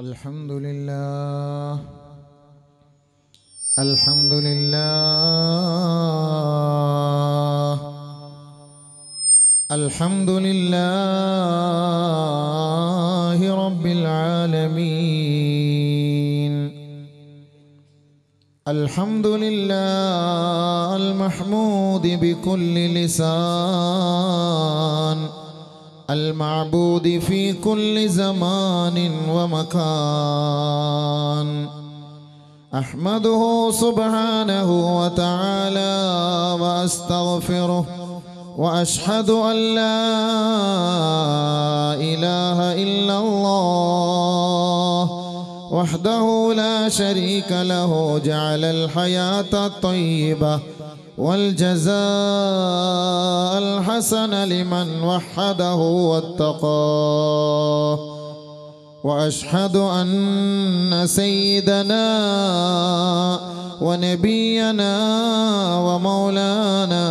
الحمد لله. الحمد لله. الحمد لله رب العالمين. الحمد لله المحمود بكل لسان. المعبود في كل زمان ومكان. أحمده سبحانه وتعالى وأستغفره وأشهد أن لا إله إلا الله وحده لا شريك له جعل الحياة الطيبه والجزاء الحسن لمن وحده واتقاه وأشهد أن سيدنا ونبينا ومولانا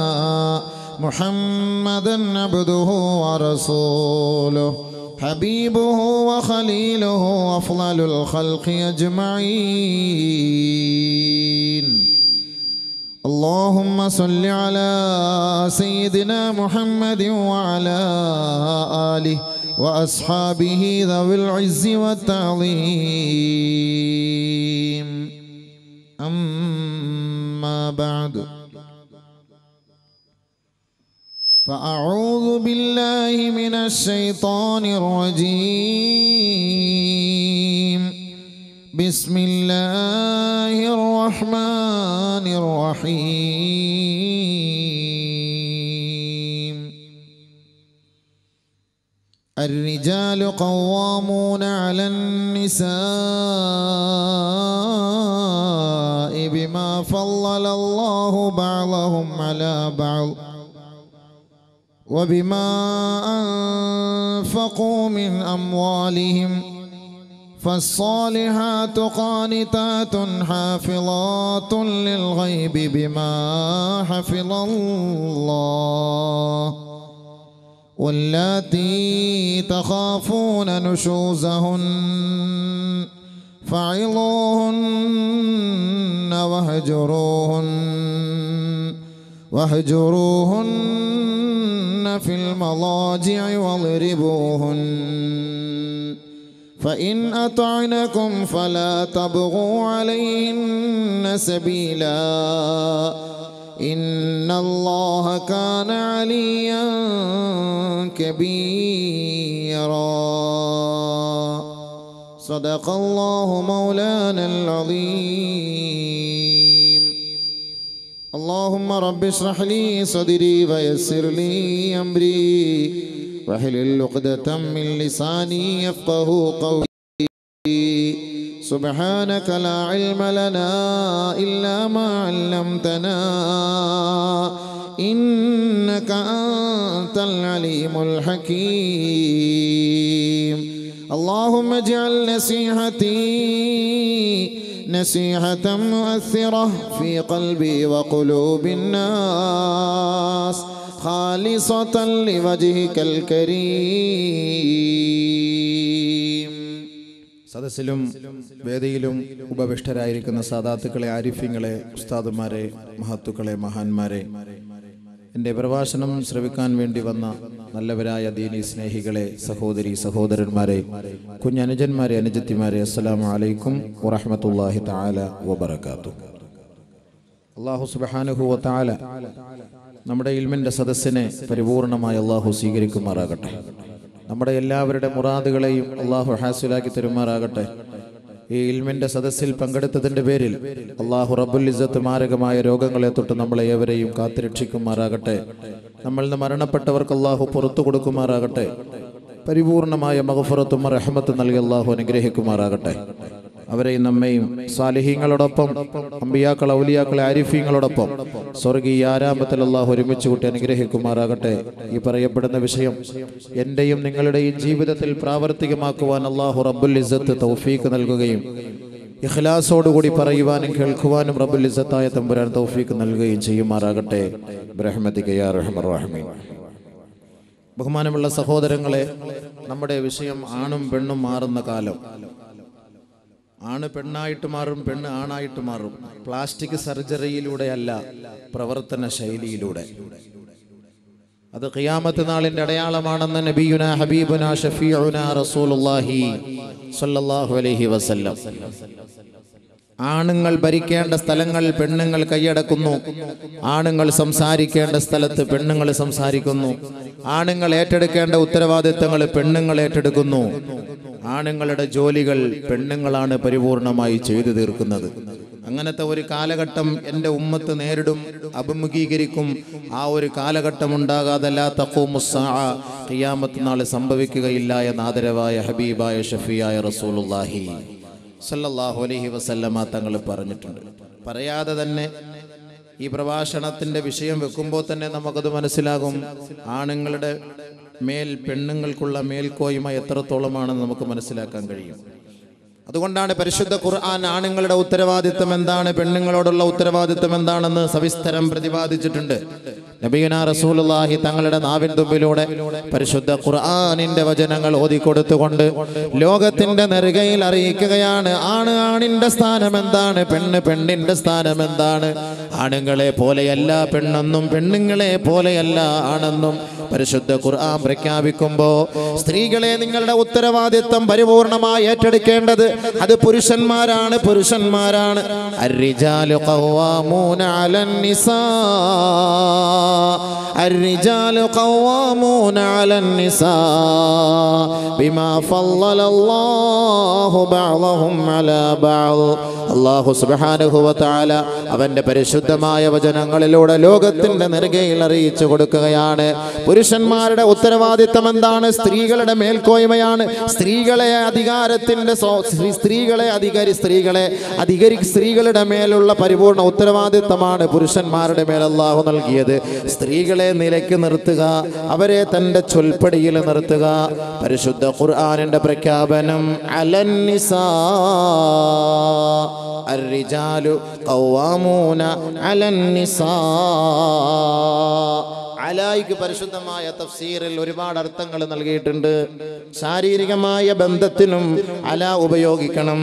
محمدا عبده ورسوله. حبيبه وخليله افضل الخلق أجمعين. اللهم صل على سيدنا محمد وعلى آله وأصحابه ذوي العز والتعظيم. أما بعد. فأعوذ بالله من الشيطان الرجيم. بسم الله الرحمن الرحيم. الرجال قوامون على النساء بما فضل الله بعضهم على بعض وبما أنفقوا من أموالهم فالصالحات قانتات حافظات للغيب بما حفظ الله واللاتي تخافون نشوزهن فعظوهن واهجروهن واهجروهن في المضاجع واضربوهن فإن أطعنكم فلا تبغوا عليهن سبيلا. إن الله كان عليا كبيرا. صدق الله مولانا العظيم. اللهم رب اشرح لي صدري ويسر لي أمري. واحلل عقدة من لساني يفقه قولي. سبحانك لا علم لنا إلا ما علمتنا. إنك أنت العليم الحكيم. اللهم اجعل نصيحتي نصيحة مؤثرة في قلبي وقلوب الناس. خالصة لوجهك الكريم സദസ്സിലും വേദിയിലും ഉപവിഷ്ടരായിരിക്കുന്ന സാദാത്തുക്കളെ ആരിഫ്യങ്ങളെ ഉസ്താദുമാരെ മഹത്തുക്കളെ മഹാന്മാരെ എൻ്റെ പ്രഭാഷണം ശ്രവിക്കാൻ വേണ്ടി വന്ന നല്ലവരായ ദീനി സ്നേഹികളെ സഹോദരി സഹോദരന്മാരെ കുഞ്ഞനുജന്മാരെ അനുജത്തിമാരെ അസ്സലാമു അലൈക്കും വറഹ്മത്തുള്ളാഹി തആല വബറകാതുഹു അള്ളാഹു സുബ്ഹാനഹു വതആല നമ്മുടെ ഇൽമിന്റെ സദസ്സിനെ പരിപൂർണമായി അള്ളാഹു സ്വീകരിക്കുമാറാകട്ടെ. നമ്മുടെ എല്ലാവരുടെ മുറാദുകളെയും അള്ളാഹു ഹാസിലാക്കി തരുമാറാകട്ടെ. ഈ ഇൽമിന്റെ സദസ്സിൽ പങ്കെടുത്തതിന്റെ പേരിൽ അള്ളാഹു റബ്ബുൽ ഇസ്സത്ത് മാരകമായ രോഗങ്ങളെ തൊട്ട് നമ്മളെ ഏവരെയും കാത്തുരക്ഷിക്കുമാറാകട്ടെ. നമ്മളിൽ നിന്ന് മരണപ്പെട്ടവർക്ക് അള്ളാഹു പുറത്തു കൊടുക്കുമാറാകട്ടെ. പരിപൂർണമായ മഹഫുറത്തും റഹമത്തും നൽകി അള്ളാഹു അനുഗ്രഹിക്കുമാറാകട്ടെ. അവരെയും നമ്മയും സാലിഹീങ്ങളോടൊപ്പം അമ്പിയാക്കൾ ഔലിയാക്കൾ ആരിഫീങ്ങളോടൊപ്പം. സ്വർഗീയ ആരാമത്തിൽ അള്ളാഹു ഒരുമിച്ച് കൂട്ടി അനുഗ്രഹിക്കുമാറാകട്ടെ. ഈ പറയപ്പെടുന്ന വിഷയം എന്റെയും നിങ്ങളുടെയും ജീവിതത്തിൽ പ്രാവർത്തികമാക്കുവാൻ അള്ളാഹു റബ്ബുൽ ഇസത്ത് തൗഫീക്ക് നൽകുകയും ഇഖ്ലാസോടുകൂടി പറയുവാനും കേൾക്കുവാനും റബ്ബുൽ ഇസത്തായ തമ്പുരാൻ തൗഫീക്ക് നൽകുകയും ചെയ്യുമാറാകട്ടെ. ബഹുമാനമുള്ള സഹോദരങ്ങളെ നമ്മുടെ വിഷയം ആണും പെണ്ണും മാറുന്ന കാലം. ആണ് പെണ്ണായിട്ട് മാറും പെണ്ണ് ആണായിട്ട് മാറും. പ്ലാസ്റ്റിക് സർജറിയിലൂടെ അല്ല പ്രവർത്തന ശൈലിയിലൂടെ. അത് ഖിയാമത്ത് നാളിന്റെ അടയാളമാണെന്ന് നബിയുന ഹബീബുന ഷഫീഉന റസൂലുള്ളാഹി സ്വല്ലല്ലാഹു അലൈഹി വസല്ലം. ആണുങ്ങൾ ഭരിക്കേണ്ട സ്ഥലങ്ങൾ പെണ്ണുങ്ങൾ കൈയടക്കുന്നു. ആണുങ്ങൾ സംസാരിക്കേണ്ട സ്ഥലത്ത് പെണ്ണുങ്ങൾ സംസാരിക്കുന്നു. ആണുങ്ങൾ ഏറ്റെടുക്കേണ്ട ഉത്തരവാദിത്തങ്ങൾ പെണ്ണുങ്ങൾ ഏറ്റെടുക്കുന്നു. ആണുങ്ങളുടെ ജോലികൾ പെണ്ണുങ്ങളാണ് പരിപൂർണമായി ചെയ്തു തീർക്കുന്നത്. അങ്ങനത്തെ ഒരു കാലഘട്ടം എന്റെ ഉമ്മത്ത് നേരിടും അഭിമുഖീകരിക്കും. ആ ഒരു കാലഘട്ടം ഉണ്ടാകാതല്ല തഖൂമുസ്സാ ഖിയാമത്ത് നാൾ സംഭവിക്കുകയില്ല എന്ന ആദരവായ ഹബീബായ ഷഫിയായ റസൂലുള്ളാഹി. സല്ലല്ലാഹു അലഹി വസല്ലമ തങ്ങൾ പറഞ്ഞിട്ടുണ്ട്. പറയാതെ തന്നെ ഈ പ്രഭാഷണത്തിന്റെ വിഷയം വെക്കുമ്പോൾ തന്നെ നമുക്കത് മനസ്സിലാകും. ആണുങ്ങളുടെ മേൽ പെണ്ണുങ്ങൾക്കുള്ള മേൽക്കോയ്മ എത്രത്തോളമാണെന്ന് നമുക്ക് മനസ്സിലാക്കാൻ കഴിയും. അതുകൊണ്ടാണ് പരിശുദ്ധ ഖുർആൻ ആണുങ്ങളുടെ ഉത്തരവാദിത്തം എന്താണ് പെണ്ണുങ്ങളോടുള്ള ഉത്തരവാദിത്തം എന്താണെന്ന് സവിസ്തരം പ്രതിപാദിച്ചിട്ടുണ്ട്. നബീന റസൂലുള്ളാഹി തങ്ങളുടെ നാവിൻ തുമ്പിലൂടെ പരിശുദ്ധ ഖുർആാനിന്റെ വചനങ്ങൾ ഓതിക്കൊടുത്തുകൊണ്ട് ലോകത്തിന്റെ നെറുകയിൽ അറിയിക്കുകയാണ് ആണ് ആണിന്റെ സ്ഥാനം എന്താണ് പെണ്ണ് പെണ്ണിന്റെ സ്ഥാനം എന്താണ് ആണുങ്ങളെ പോലെയല്ല പെണ്ണെന്നും പെണ്ണുങ്ങളെ പോലെയല്ല ആണെന്നും പരിശുദ്ധ ഖുർആൻ പ്രഖ്യാപിക്കുമ്പോ സ്ത്രീകളെ നിങ്ങളുടെ ഉത്തരവാദിത്വം പരിപൂർണമായി ഏറ്റെടുക്കേണ്ടത് അത് പുരുഷന്മാരാണ് പുരുഷന്മാരാണ്. അർരിജാലു ഖവാമൂന الرجال قوامون على النساء بما فضل الله بعضهم على بعض അള്ളാഹു സുബ്ഹാനഹു വതആല അവന്റെ പരിശുദ്ധമായ വചനങ്ങളിലൂടെ ലോകത്തിന്റെ നെറുകയിൽ അറിയിച്ചു കൊടുക്കുകയാണ് പുരുഷന്മാരുടെ ഉത്തരവാദിത്തം എന്താണ് സ്ത്രീകളുടെ മേൽക്കോയ്മയാണ് സ്ത്രീകളെ അധികാരത്തിന്റെ സ്വ- സ്ത്രീ- സ്ത്രീകളെ അധികാരി സ്ത്രീകളെ അധികാരി സ്ത്രീകളുടെ മേലുള്ള പരിപൂർണ ഉത്തരവാദിത്തമാണ് പുരുഷന്മാരുടെ മേൽ അള്ളാഹു നൽകിയത് സ്ത്രീകളെ നിലയ്ക്ക് നിർത്തുക അവരെ തന്റെ ചൊൽപ്പടിയിൽ നിർത്തുക പരിശുദ്ധ ഖുർആനിന്റെ പ്രഖ്യാപനം അലന്നിസാ الرجال قوامون على النساء അലായിക്ക് പരിശുദ്ധമായ തഫ്സീറിൽ ഒരുപാട് അർത്ഥങ്ങൾ നൽകിയിട്ടുണ്ട് ശാരീരികമായ ബന്ധത്തിനും അല ഉപയോഗിക്കണം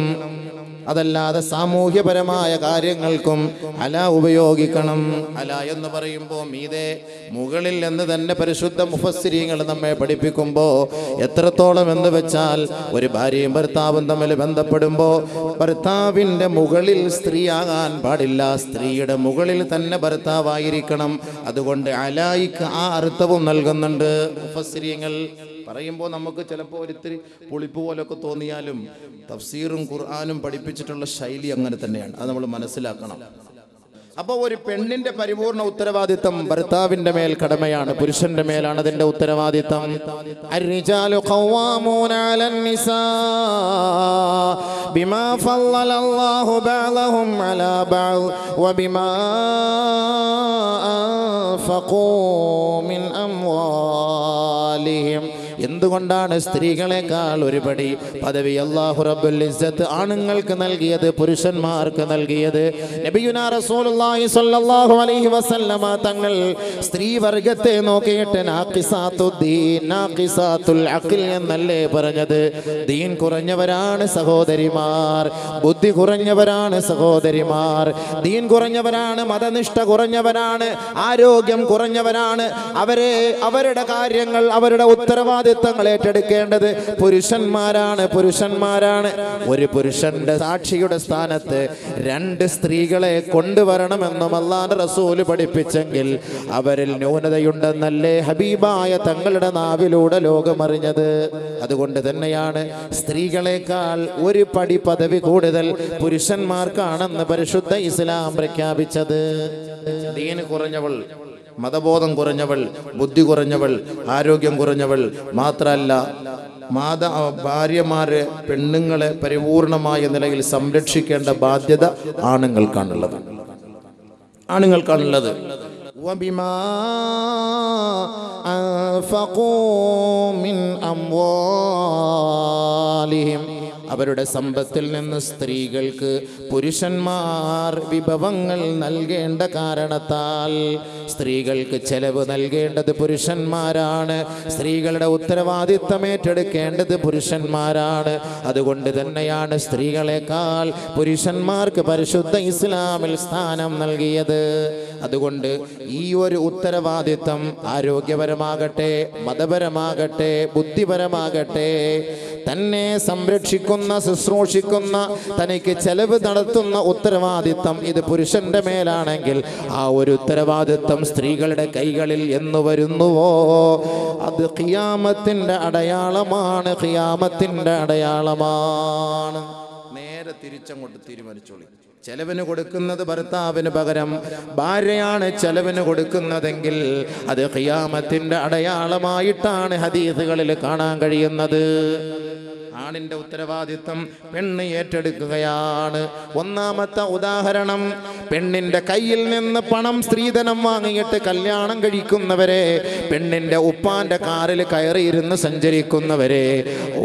അതല്ലാതെ സാമൂഹ്യപരമായ കാര്യങ്ങൾക്കും അല ഉപയോഗിക്കണം. അല എന്ന് പറയുമ്പോൾ മീതെ മുകളിൽ എന്ന് തന്നെ പരിശുദ്ധ മുഫസ്സിരിങ്ങൾ നമ്മെ പഠിപ്പിക്കുമ്പോൾ എത്രത്തോളം എന്ന് വെച്ചാൽ ഒരു ഭാര്യയും ഭർത്താവും തമ്മിൽ ബന്ധപ്പെടുമ്പോൾ ഭർത്താവിന്റെ മുകളിൽ സ്ത്രീയാകാൻ പാടില്ല. സ്ത്രീയുടെ മുകളിൽ തന്നെ ഭർത്താവായിരിക്കണം. അതുകൊണ്ട് അലായിക്ക് ആ അർത്ഥവും നൽകുന്നുണ്ട് മുഫസ്സിരിങ്ങൾ. പറയുമ്പോൾ നമുക്ക് ചിലപ്പോൾ ഒരിത്തിരി പുളിപ്പ് പോലൊക്കെ തോന്നിയാലും തഫ്സീറും ഖുർആാനും പഠിപ്പിച്ചിട്ടുള്ള ശൈലി അങ്ങനെ തന്നെയാണ് അത് നമ്മൾ മനസ്സിലാക്കണം അപ്പോൾ ഒരു പെണ്ണിന്റെ പരിപൂർണ ഉത്തരവാദിത്തം ഭർത്താവിന്റെ മേൽ കടമയാണ് പുരുഷന്റെ മേലാണ് അതിന്റെ ഉത്തരവാദിത്തം الرجال قوامون على النساء بما فضل الله بعضهم على بعض وبما أنفقوا من أموالهم എന്തുകൊണ്ടാണ് സ്ത്രീകളെക്കാൾ ഒരുപടി പദവി അള്ളാഹു റബ്ബുൽ ഇസ്സത്ത് ആണുങ്ങൾക്ക് നൽകിയത് പുരുഷന്മാർക്ക് നൽകിയത്? നബിയുനാ റസൂലുള്ളാഹി സ്വല്ലല്ലാഹു അലൈഹി വസല്ലമ തങ്ങൾ നോക്കിയിട്ട് നാഖിസാത്തുദ്ദീൻ അഖിൽ എന്നല്ലേ പറഞ്ഞത്? ദീൻ കുറഞ്ഞവരാണ് സഹോദരിമാർ ബുദ്ധി കുറഞ്ഞവരാണ് സഹോദരിമാർ ദീൻ കുറഞ്ഞവരാണ് മതനിഷ്ഠ കുറഞ്ഞവരാണ് ആരോഗ്യം കുറഞ്ഞവരാണ്. അവരെ അവരുടെ കാര്യങ്ങൾ അവരുടെ ഉത്തരവാദിത്തങ്ങൾ ഏറ്റെടുക്കേണ്ടത് പുരുഷന്മാരാണ് പുരുഷന്മാരാണ്. ഒരു പുരുഷന്റെ സാക്ഷിയുടെ സ്ഥാനത്ത് രണ്ട് സ്ത്രീകളെ കൊണ്ടുവരണമെന്നും അള്ളാന്റെ റസൂൽ പഠിപ്പിച്ചെങ്കിൽ അവരിൽ ന്യൂനതയുണ്ടെന്നല്ലേ ഹബീബായ തങ്ങളുടെ നാവിലൂടെ ലോകമറിഞ്ഞത്. അതുകൊണ്ട് തന്നെയാണ് സ്ത്രീകളെക്കാൾ ഒരു പടി പദവി കൂടുതൽ പുരുഷന്മാർക്കാണെന്ന് പരിശുദ്ധ ഇസ്ലാം പ്രഖ്യാപിച്ചത്. ദീന് കുറഞ്ഞവൾ മതബോധം കുറഞ്ഞവൾ ബുദ്ധി കുറഞ്ഞവൾ ആരോഗ്യം കുറഞ്ഞവൾ മാത്രമല്ല മാത ഭാര്യമാരെ പെണ്ണുങ്ങളെ പരിപൂർണമായ നിലയിൽ സംരക്ഷിക്കേണ്ട ബാധ്യത ആണുങ്ങൾക്കാണുള്ളത് ആണുങ്ങൾക്കാണുള്ളത് وبما أنفقوا من أموالهم അവരുടെ സമ്പത്തിൽ നിന്ന് സ്ത്രീകൾക്ക് പുരുഷന്മാർ വിഭവങ്ങൾ നൽകേണ്ട കാരണത്താൽ സ്ത്രീകൾക്ക് ചെലവ് നൽകേണ്ടത് പുരുഷന്മാരാണ്. സ്ത്രീകളുടെ ഉത്തരവാദിത്തം ഏറ്റെടുക്കേണ്ടത് പുരുഷന്മാരാണ്. അതുകൊണ്ട് തന്നെയാണ് സ്ത്രീകളെക്കാൾ പുരുഷന്മാർക്ക് പരിശുദ്ധ ഇസ്ലാമിൽ സ്ഥാനം നൽകിയത്. അതുകൊണ്ട് ഈ ഒരു ഉത്തരവാദിത്തം ആരോഗ്യപരമാകട്ടെ മതപരമാകട്ടെ ബുദ്ധിപരമാകട്ടെ തന്നെ സംരക്ഷിക്കുന്ന ശുശ്രൂഷിക്കുന്ന തനിക്ക് ചെലവ് നടത്തുന്ന ഉത്തരവാദിത്തം ഇത് പുരുഷന്റെ മേലാണെങ്കിൽ ആ ഒരു ഉത്തരവാദിത്തം സ്ത്രീകളുടെ കൈകളിൽ എന്ന് വരുന്നുവോ? അത് ഖിയാമത്തിന്റെ അടയാളമാണ് ഖിയാമത്തിന്റെ അടയാളമാണ്. നേരെ തിരിച്ചങ്ങോട്ട് തീരുമാനിച്ചോളി. ചെലവിന് കൊടുക്കുന്നത് ഭർത്താവിന് പകരം ഭാര്യയാണ് ചെലവിന് കൊടുക്കുന്നതെങ്കിൽ അത് ഖിയാമത്തിന്റെ അടയാളമായിട്ടാണ് ഹദീസുകളിൽ കാണാൻ കഴിയുന്നത്. ആണിന്റെ ഉത്തരവാദിത്വം പെണ്ണ് ഏറ്റെടുക്കുകയാണ്. ഒന്നാമത്തെ ഉദാഹരണം പെണ്ണിന്റെ കയ്യിൽ നിന്ന് പണം സ്ത്രീധനം വാങ്ങിയിട്ട് കല്യാണം കഴിക്കുന്നവരെ പെണ്ണിന്റെ ഉപ്പാന്റെ കാറിൽ കയറിയിരുന്ന് സഞ്ചരിക്കുന്നവരെ.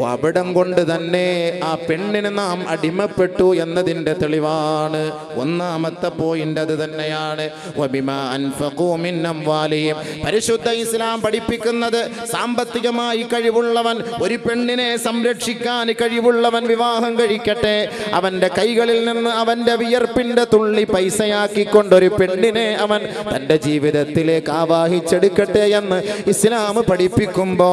അവിടം കൊണ്ട് തന്നെ ആ പെണ്ണിന് നാം അടിമപ്പെട്ടു എന്നതിന്റെ തെളിവാണ്. ഒന്നാമത്തെ പോയിന്റ് അത് തന്നെയാണ്. പരിശുദ്ധ ഇസ്ലാം പഠിപ്പിക്കുന്നത് സാമ്പത്തികമായി കഴിവുള്ളവൻ ഒരു പെണ്ണിനെ സംരക്ഷിക്കാൻ കഴിവുള്ളവൻ വിവാഹം കഴിക്കട്ടെ. അവന്റെ കൈകളിൽ നിന്ന് അവന്റെ വിയർപ്പിന്റെ തുള്ളി പൈസയാക്കിക്കൊണ്ട് ഒരു പെണ്ണിനെ അവൻ തന്റെ ജീവിതത്തിലേക്ക് ആവാഹിച്ചെടുക്കട്ടെ എന്ന് ഇസ്ലാം പഠിപ്പിക്കുമ്പോ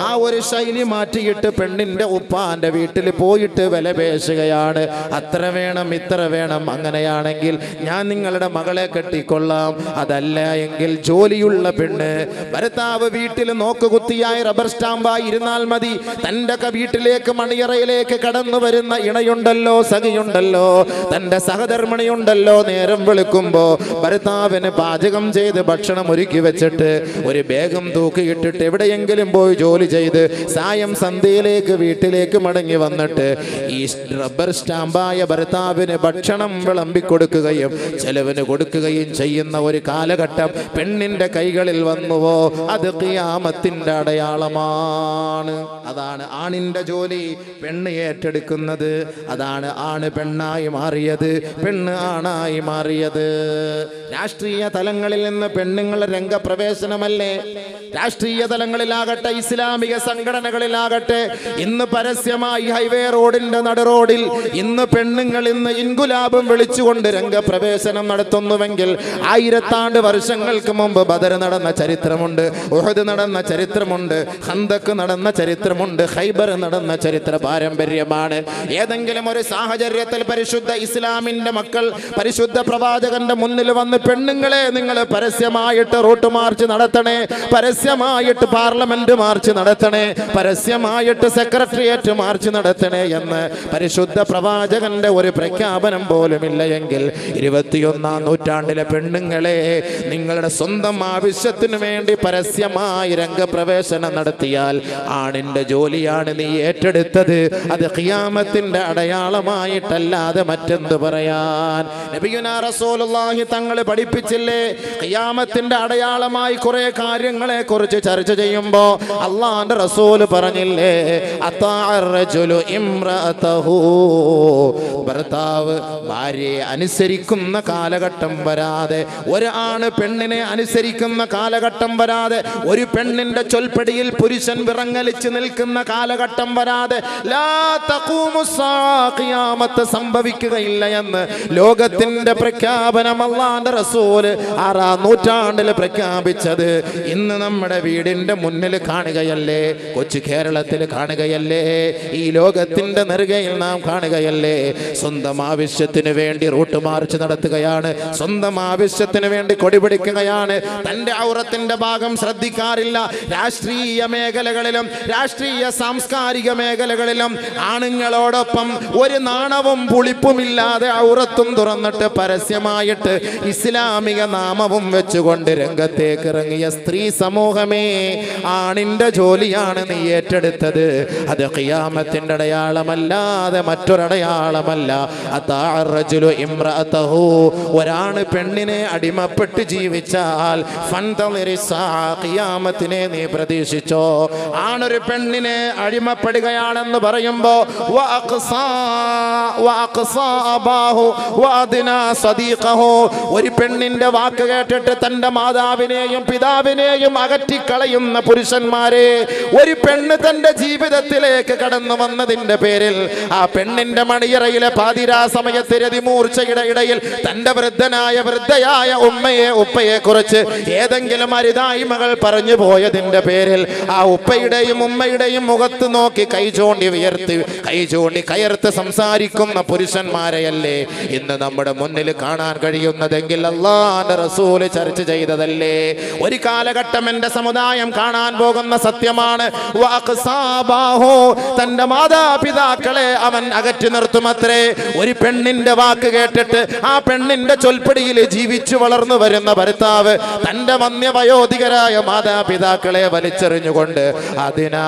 ആ ഒരു ശൈലി മാറ്റിയിട്ട് പെണ്ണിന്റെ ഉപ്പാന്റെ വീട്ടിൽ പോയിട്ട് വില പേശുകയാണ്. അത്ര വേണം ഇത്ര വേണം അങ്ങനെയാണെങ്കിൽ ഞാൻ നിങ്ങളുടെ മകളെ കെട്ടിക്കൊള്ളാം. അതല്ല എങ്കിൽ ജോലിയുള്ള പെണ്ണ്. ഭർത്താവ് വീട്ടിൽ നോക്കുകുത്തിയായി റബ്ബർ സ്റ്റാമ്പായി ഇരുന്നാൽ മതി. തന്റെ വീട്ടിലേക്ക് മണിയറയിലേക്ക് കടന്നു വരുന്ന ഇണയുണ്ടല്ലോ സഖിയുണ്ടല്ലോ. തന്റെ സഹധർമ്മിണിയുണ്ടല്ലോ നേരം വെളുക്കുമ്പോൾ ഭർത്താവിന് പാചകം ചെയ്ത് ഭക്ഷണം ഒരുക്കി വെച്ചിട്ട് ഒരു ബേഗം തൂക്കിയിട്ടിട്ട് എവിടെയെങ്കിലും പോയി ജോലി ചെയ്ത് സായം സന്ധ്യയിലേക്ക് വീട്ടിലേക്ക് മടങ്ങി വന്നിട്ട് ഈ റബ്ബർ സ്റ്റാമ്പായ ഭർത്താവിന് ഭക്ഷണം വിളമ്പി കൊടുക്കുകയും ചെലവിന് കൊടുക്കുകയും ചെയ്യുന്ന ഒരു കാലഘട്ടം പെണ്ണിന്റെ കൈകളിൽ വന്നുവോ അത് ഖിയാമത്തിന്റെ അടയാളമാണ്. അതാണ് ആണിന്റെ ജോലി. പെണ്ണ് ഏറ്റെടുക്കുന്നത്. അതാണ് ആണ് പെണ്ണായി മാറിയത്. പെണ്ണ് ആണായി മാറിയത്. രാഷ്ട്രീയ തലങ്ങളിൽ നിന്ന് പെണ്ണുങ്ങളുടെ രംഗപ്രവേശനമല്ലേ? രാഷ്ട്രീയ തലങ്ങളിലാകട്ടെ ഇസ്ലാമിക സംഘടനകളിലാകട്ടെ ഇന്ന് പരസ്യമായി ഹൈവേ റോഡിന്റെ നടുറോഡിൽ ഇന്ന് പെണ്ണുങ്ങൾ ഇന്ന് ഇൻകുലാബും വിളിച്ചുകൊണ്ട് രംഗപ്രവേശനം നടത്തുന്നുവെങ്കിൽ ആയിരത്താണ്ട് വർഷങ്ങൾക്ക് മുമ്പ് ബദർ നടന്ന ചരിത്രമുണ്ട് ഉഹദ് നടന്ന ചരിത്രമുണ്ട് ഹന്തക്ക് നടന്ന ചരിത്രമുണ്ട് ഹൈബർ നടന്ന ചരിത്ര പാരമ്പര്യമാണ്. ഏതെങ്കിലും ഒരു സാഹചര്യത്തിൽ പരിശുദ്ധ ഇസ്ലാമിന്റെ മക്കൾ പരിശുദ്ധ പ്രവാചകന്റെ മുന്നിൽ വന്ന് പെണ്ണുങ്ങളെ നിങ്ങൾ പരസ്യമായിട്ട് റൂട്ട് മാർച്ച് നടത്തണേ പരസ്യമായിട്ട് പാർലമെന്റ് മാർച്ച് നടത്തണേ പരസ്യമായിട്ട് സെക്രട്ടേറിയറ്റ് മാർച്ച് നടത്തണേ എന്ന് പരിശുദ്ധ പ്രവാചകന്റെ ഒരു പ്രഖ്യാപനം പോലുമില്ല എങ്കിൽ ഇരുപത്തിയൊന്നാം നൂറ്റാണ്ടിലെ പെണ്ണുങ്ങളെ നിങ്ങളുടെ സ്വന്തം ആവശ്യത്തിന് വേണ്ടി പരസ്യമായി രംഗപ്രവേശനം നടത്തിയാൽ ആണിന്റെ ജോലിയാണ് നീ ഏറ്റെടുത്തത്. അത് ഖിയാമത്തിന്റെ അടയാളമായിട്ടല്ലാതെ മറ്റെന്ത് പറയാൻ? നബിയുനാ റസൂലുള്ളാഹി തങ്ങൾ പഠിപ്പിച്ചില്ലേ? ഖിയാമത്തിന്റെ അടയാളമായി കുറെ കാര്യങ്ങളെ കുറിച്ച് ചർച്ച ചെയ്യുമ്പോൾ അള്ളാന്റെ റസൂൽ പറഞ്ഞില്ലേ? ഭർത്താവ് ഭാര്യയെ അനുസരിക്കുന്ന കാലഘട്ടം വരാതെ ഒരാണ് പെണ്ണിനെ അനുസരിക്കുന്ന കാലഘട്ടം വരാതെ ഒരു പെണ്ണിന്റെ ചൊൽപ്പടിയിൽ പുരുഷൻ വിറങ്ങലിച്ച് നിൽക്കുന്ന കാലഘട്ടം വരാതെ സംഭവിക്കുകയില്ല എന്ന് ലോകത്തിന്റെ പ്രഖ്യാപനം അള്ളാന്റെ റസൂൽ ആറാം നൂറ്റാണ്ടിൽ പ്രഖ്യാപിച്ചത്. ഇന്ന് നമ്മുടെ വീടിന്റെ മുന്നിൽ കാണുകയല്ലേ? കൊച്ചു കേരളത്തിൽ കാണുകയല്ലേ? ഈ ലോകത്തിന്റെ നെറുകയിൽ നാം കാണുകയല്ലേ? സ്വന്തം ആവശ്യത്തിന് വേണ്ടി റൂട്ട് മാർച്ച് നടത്തുകയാണ്. സ്വന്തം ആവശ്യത്തിന് വേണ്ടി കൊടിപിടിക്കുകയാണ് തന്റെ ഔറത്തിന്റെ ഭാഗം ശ്രദ്ധിക്കാറില്ല. രാഷ്ട്രീയ മേഖലകളിലും രാഷ്ട്രീയ സാംസ്കാരിക മേഖലകളിലും ആണുങ്ങളോടൊപ്പം ഒരു നാണവും പുളിപ്പുമില്ലാതെ ഔറത്തും തുറന്നിട്ട് പരസ്യമായിട്ട് ഇസ്ലാമിക നാമവും വെച്ചുകൊണ്ട് രംഗത്തേക്ക് ഇറങ്ങിയ സ്ത്രീ സമൂഹമേ ആണിന്റെ ജോലിയാണ് നീ ഏറ്റെടുത്തത്. അത് ഖിയാമത്തിന്റെ അടയാളമല്ലാതെ മറ്റൊരടയാളമല്ല. ഒരാണ് പെണ്ണിനെ അടിമപ്പെട്ട് ജീവിച്ചാൽ ഖിയാമത്തിനെ നീ പ്രതീക്ഷിച്ചോ. ആണൊരു പെണ്ണിനെ അടിമപ്പെടുകയാണെന്ന് പറയുമ്പോ ഒരു പെണ്ണിന്റെ വാക്ക് കേട്ടിട്ട് തന്റെ മാതാവിനെയും പിതാവിനെയും അകറ്റിക്കളയുന്ന പുരുഷന്മാരെ ഒരു പെണ്ണ് തന്റെ ജീവിതത്തിലേക്ക് കടന്നു വന്നതിന്റെ പേരിൽ ആ പെണ്ണിന്റെ മണിയറയിലെ പാതിരാ സമയത്ത് രതിമൂർച്ചയുടെ ഇടയിൽ തന്റെ വൃദ്ധനായ വൃദ്ധയായ ഉമ്മയെ ഉപ്പയെ കുറിച്ച് ഏതെങ്കിലും അരുതായ്മകൾ പറഞ്ഞു പോയതിന്റെ പേരിൽ ആ ഉപ്പയുടെയും ഉമ്മയുടെയും മുഖത്ത് നോക്കി കൈ ചൂണ്ടി ഉയർത്തി കൈ ചൂണ്ടി കയർത്ത് സംസാരിക്കുന്ന പുരുഷന്മാരെയല്ലേ ഇന്ന് നമ്മുടെ മുന്നിൽ കാണാൻ കഴിയുന്നതെങ്കിൽ അള്ളാന്റെ റസൂൽ ചർച്ച ചെയ്തതല്ലേ ഒരു കാലഘട്ടം എന്റെ സമുദായം കാണാൻ പോകുന്ന സത്യമാണ്. തന്റെ മാതാപിതാക്കളെ അവൻ അകറ്റി നിർത്തുമത്രേ ഒരു പെണ്ണിന്റെ വാക്ക് കേട്ടിട്ട് ആ പെണ്ണിന്റെ ചൊൽപ്പടിയിൽ ജീവിച്ചു വളർന്നു വരുന്ന ഭർത്താവ് തന്റെ വന്യവയോധികരായ മാതാപിതാക്കളെ വലിച്ചെറിഞ്ഞുകൊണ്ട് അതിനാ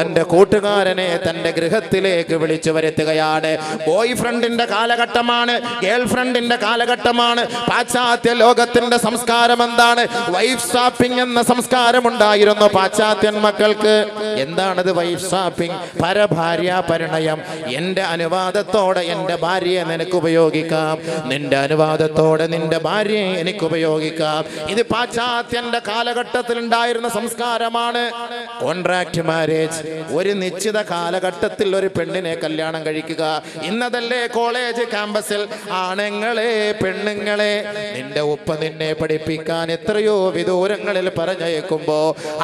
തന്റെ കൂട്ടുകാരനെ തന്റെ ഗൃഹത്തിലേക്ക് വിളിച്ചു വരുത്തുകയാണ്. ബോയ് ഫ്രണ്ടിന്റെ കാലഘട്ടമാണ് ഗേൾ ഫ്രണ്ടിന്റെ കാലഘട്ടമാണ് പാശ്ചാത്യ ലോകത്തിന്റെ സംസ്കാരം എന്താണ്? വൈഫ് ഷാപ്പിംഗ് എന്ന സംസ്കാരം ഉണ്ടായിരുന്നു പാശ്ചാത്യൻ മക്കൾക്ക്. എന്താണത് വൈഫ് ഷാപ്പിംഗ് പരഭാര്യ പരിണയം. എന്റെ അനുവാദത്തോടെ എന്റെ ഭാര്യയെ നിനക്ക് ഉപയോഗിക്കാം നിന്റെ അനുവാദത്തോടെ നിന്റെ ഭാര്യയെ എനിക്ക് ഉപയോഗിക്കാം ഇത് പാശ്ചാത്യന്റെ കാലഘട്ടത്തിൽ ഉണ്ടായിരുന്ന സംസ്കാരമാണ്. കോൺട്രാക്ട് മാരേജ് ഒരു നിശ്ചിത കാലഘട്ടത്തിൽ ഒരു പെണ്ണിനെ കല്യാണം കഴിക്കുക. ഇന്നതല്ലേ കോളേജ് ക്യാമ്പസിൽ ആണുങ്ങളെ പെണ്ണുങ്ങളെ. നിന്റെ ഉപ്പ നിന്നെ പഠിപ്പിക്കാൻ എത്രയോ വിദൂരങ്ങളിൽ പറഞ്ഞയക്കുമ്പോ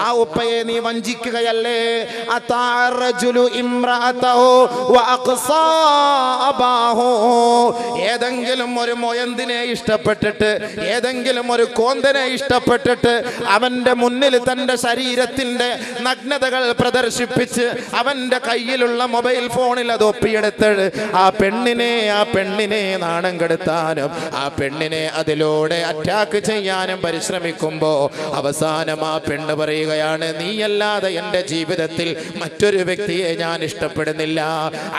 ആ ഉപ്പയെ നീ വഞ്ചിക്കുകയല്ലേ? അതാറജുലു ഇമ്രഅതഹു വഅഖ്സാ ഏതെങ്കിലും ഒരു മൊയന്തിനെ ഇഷ്ടപ്പെട്ടിട്ട് ഏതെങ്കിലും ഒരു കോന്തനെ ഇഷ്ടപ്പെട്ടിട്ട് അവന്റെ മുന്നിൽ തന്റെ ശരീരത്തിന്റെ നഗ്നതകൾ പ്രദർശിപ്പിച്ച് അവന്റെ കയ്യിലുള്ള മൊബൈൽ ഫോണിൽ അത് ഒപ്പിയെടുത്ത് ആ പെണ്ണിനെ ആ പെണ്ണിനെ നാണം കെടുത്താനും ആ പെണ്ണിനെ അതിലൂടെ അറ്റാക്ക് ചെയ്യാനും പരിശ്രമിക്കുമ്പോൾ അവസാനം ആ പെണ്ണ് പറയുകയാണ് നീയല്ലാതെ എന്റെ ജീവിതത്തിൽ മറ്റൊരു വ്യക്തിയെ ഞാൻ ഇഷ്ടപ്പെടുന്നില്ല.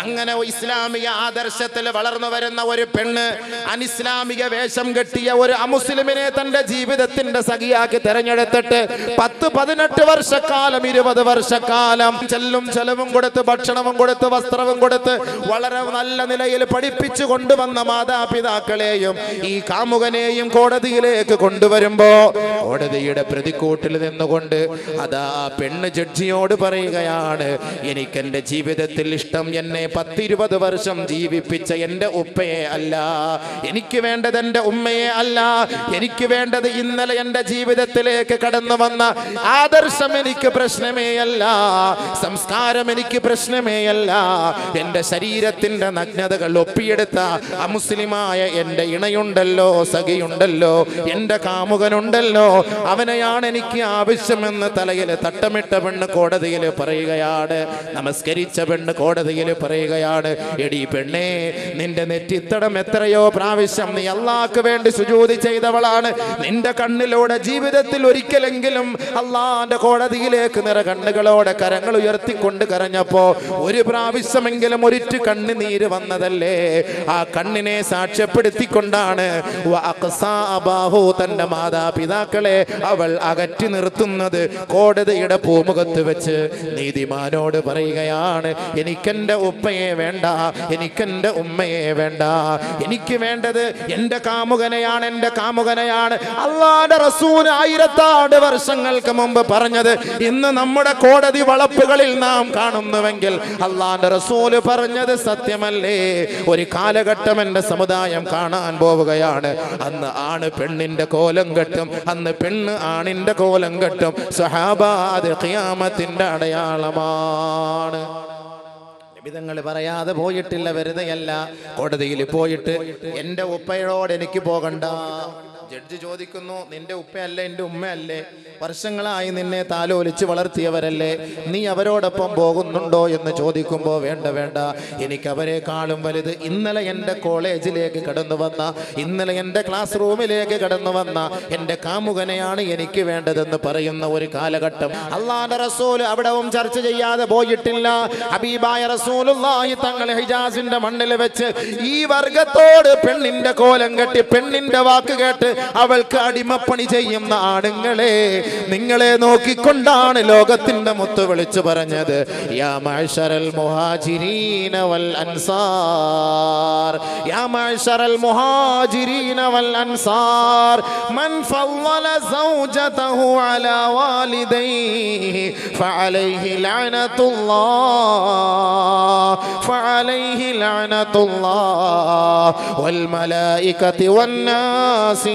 അങ്ങനെ ഇസ്ലാമിക ആദർശത്തിൽ വളർന്നു വരുന്ന ഒരു പെണ്ണ് അനിസ്ലാമിക വേഷം കെട്ടിയ ഒരു അമുസ്ലിമിനെ തന്റെ ജീവിതത്തിന്റെ സഖിയാക്കി തെരഞ്ഞെടുത്തിട്ട് പത്ത് പതിനെട്ട് വർഷക്കാലം ഇരുപത് വർഷക്കാലം ചെല്ലും ചെലവും കൊടുത്ത് ഭക്ഷണവും കൊടുത്ത് വസ്ത്രവും കൊടുത്ത് വളരെ നല്ല നിലയിൽ പഠിപ്പിച്ചു കൊണ്ടുവന്ന മാതാപിതാക്കളെയും ഈ കാമുകനെയും കോടതിയിലേക്ക് കൊണ്ടുവരുമ്പോ കോടതിയുടെ പ്രതിക്കൂട്ടിൽ നിന്നുകൊണ്ട് അതാ പെണ്ണ് ജഡ്ജിയോട് പറയുകയാണ് എനിക്ക് എന്റെ ജീവിതത്തിൽ ഇഷ്ടം എന്നെ പത്തിരുപത് വർഷം ജീവിപ്പിച്ച എന്റെ ഉപ്പയെ അല്ല. എനിക്ക് വേണ്ടത് എന്റെ ഉമ്മയെ അല്ല. എനിക്ക് വേണ്ടത് ഇന്നലെ എന്റെ ജീവിതത്തിലേക്ക് കടന്നു വന്ന ആദർശം എനിക്ക് പ്രശ്നമേ അല്ല. സംസ്കാരം എനിക്ക് പ്രശ്നമേ അല്ല. എന്റെ ശരീരത്തിന്റെ നഗ്നതകൾ ഒപ്പിയെടുത്ത അമുസ്ലിമായ എന്റെ ഇണയുണ്ടല്ലോ സഖിയുണ്ടല്ലോ എന്റെ കാമുകനുണ്ടല്ലോ. അവനെയാണ് എനിക്ക് ആവശ്യമെന്ന് തലയിൽ തട്ടമിട്ട പെണ്ണ് കോടതിയിൽ പറയുകയാണ്. നമസ്കരിച്ച പെണ്ണ് കോടതിയിൽ പറയുകയാണ്. എടി പെണ്ണേ നിന്റെ നെറ്റിത്തടം എത്രയോ പ്രാവശ്യം നീ അള്ളാഹ്ക്ക് വേണ്ടി സുജൂതി ചെയ്തവളാണ്. നിന്റെ കണ്ണിലൂടെ ജീവിതത്തിൽ ഒരിക്കലെങ്കിലും അള്ളാന്റെ കോടതിയിലേക്ക് നിറ കണ്ണുകളോടെ കരങ്ങൾ ഉയർത്തിക്കൊണ്ട് കരഞ്ഞപ്പോ ഒരു പ്രാവശ്യമെങ്കിലും ഒരിറ്റു കണ്ണുനീര് വന്നതല്ലേ? ആ കണ്ണിനെ സാക്ഷ്യപ്പെടുത്തിക്കൊണ്ടാണ് തന്റെ മാതാപിതാക്കളെ അവൾ അകറ്റി നിർത്തുന്നത്. കോടതിയുടെ പൂമുഖത്ത് വെച്ച് നീതിമാനോട് പറയുകയാണ് എനിക്കെന്റെ ഉപ്പയെ വേണ്ട. എനിക്കെന്റെ ഉമ്മയെ വേണ്ട. എനിക്ക് വേണ്ടത് എന്റെ കാമുകനെയാണ് എന്റെ കാമുകനെയാണ്. അള്ളാന്റെ റസൂൽ ആയിരത്താട് വർഷങ്ങൾക്ക് മുമ്പ് പറഞ്ഞത് ഇന്ന് നമ്മുടെ കോടതി വളപ്പുകളിൽ നാം കാണുന്നുവെങ്കിൽ അള്ളാന്റെ റസൂൽ പറഞ്ഞത് സത്യമല്ലേ? ഒരു കാലഘട്ടം എന്റെ സമുദായം കാണാൻ പോവുകയാണ്. അന്ന് ആണ് പെണ്ണിന്റെ കോലം കെട്ടും അന്ന് പെണ്ണ് ആണിന്റെ കോലം കെട്ടും. സഹാബാദ് ഖിയാമത്തിന്റെ അടയാളമാണ്. വിധങ്ങൾ പറയാതെ പോയിട്ടില്ല വെറുതെയല്ല. കോടതിയിൽ പോയിട്ട് എന്റെ ഉപ്പയോട് എനിക്ക് പോകണ്ട. ജഡ്ജി ചോദിക്കുന്നു നിന്റെ ഉപ്പയല്ലേ എന്റെ ഉമ്മയല്ലേ? വർഷങ്ങളായി നിന്നെ താലോലിച്ച് വളർത്തിയവരല്ലേ? നീ അവരോടൊപ്പം പോകുന്നുണ്ടോ? എന്ന് ചോദിക്കുമ്പോൾ വേണ്ട വേണ്ട. എനിക്കവരെക്കാളും വലുത്. ഇന്നലെ എന്റെ കോളേജിലേക്ക് കടന്നു വന്ന ഇന്നലെ എന്റെ ക്ലാസ് റൂമിലേക്ക് കടന്നു വന്ന എന്റെ കാമുകനെയാണ് എനിക്ക് വേണ്ടതെന്ന് പറയുന്ന ഒരു കാലഘട്ടം അള്ളാന്റെ റസൂൽ അവിടവും ചർച്ച ചെയ്യാതെ പോയിട്ടില്ല. ഹബീബായ റസൂലുള്ളാഹി തങ്ങൾ ഹിജാസിന്റെ മണ്ണിൽ വെച്ച് ഈ വർഗത്തോട് പെണ്ണിന്റെ കോലം കെട്ടി പെണ്ണിന്റെ വാക്ക് കേട്ട് അവൾക്ക് അടിമപ്പണി ചെയ്യുന്ന ആണുങ്ങളെ നിങ്ങളെ നോക്കിക്കൊണ്ടാണ് ലോകത്തിന്റെ മുത്ത് വിളിച്ചു പറഞ്ഞത്. യാ മഅ്ശറൽ മുഹാജിരീന വൽ അൻസാർ. യാ മുഹാജിരീന വൽ അൻസാർ. മൻ വന്നാസി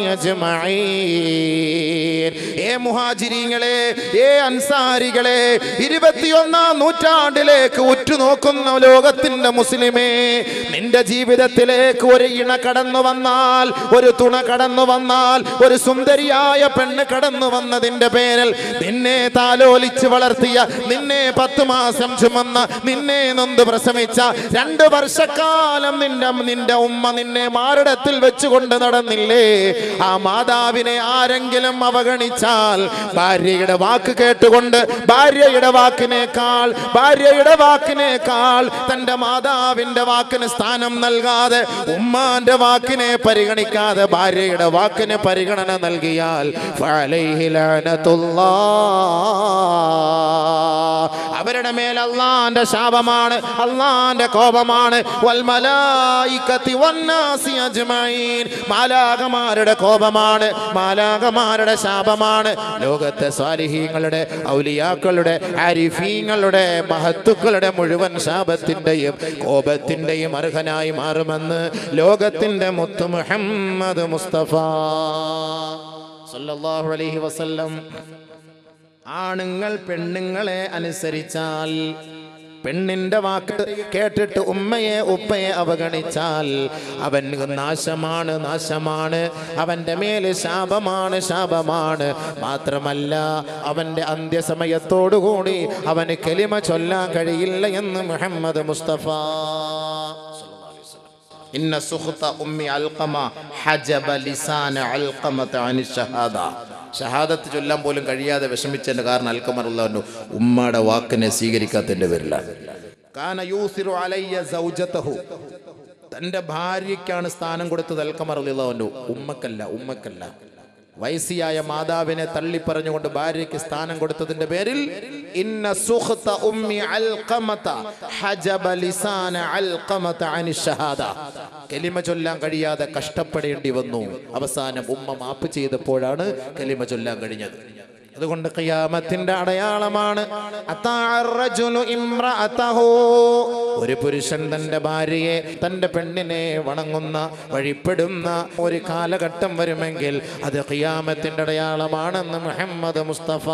ഏ മുഹാജിരിങ്ങളെ ഏ അൻസാരികളെ ഇരുപത്തിയൊന്നാം നൂറ്റാണ്ടിലേക്ക് ഉറ്റുനോക്കുന്ന ലോകത്തിന്റെ മുസ്ലിമേ നിന്റെ ജീവിതത്തിലേക്ക് ഒരു ഇണ കടന്നു വന്നാൽ ഒരു തുണ കടന്നു വന്നാൽ ഒരു സുന്ദരിയായ പെണ്ണ് കടന്നു വന്നതിന്റെ പേരിൽ നിന്നെ താലോലിച്ച് വളർത്തിയ നിന്നെ പത്ത് മാസം ചുമന്ന നിന്നെ നൊന്ത് പ്രസവിച്ച രണ്ട് വർഷക്കാലം നിന്റെ നിന്റെ ഉമ്മ നിന്നെ മാറിടത്തിൽ വെച്ചുകൊണ്ട് നടന്നില്ലേ? ആ മാതാവിനെ ആരെങ്കിലും അവഗണിച്ചാൽ ഭാര്യയുടെ വാക്ക് കേട്ടുകൊണ്ട് ഭാര്യയുടെ വാക്കിനേക്കാൾ ഭാര്യയുടെ വാക്കിനേക്കാൾ തന്റെ മാതാവിന്റെ വാക്കിന് സ്ഥാനം നൽകാതെ ഉമ്മാന്റെ വാക്കിനെ പരിഗണിക്കാതെ ഭാര്യയുടെ വാക്കിന് പരിഗണന നൽകിയാൽ. അവരുടെ മേൽ അള്ളാന്റെ ശാപമാണ് അള്ളാന്റെ കോപമാണ്. മാലാകമാരുടെ കോപമാണ് മാലാകമാരുടെ ശാപമാണ്. ലോകത്തെ സ്വാലിഹീങ്ങളുടെ ഔലിയാക്കളുടെ അരിഫീങ്ങളുടെ മഹത്തുക്കളുടെ മുഴുവൻ ശാപത്തിന്റെയും കോപത്തിന്റെയും അർഹനായി മാറുമെന്ന് ലോകത്തിന്റെ മുത്തു മുഹമ്മദ് മുസ്തഫ സല്ലല്ലാഹു അലൈഹി വസല്ലം. ആണുങ്ങൾ പെണ്ണുങ്ങളെ അനുസരിച്ചാൽ പെണ്ണിന്റെ വാക്ക് കേട്ടിട്ട് ഉമ്മയെ ഉപ്പയെ അവഗണിച്ചാൽ അവൻ നാശമാണ് നാശമാണ്. അവന്റെ മേൽ ശാപമാണ് ശാപമാണ്. മാത്രമല്ല അവന്റെ അന്ത്യസമയത്തോടുകൂടി അവന് കെലിമ ചൊല്ലാൻ കഴിയില്ല എന്ന് മുഹമ്മദ് മുസ്തഫ ഇന്ന സുഹൃത്ത ഉമ്മി അൽക്കമ ഹജബ ലിസാന അൽക്കമത അനി ഷഹാദ. ഷഹാദത്ത് ചൊല്ലാൻ പോലും കഴിയാതെ വിഷമിച്ചതിന്റെ കാരണം അൽക്കമറുള്ളവനു ഉമ്മയുടെ വാക്കിനെ സ്വീകരിക്കാത്തതിന്റെ പേരിലാണ് കാന യൂസിറു അലയ്യ തന്റെ ഭാര്യയ്ക്കാണ് സ്ഥാനം കൊടുത്തത് അൽക്കമറുള്ളവനു ഉമ്മക്കല്ല ഉമ്മക്കല്ല. വയസ്സിയായ മാതാവിനെ തള്ളിപ്പറഞ്ഞുകൊണ്ട് ഭാര്യയ്ക്ക് സ്ഥാനം കൊടുത്തതിന്റെ പേരിൽ ഇന്ന ഉമ്മി അൽഖമത ഹജബ ലിസാന അൽഖമത കലിമ ചൊല്ലാൻ കഴിയാതെ കഷ്ടപ്പെടേണ്ടി വന്നു. അവസാനം ഉമ്മ മാപ്പ് ചെയ്തപ്പോഴാണ് കലിമ ചൊല്ലാൻ കഴിഞ്ഞത്. അതുകൊണ്ട് ഖിയാമത്തിന്റെ അടയാളമാണ്. ഒരു പുരുഷൻ തന്റെ ഭാര്യയെ തന്റെ പെണ്ണിനെ വണങ്ങുന്ന വഴിപ്പെടുന്ന ഒരു കാലഘട്ടം വരുമെങ്കിൽ അത് ഖിയാമത്തിന്റെ അടയാളമാണെന്ന് മുഹമ്മദ് മുസ്തഫ.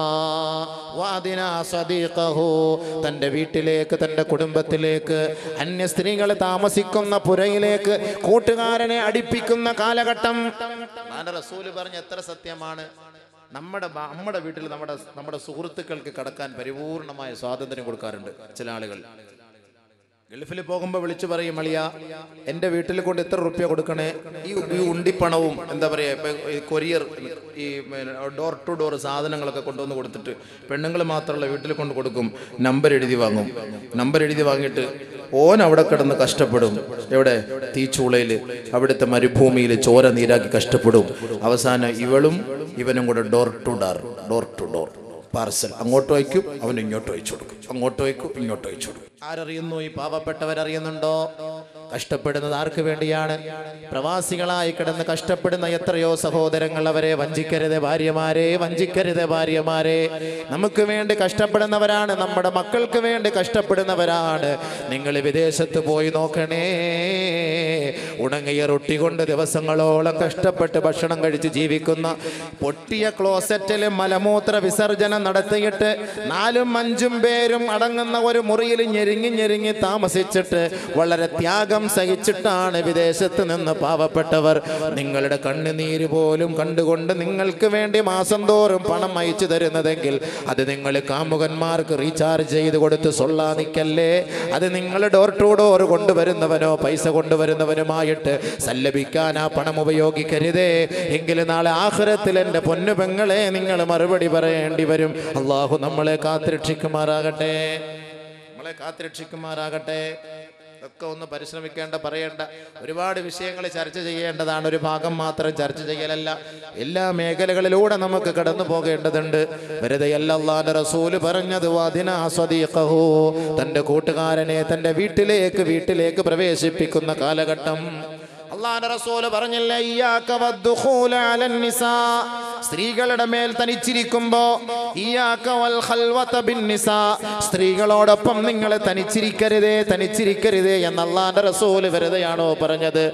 തന്റെ വീട്ടിലേക്ക് തന്റെ കുടുംബത്തിലേക്ക് അന്യ സ്ത്രീകൾ താമസിക്കുന്ന പുരയിലേക്ക് കൂട്ടുകാരനെ അടിപ്പിക്കുന്ന കാലഘട്ടം. പറഞ്ഞ എത്ര സത്യമാണ്? നമ്മുടെ നമ്മുടെ വീട്ടിൽ നമ്മുടെ നമ്മുടെ സുഹൃത്തുക്കൾക്ക് കടക്കാൻ പരിപൂർണമായ സ്വാതന്ത്ര്യം കൊടുക്കാറുണ്ട് ചില ആളുകൾ. ഗൾഫിൽ പോകുമ്പോൾ വിളിച്ചു പറയും അളിയ എന്റെ വീട്ടിൽ കൊണ്ട് എത്ര റുപ്യ കൊടുക്കണേ? ഈ ഉണ്ടിപ്പണവും എന്താ പറയുക ഇപ്പൊ ഈ ഡോർ ടു ഡോർ സാധനങ്ങളൊക്കെ കൊണ്ടുവന്ന് കൊടുത്തിട്ട് പെണ്ണുങ്ങൾ മാത്രമല്ല വീട്ടിൽ കൊണ്ട് കൊടുക്കും നമ്പർ എഴുതി വാങ്ങും. നമ്പർ എഴുതി വാങ്ങിയിട്ട് ഓൻ അവിടെ കിടന്ന് കഷ്ടപ്പെടും. എവിടെ? തീച്ചൂളയിൽ അവിടുത്തെ മരുഭൂമിയിൽ ചോര നീരാക്കി കഷ്ടപ്പെടും. അവസാനം ഇവളും ഇവനും കൂടെ door to door door to door parcel. അങ്ങോട്ട് വയ്ക്കും അവൻ ഇങ്ങോട്ട് അയച്ചു കൊടുക്കും. അങ്ങോട്ട് വയ്ക്കും ഇങ്ങോട്ട് അയച്ചു കൊടുക്കും. ആരറിയുന്നു? ഈ പാവപ്പെട്ടവരറിയുന്നുണ്ടോ? കഷ്ടപ്പെടുന്നത് ആർക്ക് വേണ്ടിയാണ്? പ്രവാസികളായി കിടന്ന് കഷ്ടപ്പെടുന്ന എത്രയോ സഹോദരങ്ങൾ അവരെ വഞ്ചിക്കരുത് ഭാര്യമാരെ വഞ്ചിക്കരുത് ഭാര്യമാരെ. നമുക്ക് വേണ്ടി കഷ്ടപ്പെടുന്നവരാണ് നമ്മുടെ മക്കൾക്ക് വേണ്ടി കഷ്ടപ്പെടുന്നവരാണ്. നിങ്ങൾ വിദേശത്ത് പോയി നോക്കണേ. ഉണങ്ങിയ റൊട്ടി കൊണ്ട് ദിവസങ്ങളോളം കഷ്ടപ്പെട്ട് ഭക്ഷണം കഴിച്ച് ജീവിക്കുന്ന പൊട്ടിയ ക്ലോസറ്റിൽ മലമൂത്ര വിസർജനം നടത്തിയിട്ട് നാലും അഞ്ചും പേരും അടങ്ങുന്ന ഒരു മുറിയിൽ ഞെരി ഞെരുങ്ങി ഞെരുങ്ങി താമസിച്ചിട്ട് വളരെ ത്യാഗം സഹിച്ചിട്ടാണ് വിദേശത്ത് നിന്ന് പാവപ്പെട്ടവർ. നിങ്ങളുടെ കണ്ണുനീര് പോലും കണ്ടുകൊണ്ട് നിങ്ങൾക്ക് വേണ്ടി മാസം തോറും പണം അയച്ചു തരുന്നതെങ്കിൽ അത് നിങ്ങൾ കാമുകന്മാർക്ക് റീചാർജ് ചെയ്ത് കൊടുത്ത് സൊള്ളാനിക്കല്ലേ? അത് നിങ്ങൾ ഡോർ ടു ഡോർ കൊണ്ടുവരുന്നവനോ പൈസ കൊണ്ടുവരുന്നവനുമായിട്ട് സല്ലപിക്കാൻ ആ പണം ഉപയോഗിക്കരുതേ. എങ്കിൽ നാളെ ആഹ്റത്തിൽ എന്റെ പൊന്നു പെങ്ങളെ നിങ്ങൾ മറുപടി പറയേണ്ടി വരും. അള്ളാഹു നമ്മളെ കാത്തിരക്ഷിക്കുമാറാകട്ടെ. നമ്മളെ കാത്തിരക്ഷിക്കുമാറാകട്ടെ. ഒക്കെ ഒന്ന് പരിശ്രമിക്കേണ്ട പറയേണ്ട. ഒരുപാട് വിഷയങ്ങൾ ചർച്ച ചെയ്യേണ്ടതാണ്. ഒരു ഭാഗം മാത്രം ചർച്ച ചെയ്യലല്ല. എല്ലാ മേഖലകളിലൂടെ നമുക്ക് കടന്നു പോകേണ്ടതുണ്ട്. വെറുതെ അല്ലാതെ റസൂൽ പറഞ്ഞത് വാദിന സ്വദീഖഹു തന്റെ കൂട്ടുകാരനെ തന്റെ വീട്ടിലേക്ക് വീട്ടിലേക്ക് പ്രവേശിപ്പിക്കുന്ന കാലഘട്ടം. അള്ളാന്റെ റസൂൽ പറഞ്ഞില്ല സ്ത്രീകളുടെ മേൽ തനിച്ചിരിക്കുമ്പോ സ്ത്രീകളോടൊപ്പം നിങ്ങൾ തനിച്ചിരിക്കരുതേ തനിച്ചിരിക്കരുതേ എന്ന് അള്ളാന്റെ റസൂൽ വെറുതെയാണോ പറഞ്ഞത്?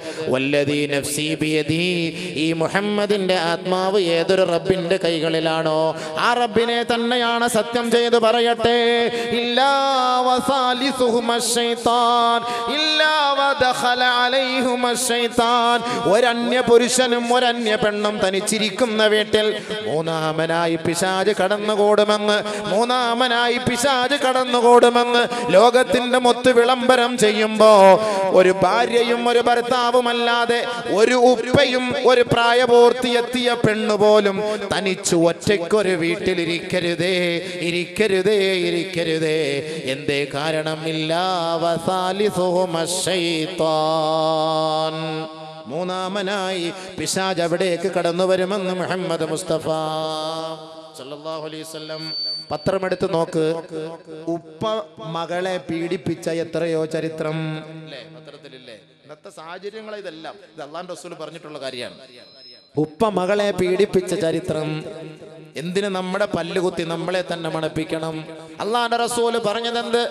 ഈ മുഹമ്മദിന്റെ ആത്മാവ് ഏതൊരു റബ്ബിന്റെ കൈകളിലാണോ? ആ റബ്ബിനെ തന്നെയാണ് സത്യം ചെയ്ത് പറയട്ടെ. ഇല്ലാ ഇല്ലാ ശൈത്താൻ ഒരന്യ പുരുഷനും ഒരന്യ പെണ്ണും തനിച്ചിരിക്കുന്ന വീട്ടിൽ മൂന്നാമനായി പിശാജ് കടന്നുകൂടുമെന്ന് മൂന്നാമനായി പിശാജ് കടന്നുകൂടുമെന്ന് ലോകത്തിന്റെ മൊത്ത് വിളംബരം ചെയ്യുമ്പോ ഒരു ഭാര്യയും ഒരു ഭർത്താവുമല്ലാതെ ഒരു ഉപ്പയും ഒരു പ്രായപൂർത്തിയെത്തിയ പെണ്ണുപോലും തനിച്ചു ഒറ്റയ്ക്കൊരു വീട്ടിലിരിക്കരുതേ ഇരിക്കരുതേ ഇരിക്കരുതേ. എന്തേ കാരണമില്ല? വസാലിസുഹുമ ശൈത്താൻ. മൂന്നാമനായി പിശാജ് അവിടേക്ക് കടന്നു വരുമെന്ന് മുഹമ്മദ് മുസ്തഫ. സല്ലല്ലാഹു അലൈഹി വസല്ലം പത്രമെടുത്ത് നോക്ക്. ഉപ്പ മകളെ പീഡിപ്പിച്ച എത്രയോ ചരിത്രം. പത്രത്തിലില്ലേ? ഇന്നത്തെ സാഹചര്യങ്ങൾ ഇതെല്ലാം. ഇത് അള്ളാൻ റസൂൽ പറഞ്ഞിട്ടുള്ള കാര്യമാണ്. ഉപ്പ മകളെ പീഡിപ്പിച്ച ചരിത്രം. എന്തിന് നമ്മുടെ പല്ലുകുത്തി നമ്മളെ തന്നെ മണപ്പിക്കണം? അള്ളാന്റെ റസൂൽ പറഞ്ഞതെന്ത്?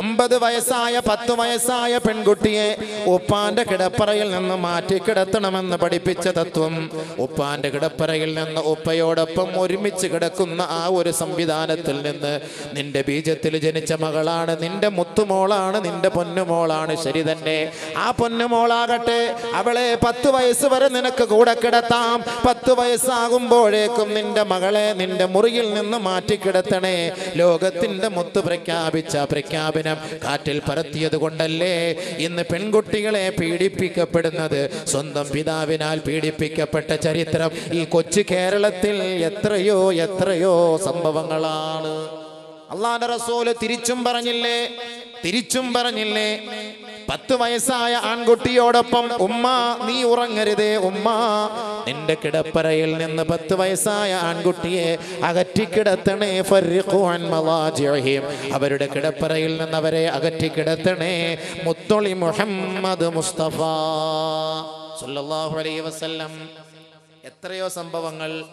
ഒമ്പത് വയസ്സായ പത്ത് വയസ്സായ പെൺകുട്ടിയെ ഉപ്പാന്റെ കിടപ്പറയിൽ നിന്ന് മാറ്റി കിടത്തണമെന്ന് പഠിപ്പിച്ച തത്വം ഉപ്പാന്റെ കിടപ്പറയിൽ നിന്ന് ഉപ്പയോടൊപ്പം ഒരുമിച്ച് കിടക്കുന്ന ആ ഒരു സംവിധാനത്തിൽ നിന്ന് നിന്റെ ബീജത്തിൽ ജനിച്ച മകളാണ് നിന്റെ മുത്തുമോളാണ് നിന്റെ പൊന്നുമോളാണ് ശരി തന്നെ. ആ പൊന്നുമോളാകട്ടെ അവളെ പത്ത് വയസ്സ് വരെ നിനക്ക് കൂടെ കിടത്താം. പത്ത് വയസ്സാകുമ്പോഴേക്കും നിന്റെ മകളെ നിന്റെ മുറിയിൽ നിന്ന് മാറ്റിക്കിടത്തണേ. ലോകത്തിന്റെ മുത്ത് പ്രഖ്യാപിച്ച പ്രഖ്യാപനം കാറ്റിൽ പരത്തിയത് കൊണ്ടല്ലേ? ഇന്ന് പെൺകുട്ടികളെ പീഡിപ്പിക്കപ്പെടുന്നത് സ്വന്തം പിതാവിനാൽ പീഡിപ്പിക്കപ്പെട്ട ചരിത്രം ഈ കൊച്ചു കേരളത്തിൽ എത്രയോ എത്രയോ സംഭവങ്ങളാണ്. അള്ളാന്റെ റസൂൽ തിരിച്ചും പറഞ്ഞില്ലേ? തിരിച്ചും പറഞ്ഞില്ലേ? പത്ത് വയസ്സായ ആൺകുട്ടിയോടൊപ്പം ഉമ്മ നീ ഉറങ്ങരുതേ ഉമ്മ. നിന്റെ കിടപ്പറയിൽ നിന്ന് പത്ത് വയസ്സായ ആൺകുട്ടിയെ അകറ്റിക്കിടത്തണേ. അവരുടെ കിടപ്പറയിൽ നിന്ന് അവരെ അകറ്റിക്കിടത്തണേ മുത്തൊളി മുഹമ്മദ് മുസ്തഫ. സുല്ലാഹു അലൈഹി വസല്ലം. എത്രയോ സംഭവങ്ങൾ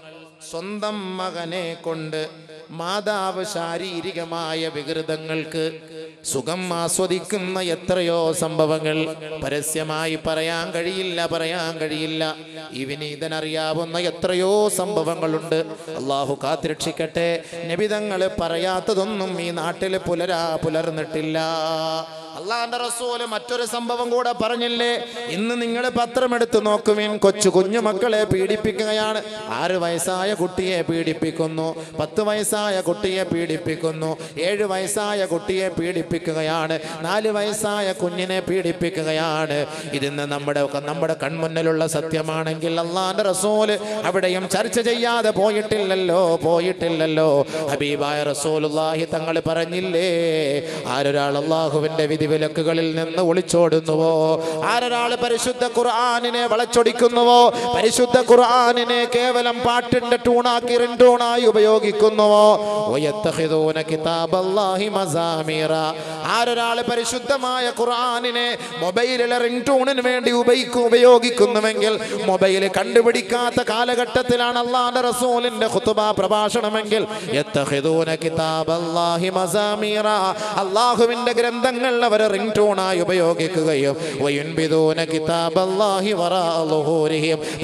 സ്വന്തം മകനെ കൊണ്ട് മാതാവ് ശാരീരികമായ വികൃതങ്ങൾക്ക് സുഖം ആസ്വദിക്കുന്ന എത്രയോ സംഭവങ്ങൾ. പരസ്യമായി പറയാൻ കഴിയില്ല പറയാൻ കഴിയില്ല. ഈ വിനീതനറിയാവുന്ന എത്രയോ സംഭവങ്ങളുണ്ട്. അള്ളാഹു കാത്തിരക്ഷിക്കട്ടെ. നബിതങ്ങൾ പറയാത്തതൊന്നും ഈ നാട്ടിൽ പുലരാ പുലർന്നിട്ടില്ല. അള്ളാന്റെ റസൂൽ മറ്റൊരു സംഭവം കൂടെ പറഞ്ഞില്ലേ? ഇന്ന് നിങ്ങൾ പത്രമെടുത്ത് നോക്കുവിൻ കൊച്ചു കുഞ്ഞു മക്കളെ പീഡിപ്പിക്കുകയാണ്. ആറ് വയസ്സായ കുട്ടിയെ പീഡിപ്പിക്കുന്നു പത്ത് വയസ്സായ കുട്ടിയെ പീഡിപ്പിക്കുന്നു ഏഴ് വയസ്സായ കുട്ടിയെ പീഡിപ്പിക്കുകയാണ് നാല് വയസ്സായ കുഞ്ഞിനെ പീഡിപ്പിക്കുകയാണ്. ഇതിന്ന് നമ്മുടെ നമ്മുടെ കൺമുന്നിലുള്ള സത്യമാണെങ്കിൽ അള്ളാന്റെ റസൂൽ അവിടെയും ചർച്ച ചെയ്യാതെ പോയിട്ടില്ലല്ലോ പോയിട്ടില്ലല്ലോ. ഹബീബായ റസൂലുള്ളാഹി തങ്ങൾ പറഞ്ഞില്ലേ ആരൊരാൾ അള്ളാഹുവിന്റെ വിധിവിലക്കുകളിൽ നിന്ന് ഒളിച്ചോടുന്നുവോ? ആരൊരാൾ പരിശുദ്ധ ഖുർആാനിനെ വളച്ചൊടിക്കുന്നുവോ? പരിശുദ്ധ ഖുർആാനിനെ കേവലം പാട്ടിന്റെ ടൂണാക്കി റിൻടൂണായി ഉപയോഗിക്കുന്നുവോ? ആരൊരാൾ പരിശുദ്ധമായ ഖുർആാനിനെ മൊബൈലിലെ റിൻടൂണിന് വേണ്ടി ഉപയോഗിക്കും ഉപയോഗിക്കുന്നുവെങ്കിൽ മൊബൈൽ കണ്ടുപിടിക്കാത്ത കാലഘട്ടത്തിലാണ് അള്ളാന്റെ റസൂലിന്റെ ഖുത്തുബ പ്രഭാഷണമെങ്കിൽ അള്ളാഹുവിന്റെ ഗ്രന്ഥങ്ങൾ അവർ റിംഗ് ടോണായി ഉപയോഗിക്കുകയും.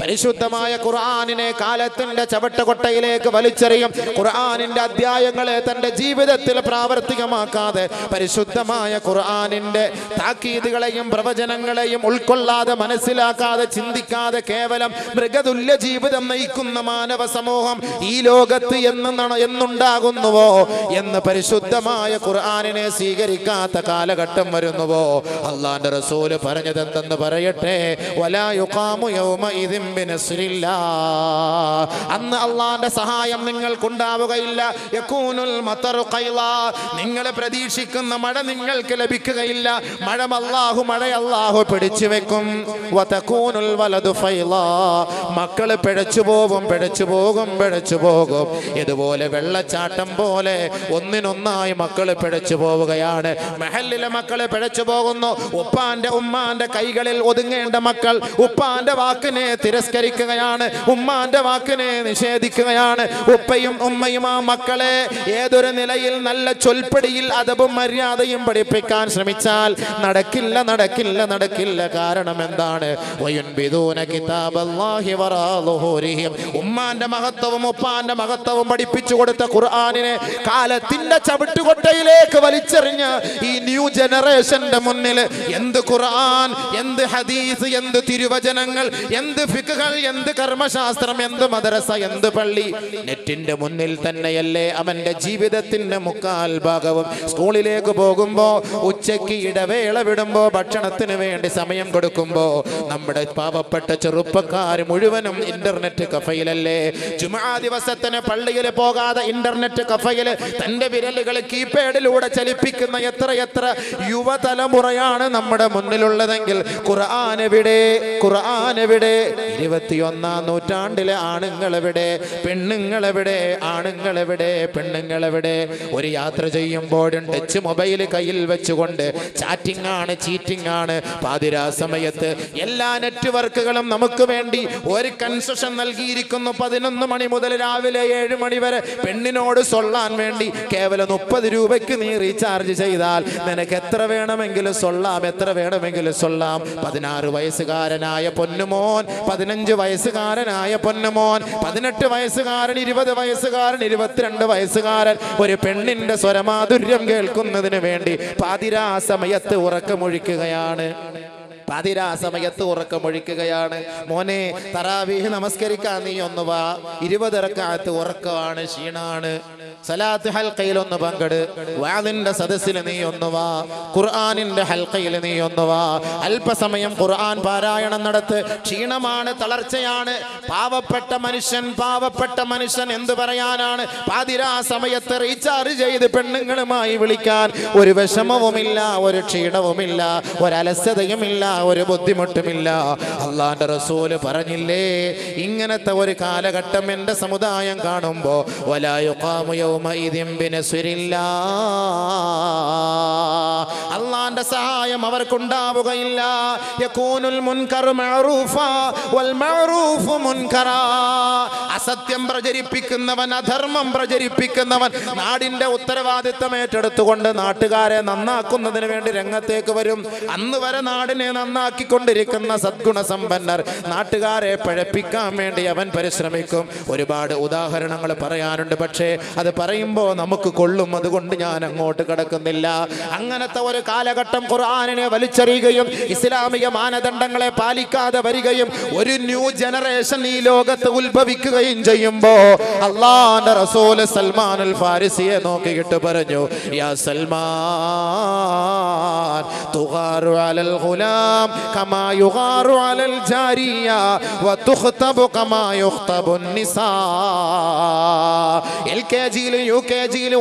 പരിശുദ്ധമായ ഖുർആാനിനെ കാലത്തിന്റെ ചവട്ടുകൊട്ടയിലേക്ക് വലിച്ചെറിയും ഖുർആാനിന്റെ അധ്യായങ്ങളെ തന്റെ ജീവിതത്തിൽ പ്രാവർത്തികമാക്കാതെ പരിശുദ്ധമായ ഖുർആാനിന്റെ താക്കീതുകളെയും പ്രവചനങ്ങളെയും ഉൾക്കൊള്ളാതെ മനസ്സിലാക്കാതെ ചിന്തിക്കാതെ കേവലം മൃഗതുല്യ ജീവിതം നയിക്കുന്ന മാനവ സമൂഹം ഈ ലോകത്ത് എന്നുണ്ടാകുന്നുവോ എന്ന് പരിശുദ്ധമായ ഖുർആാനിനെ സ്വീകരിക്കാത്ത കാലഘട്ടം വരുന്നുവോ? അള്ളാന്റെ റസൂൽ പറഞ്ഞത് എന്തെന്ന് പറയട്ടെ. അന്ന് അള്ളാന്റെ സഹായം നിങ്ങൾക്കുണ്ടാവുകയില്ല. നിങ്ങൾ പ്രതീക്ഷിക്കുന്ന മഴ നിങ്ങൾക്ക് ലഭിക്കുകയില്ല. മഴ അല്ലാഹു മഴ അല്ലാഹു പിടിച്ചു വെക്കും. മക്കൾ പിഴച്ചു പോകും പിഴച്ചു പോകും പിഴച്ചു പോകും. ഇതുപോലെ വെള്ളച്ചാട്ടം പോലെ ഒന്നിനൊന്നായി മക്കൾ പിഴച്ചു പോവുകയാണ്. മെഹലിലെ മക്കൾ പിഴച്ചു പോകുന്നു. ഉപ്പാന്റെ ഉമ്മാന്റെ കൈകളിൽ ഒതുങ്ങേണ്ട മക്കൾ ഉപ്പാന്റെ വാക്കിനെ തിരസ്കരിക്കുകയാണ്. ഉമ്മാന്റെ വാക്കിനെ നിഷേധിക്കുകയാണ്. ഉപ്പയും ഉമ്മയും ആ മക്കളെ ഏതൊരു നിലയിൽ നല്ല ചൊൽപ്പടിയിൽ അതവും മര്യാദയും പഠിപ്പിക്കാൻ ശ്രമിച്ചാൽ നടക്കില്ല നടക്കില്ല നടക്കില്ല. കാരണം എന്താണ്. ഉമ്മാന്റെ മഹത്വവും ഉപ്പാന്റെ മഹത്വവും പഠിപ്പിച്ചു കൊടുത്ത ഖുർആാനിനെ കാലത്തിന്റെ ചവിട്ടുകൊട്ടയിലേക്ക് വലിച്ചെറിഞ്ഞ് ഈ ന്യൂ ജനറേഷന്റെ മുന്നിൽ എന്ത് ഖുർആൻ എന്ത് ഹദീസ് എന്ത് തിരുവചനങ്ങൾ എന്ത് ഫിക്കുകൾ എന്ത് കർമ്മശാസ്ത്രം എന്ത് മദ്രസ എന്ത് പള്ളി. നെറ്റിന്റെ മുന്നിൽ തന്നെയല്ലേ അവന്റെ ജീവിതത്തിന്റെ മുക്കാൽ ഭാഗവും. സ്കൂളിലേക്ക് പോകുമ്പോ ഉച്ചയ്ക്ക് ഇടവേള വിടുമ്പോ ഭക്ഷണത്തിന് വേണ്ടി സമയം കൊടുക്കുമ്പോ നമ്മുടെ പാവപ്പെട്ട ചെറുപ്പക്കാർ മുഴുവനും ഇന്റർനെറ്റ് കഫയിലല്ലേ. ജുമാ ദിവസത്തിന് പള്ളിയിൽ പോകാതെ ഇന്റർനെറ്റ് കഫയിൽ തന്റെ വിരലുകൾ കീപാഡിലൂടെ ചലിപ്പിക്കുന്ന എത്ര എത്ര യുവതലമുറയാണ് നമ്മുടെ മുന്നിലുള്ളതെങ്കിൽ ഖുർആൻ എവിടെ? ഖുർആൻ എവിടെ? ഇരുപത്തിയൊന്നാം നൂറ്റാണ്ടിലെ ആണുങ്ങളെവിടെ പെണ്ണുങ്ങളെവിടെ ആണുങ്ങളെവിടെ പെണ്ണുങ്ങളെവിടെ ഒരു യാത്ര ചെയ്യുമ്പോഴും ടച്ച് മൊബൈൽ കയ്യിൽ വെച്ചുകൊണ്ട് ചാറ്റിംഗ് ആണ് ചീറ്റിംഗ് ആണ്. പാതിരാ സമയത്ത് എല്ലാ നെറ്റ്വർക്കുകളും നമുക്ക് വേണ്ടി ഒരു കൺസെഷൻ നൽകിയിരിക്കുന്നു. പതിനൊന്ന് മണി മുതൽ രാവിലെ ഏഴ് മണി വരെ പെണ്ണിനോട് സൊള്ളാൻ വേണ്ടി കേവലം മുപ്പത് രൂപയ്ക്ക് നീ റീചാർജ് ചെയ്താൽ നിനക്ക് എത്ര വേണമെങ്കിലും സൊള്ളാം എത്ര വേണമെങ്കിലും സൊള്ളാം. പതിനാറ് വയസ്സുകാരനായ പൊന്നുമോൻ പതിനഞ്ച് വയസ്സുകാരനായ പൊന്നുമോൻ പതിനെട്ട് വയസ്സുകാരൻ ഇരുപത് വയസ്സുകാരൻ ഇരുപത്തിരണ്ട് വയസ്സുകാരൻ. ഒരു പെണ്ണിന്റെ സ്വരമാധുര്യം കേൾക്കുന്നതിന് വേണ്ടി പാതിരാ സമയത്ത് ഉറക്കമൊഴിക്കുകയാണ്. പാതിരാ സമയത്ത് ഉറക്കമൊഴിക്കുകയാണ്. മോനെ തറാവീഹ് നമസ്കരിക്കാൻ നീ ഒന്ന് വാ. ഇരുപതിറക്കാലത്ത് ഉറക്കമാണ് ക്ഷീണാണ്. സലാത്ത് ഹൽക്കയിൽ ഒന്ന് പങ്കെട്. വാദിന്റെ സദസ്സിൽ നീ ഒന്ന് വാ. ഖുർആാനിന്റെ ഹൽക്കയിൽ നീ ഒന്ന് വാ. അല്പസമയം ഖുർആൻ പാരായണം നടത്ത്. ക്ഷീണമാണ് തളർച്ചയാണ്. പാവപ്പെട്ട മനുഷ്യൻ പാവപ്പെട്ട മനുഷ്യൻ എന്ത് പറയാനാണ്? പാതിരാ സമയത്ത് റീചാർജ് ചെയ്ത് പെണ്ണുങ്ങളുമായി വിളിക്കാൻ ഒരു വിഷമവുമില്ല ഒരു ക്ഷീണവുമില്ല ഒരലസതയുമില്ല ഒരു ബുദ്ധിമുട്ടുമില്ല അള്ളാന്റെ റസൂൽ പറഞ്ഞില്ലേ ഇങ്ങനത്തെ ഒരു കാലഘട്ടം എന്റെ സമുദായം കാണുമ്പോ വലായുഖാമു യൗമഇദിൻ ബിനസ്രില്ലാ. അള്ളാന്റെ സഹായം അവർക്കുണ്ടാവുകയില്ല. യകൂനുൽ മഅറൂഫ വൽ മുൻകറ. അസത്യം പ്രചരിപ്പിക്കുന്നവൻ അധർമ്മം പ്രചരിപ്പിക്കുന്നവൻ നാടിന്റെ ഉത്തരവാദിത്തം ഏറ്റെടുത്തുകൊണ്ട് നാട്ടുകാരെ നന്നാക്കുന്നതിന് വേണ്ടി രംഗത്തേക്ക് വരും. അന്ന് വരെ നാടിനെ നന്നാക്കിക്കൊണ്ടിരിക്കുന്ന സദ്ഗുണ സമ്പന്നർ നാട്ടുകാരെ പഴപ്പിക്കാൻ വേണ്ടി അവൻ പരിശ്രമിക്കും. ഒരുപാട് ഉദാഹരണങ്ങൾ പറയാനുണ്ട് പക്ഷേ അത് പറയുമ്പോൾ നമുക്ക് കൊള്ളും. അതുകൊണ്ട് ഞാൻ അങ്ങോട്ട് കിടക്കുന്നില്ല. അങ്ങനത്തെ ഒരു കാലഘട്ടം ഖുർആാനിനെ വലിച്ചെറിയുകയും ഇസ്ലാമിക മാനദണ്ഡങ്ങളെ പാലിക്കാതെ വരികയും ഒരു ന്യൂ ജനറേഷൻ ഈ ലോകത്ത് ഉത്ഭവിക്കുകയും ചെയ്യുമ്പോ അള്ളാന്റെ റസൂൽ സൽമാനുൽ ഫാരിസിയെ നോക്കിയിട്ട് പറഞ്ഞു യാ സൽമാൻ തുഗാറു അലൽ ഗുലാം കമാ യുഗാറു അലൽ ജാരിയ വതുഖ്തബു കമാ യുഖ്തബു നിസാ. എൽ കെ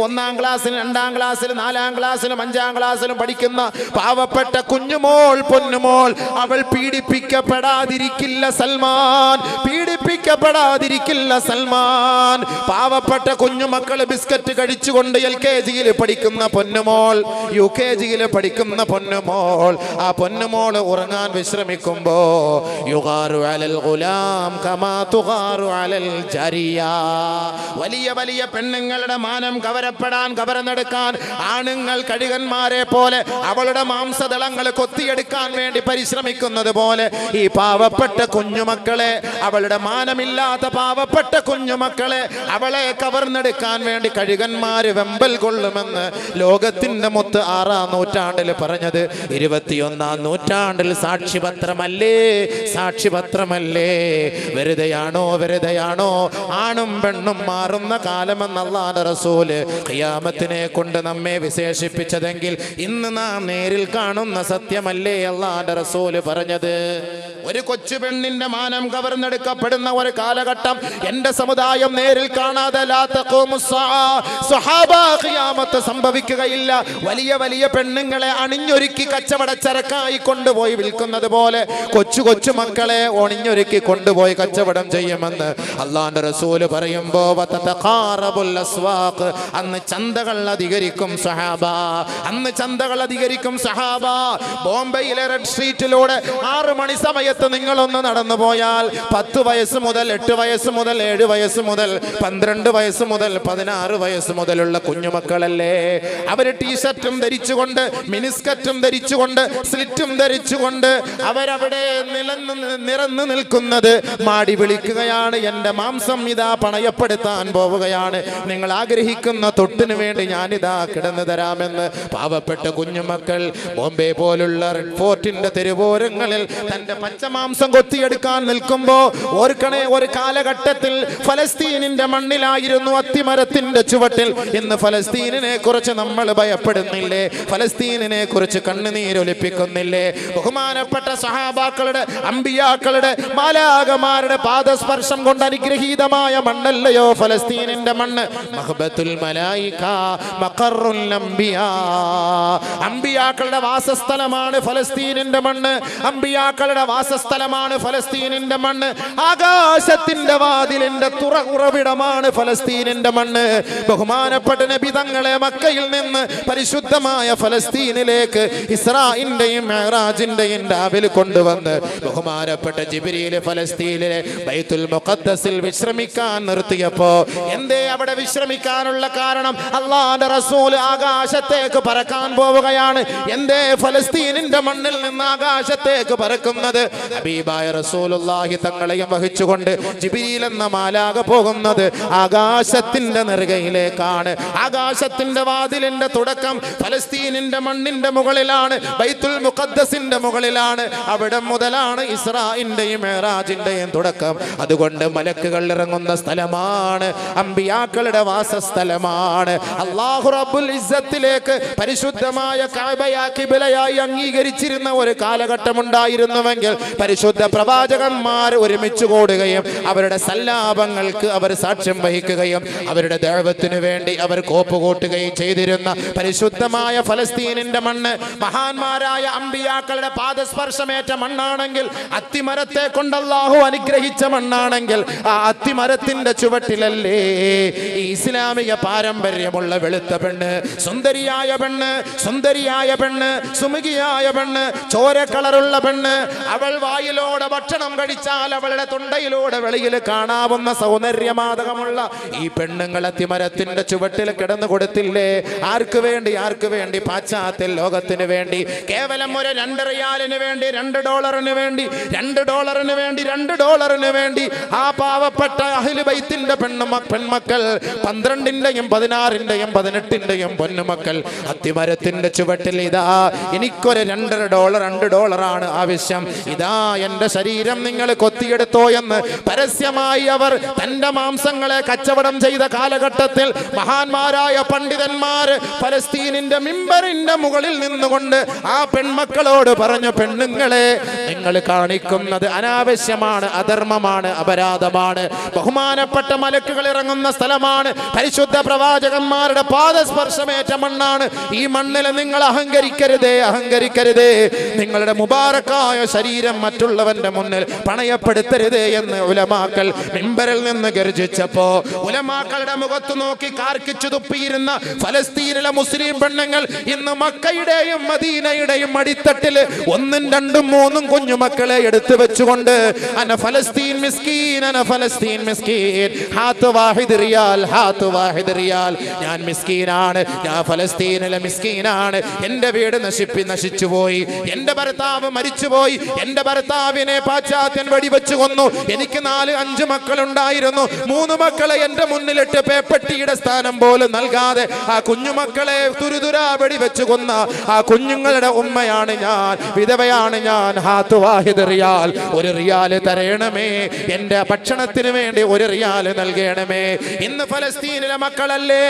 ഒന്നാം ക്ലാസ്സിലും രണ്ടാം ക്ലാസ്സിലും നാലാം ക്ലാസ്സിലും അഞ്ചാം ക്ലാസ്സിലും പഠിക്കുന്ന പാവപ്പെട്ട കുഞ്ഞുമോൾ പൊന്നുമോൾ അവൾ പീഡിപ്പിക്കപ്പെടാതിരിക്കില്ല സൽമാൻ പീഡിപ്പിക്കപ്പെടാതിരിക്കില്ല സൽമാൻ. പാവപ്പെട്ട കുഞ്ഞുമക്കൾ ബിസ്ക്കറ്റ് കഴിച്ചുകൊണ്ട് എൽ കെ ജിയിൽ പഠിക്കുന്ന പൊന്നുമോൾ യു കെ ജിയിൽ പഠിക്കുന്ന പൊന്നുമോൾ ആ പൊന്നുമോൾ ഉറങ്ങാൻ വിശ്രമിക്കുമ്പോ യുഗാറു അലൽ ഗുലാം കമാ തുകാറു അലൽ ജരിയ. വലിയ വലിയ പെണ്ണുങ്ങളുടെ മാനം കവരപ്പെടാൻ കവരന്നെടുക്കാൻ ആണുങ്ങൾ കഴുകന്മാരെ പോലെ അവളുടെ മാംസദളങ്ങൾ കൊത്തിയെടുക്കാൻ വേണ്ടി പരിശ്രമിക്കുന്നത് പോലെ ഈ പാവപ്പെട്ട കുഞ്ഞുമക്കളെ അവളുടെ മാനമില്ലാത്ത പാവപ്പെട്ട കുഞ്ഞുമക്കളെ അവളെ കവർന്നെടുക്കാൻ വേണ്ടി കഴുകന്മാര് വെമ്പൽ കൊള്ളുമെന്ന് ലോകത്തിന്റെ മൊത്ത് ആറാം നൂറ്റാണ്ടിൽ പറഞ്ഞത്. ഇരുപത്തിയൊന്നാം നൂറ്റാണ്ടിൽ സാക്ഷിപത്രമല്ലേ? സാക്ഷിപത്രമല്ലേ? വെറുതെയാണോ വെറുതെയാണോ? ആണും പെണ്ണും മാറുന്ന കാലമെന്നല്ലാതെ റസൂൽ ഖിയാമത്തിനെ കൊണ്ട് നമ്മെ വിശേഷിപ്പിച്ചതെങ്കിൽ ഇന്ന് നാം നേരിൽ കാണുന്ന സത്യമല്ലേ അള്ളാന്റെ റസൂൽ പറഞ്ഞത്? ഒരു കൊച്ചു പെണ്ണിന്റെ മാനം കവർന്നെടുക്കപ്പെടുന്ന ഒരു കാലഘട്ടം എന്റെ സമുദായം നേരിൽ കാണാതെ സംഭവിക്കുകയില്ല. വലിയ വലിയ പെണ്ണുങ്ങളെ അണിഞ്ഞൊരുക്കി കച്ചവട ചരക്കായി കൊണ്ടുപോയി വിൽക്കുന്നത് പോലെ കൊച്ചു കൊച്ചു മക്കളെ ഒണിഞ്ഞൊരുക്കി കൊണ്ടുപോയി കച്ചവടം ചെയ്യുമെന്ന് അള്ളാന്റെ റസൂൽ പറയുമ്പോ. അന്ന് ചന്തകൾ അധികരിക്കും സഹാബ അന്ന് ചന്തകൾ അധികരിക്കും സഹാബ. ബോംബെയിലെ റെഡ് സ്ട്രീറ്റിലൂടെ ആറ് മണി സമയത്ത് നിങ്ങളൊന്ന് നടന്നു പോയാൽ പത്ത് വയസ്സ് മുതൽ എട്ട് വയസ്സ് മുതൽ ഏഴ് വയസ്സ് മുതൽ പന്ത്രണ്ട് വയസ്സ് മുതൽ പതിനാറ് വയസ്സ് മുതലുള്ള കുഞ്ഞുമക്കളല്ലേ? അവർ ടീഷർട്ടും ധരിച്ചുകൊണ്ട് മിനിസ്കറ്റും ധരിച്ചുകൊണ്ട് സ്ലിറ്റും ധരിച്ചുകൊണ്ട് അവരവിടെ നിലന്ന് നിറന്നു നിൽക്കുന്നത് മാടി വിളിക്കുകയാണ്. എന്റെ മാംസം ഇതാ പണയപ്പെടുത്താൻ പോവുകയാണ്. നിങ്ങൾ ആഗ്രഹിക്കുന്ന തൊട്ടിനു വേണ്ടി ഞാനിതാ കിടന്നു തരാമെന്ന് പാവപ്പെട്ട കുഞ്ഞുമക്കൾ ബോംബെ പോലുള്ള റെഡ് ഫോർട്ടിന്റെ തെരുവോരങ്ങളിൽ തന്റെ പച്ചമാംസം കൊത്തിയെടുക്കാൻ നിൽക്കുമ്പോ ഓർക്കണേ ഒരു കാലഘട്ടത്തിൽ ഫലസ്തീനിന്റെ മണ്ണിലായിരുന്നു അത്തിമരത്തിന്റെ ചുവട്ടിൽ. ഇന്ന് ഫലസ്തീനിനെ കുറിച്ച് നമ്മൾ ഭയപ്പെടുന്നില്ലേ? ഫലസ്തീനിനെ കുറിച്ച് കണ്ണുനീരൊലിപ്പിക്കുന്നില്ലേ? ബഹുമാനപ്പെട്ട സഹാബാക്കളുടെ അമ്പിയാക്കളുടെ മാലാകമാരുടെ പാദസ്പർശം കൊണ്ട് അനുഗ്രഹീതമായ മണ്ണല്ലയോ ഫലസ്തീനിന്റെ മണ്ണ്? മഹബത്തുൽ മലായിക മഖറുൽ അംബിയാ. അമ്പിയാക്കളുടെ വാസസ്ഥലമാണ് ഫലസ്തീനിന്റെ മണ്ണ്. അമ്പിയാക്കളുടെ വാസസ്ഥലമാണ് ഫലസ്തീനിന്റെ മണ്ണ്. ആകാശത്തിന്റെ വാതിലിന്റെ തുറ ഉറവിടമാണ് ഫലസ്തീനിന്റെ മണ്ണ്. ബഹുമാനപ്പെട്ട നബി തങ്ങളെ മക്കയിൽ നിന്ന് പരിശുദ്ധമായ ഫലസ്തീനിലേക്ക് ഇസ്രായിന്റെയും മെഹറാജിന്റെയും രാവിൽ കൊണ്ടുവന്ന് ബഹുമാനപ്പെട്ട ജിബിരിയിലെ ഫലസ്തീനിലെ ബൈത്തുൽ മുഖദ്ദസിൽ വിശ്രമിക്കാൻ നിർത്തിയപ്പോ എന്തേ അവിടെ വിശ്രമിക്കാനുള്ള കാരണം? അള്ളാന്റെ റസൂൽ ആകാശത്തേക്ക് പറക്കാൻ പോവുകയാണ്. എന്തേ ഫലസ്തീനിന്റെ മണ്ണിൽ നിന്ന് ആകാശത്തേക്ക് പറക്കുന്നത്? റസൂലുള്ളാഹി തങ്ങളെയും വഹിച്ചുകൊണ്ട് ജിബിരിയിൽ എന്ന മാലാക പോകുന്നത് ആകാശത്തിന്റെ നെറുകയിലേക്കാണ്. ആകാശത്തിന്റെ വാതിലിന്റെ തുടക്കം ഫലസ്തീനിന്റെ മണ്ണിന്റെ മുകളിലാണ് ബൈത്തുൽ മുഖദ്സിന്റെ മുകളിലാണ്. അവിടെ മുതലാണ് ഇസ്രായിന്റെയും മേറാജിന്റെയും തുടക്കം. അതുകൊണ്ട് മലക്കുകൾ ഇറങ്ങുന്ന സ്ഥലമാണ് അമ്പിയാക്കളുടെ വാസസ്ഥലമാണ്. അള്ളാഹു റബ്ബുൽ ഇസ്സത്തിലേക്ക് പരിശുദ്ധമായ കാബയാ ബലയായി അംഗീകരിച്ചിരുന്ന ഒരു കാലഘട്ടമുണ്ടായിരുന്നുവെങ്കിൽ പരിശുദ്ധ പ്രവാചകന്മാർ ഒരുമിച്ച് കൂടുകയും അവരുടെ സല്ലാപങ്ങൾക്ക് അവർ സാക്ഷ്യം വഹിക്കുകയും അവരുടെ ദേവത്തിനു വേണ്ടി അവർ കോപ്പുകൂട്ടുകയും ചെയ്തിരുന്ന പരിശുദ്ധമായ ഫലസ്തീനിന്റെ മണ്ണ് മഹാന്മാരായ അമ്പിയാക്കളുടെ പാദസ്പർശമേറ്റ മണ്ണാണെങ്കിൽ അത്തിമരത്തെ കൊണ്ട് അനുഗ്രഹിച്ച മണ്ണാണെങ്കിൽ ആ അത്തിമരത്തിന്റെ ചുവട്ടിലല്ലേ ഈ ഇസ്ലാമിക പാരമ്പര്യമുള്ള വെളുത്ത പെണ്ണ് സുന്ദരിയായ പെണ്ണ് സുന്ദരിയായ പെണ്ണ് സുമുഖിയായ പെണ്ണ് ചോര കളറുള്ള പെണ്ണ്. അവൾ വായിലൂടെ ഭക്ഷണം കഴിച്ചാൽ അവളുടെ തൊണ്ടയിലൂടെ വെളിയിൽ കാണാവുന്ന സൗന്ദര്യമാതകമുള്ള ഈ പെണ്ണുങ്ങളെ തിമരത്തിന്റെ ചുവട്ടിൽ കിടന്നു കൊടുത്തില്ലേ? ആർക്ക് വേണ്ടി ആർക്ക് വേണ്ടി? പാശ്ചാത്യ ലോകത്തിന് വേണ്ടി കേവലം ഒരു രണ്ട് റിയാലിന് വേണ്ടി രണ്ട് ഡോളറിന് വേണ്ടി രണ്ട് ഡോളറിന് വേണ്ടി രണ്ട് ഡോളറിന് വേണ്ടി ആ പാവപ്പെട്ട അഹിൽ ബൈത്തിന്റെ പെണ്ണുമ പെൺമക്കൾ പന്ത്രണ്ടിന്റെയും പതിനാറിന്റെയും പതിനെട്ടിന്റെയും പൊന്നുമക്കൾ അത്തിമരത്തിന്റെ ചുവട്ടിൽ ഇതാ എനിക്കൊരു രണ്ടര ഡോളർ രണ്ട് ആണ് ആവശ്യം. ഇതാ എന്റെ ശരീരം നിങ്ങൾ കൊത്തിയെടുത്തോ എന്ന് പരസ്യമായി അവർ തന്റെ മാംസങ്ങളെ കച്ചവടം ചെയ്ത കാലഘട്ടത്തിൽ മഹാന്മാരായ പണ്ഡിതന്മാർ ഫലസ്തീനിന്റെ മിമ്പറിന്റെ മുകളിൽ നിന്നുകൊണ്ട് ആ പെൺമക്കളോട് പറഞ്ഞു പെണ്ണുങ്ങളെ നിങ്ങൾ കാണിക്കുന്നത് അനാവശ്യമാണ് അധർമ്മമാണ് അപരാധമാണ്. ബഹുമാനപ്പെട്ട മലക്കുകൾ ഇറങ്ങുന്ന സ്ഥലമാണ്. പരിശുദ്ധ പ്രവാചകന്മാരുടെ പാദസ്പർശമേറ്റ മണ്ണാണ് ഈ മണ്ണിൽ നിങ്ങൾ അഹങ്കരിക്കരുതേ അഹങ്കരിക്കരുതേ. നിങ്ങളുടെ മുബാറക്കായ ശരീരം മറ്റുള്ളവന്റെ മുന്നിൽ പണയപ്പെടുത്തരുത് എന്ന് ഉലമാക്കൾ മിമ്പറിൽ നിന്ന് ഗർജിച്ചപ്പോ ഉലമാക്കളുടെ മുഖത്ത് നോക്കി കാർക്കിച്ചു തുപ്പിയിരുന്ന ഫലസ്തീനിലെ മുസ്ലിം പെണ്ണുങ്ങൾ ഇന്ന് മക്കയുടെയും മദീനയുടെയും അടിത്തട്ടിൽ ഒന്നും രണ്ടും മൂന്നും കുഞ്ഞുമക്കളെ എടുത്തു വെച്ചുകൊണ്ട് അന ഫലസ്തീൻ മിസ്കീൻ അന ഫലസ്തീൻ മിസ്കീൻ. ഹാത്ത് വാഹിദ് റിയാൽ ഹാത്ത് വാഹിദ് റിയാൽ. ഞാൻ മിസ്കീനാണ് ഞാൻ ഫലസ്തീനിലെ മിസ്കീനാണ് എന്റെ വീട് നശിപ്പി നശിച്ചുപോയി. എന്റെ ഭർത്താവ് മരിച്ചുപോയി. എന്റെ ഭർത്താവിനെ പാശ്ചാത്യൻ വെടിവെച്ചു കൊന്നു. എനിക്ക് നാല് അഞ്ച് മക്കളുണ്ടായിരുന്നു. മൂന്ന് മക്കളെ എന്റെ മുന്നിലിട്ട് പേപ്പട്ടിയുടെ സ്ഥാനം പോലും നൽകാതെ ആ കുഞ്ഞുമക്കളെ തുരുതുരാ വെടിവെച്ചു കൊന്ന ആ കുഞ്ഞുങ്ങളുടെ ഉമ്മയാണ് ഞാൻ. വിധവയാണ് ഞാൻ. ഹാത്തുവാഹിദ് റിയാൽ. ഒരു റിയാൽ തരയണമേ എന്റെ ഭക്ഷണത്തിന് വേണ്ടി ഒരു റിയാൽ നൽകണമേ. ഇന്ന് ഫലസ്തീനിലെ മക്കളല്ലേ?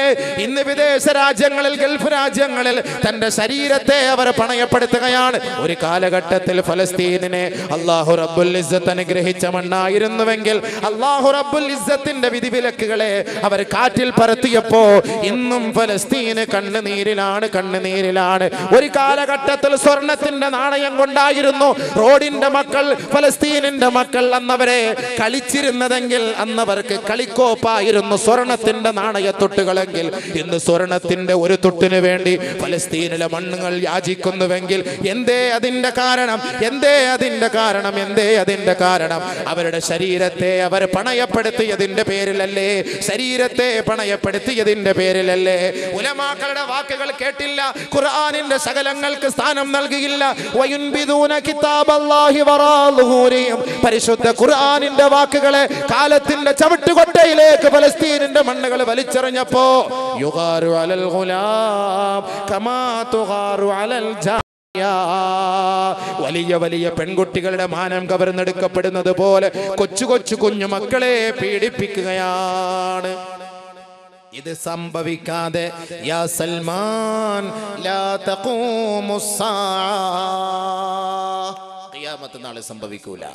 ഇന്ന് വിദേശ രാജ്യങ്ങളിൽ ഗൾഫ് രാജ്യങ്ങളിൽ തന്റെ ശരീരത്തെ അവർ പണയപ്പെടുത്തുകയാണ്. ഒരു കാലഘട്ടത്തിൽ ഫലസ്തീനിനെ അള്ളാഹു റബ്ബുൽ ഇസ്സത്ത് അനുഗ്രഹിച്ച മണ്ണായിരുന്നുവെങ്കിൽ അള്ളാഹു റബ്ബുൽ ഇസ്സത്തിന്റെ വിധിവിലക്കുകളെ അവർ കാറ്റിൽ പറത്തിയപ്പോ ഇന്നും ഫലസ്തീന് കണ്ണുനീരിലാണ് കണ്ണുനീരിലാണ്. ഒരു കാലഘട്ടത്തിൽ സ്വർണത്തിന്റെ നാണയം കൊണ്ടായിരുന്നു. റോഡിന്റെ മക്കൾ ഫലസ്തീനിന്റെ മക്കൾ അന്നവരെ കളിച്ചിരുന്നതെങ്കിൽ അന്നവർക്ക് കളിക്കോപ്പായിരുന്നു സ്വർണത്തിന്റെ നാണയത്തൊട്ടുകളെങ്കിൽ. ഇന്ന് സ്വർണത്തിന്റെ ഒരു തൊട്ടിന് വേണ്ടി ഫലസ്തീനിലെ മണ്ണുകൾ യാചിക്കുന്നുവെങ്കിൽ എന്തേ അതിന്റെ കാരണം? എന്തേ അതിന്റെ കാരണം? എന്തേ അതിന്റെ കാരണം? അവരുടെ ശരീരത്തെ അവർ പണയപ്പെടുത്തിയതിന്റെ പേരിലല്ലേ? ശരീരത്തെ പണയപ്പെടുത്തിയതിന്റെ പേരിലല്ലേ? ഉലമാക്കളുടെ വാക്കുകൾ കേട്ടില്ല. ഖുർആനിന്റെ ശകലങ്ങൾക്ക് സ്ഥാനം നൽകിയില്ല. പരിശുദ്ധ ഖുർആനിന്റെ വാക്കുകളെ കാലത്തിന്റെ ചവിട്ടുകൊട്ടയിലേക്ക് ഫലസ്തീനിന്റെ മണ്ണുകൾ വലിച്ചെറിഞ്ഞപ്പോ അലൽ വലിയ വലിയ പെൺകുട്ടികളുടെ മാനം കവർന്നെടുക്കപ്പെടുന്നത് പോലെ കൊച്ചു കൊച്ചു കുഞ്ഞു മക്കളെ പീഡിപ്പിക്കുകയാണ്. ഇത് സംഭവിക്കാതെ യാ സൽമാൻ ലാ ഖിയാമത്ത് നാളെ സംഭവിക്കൂല.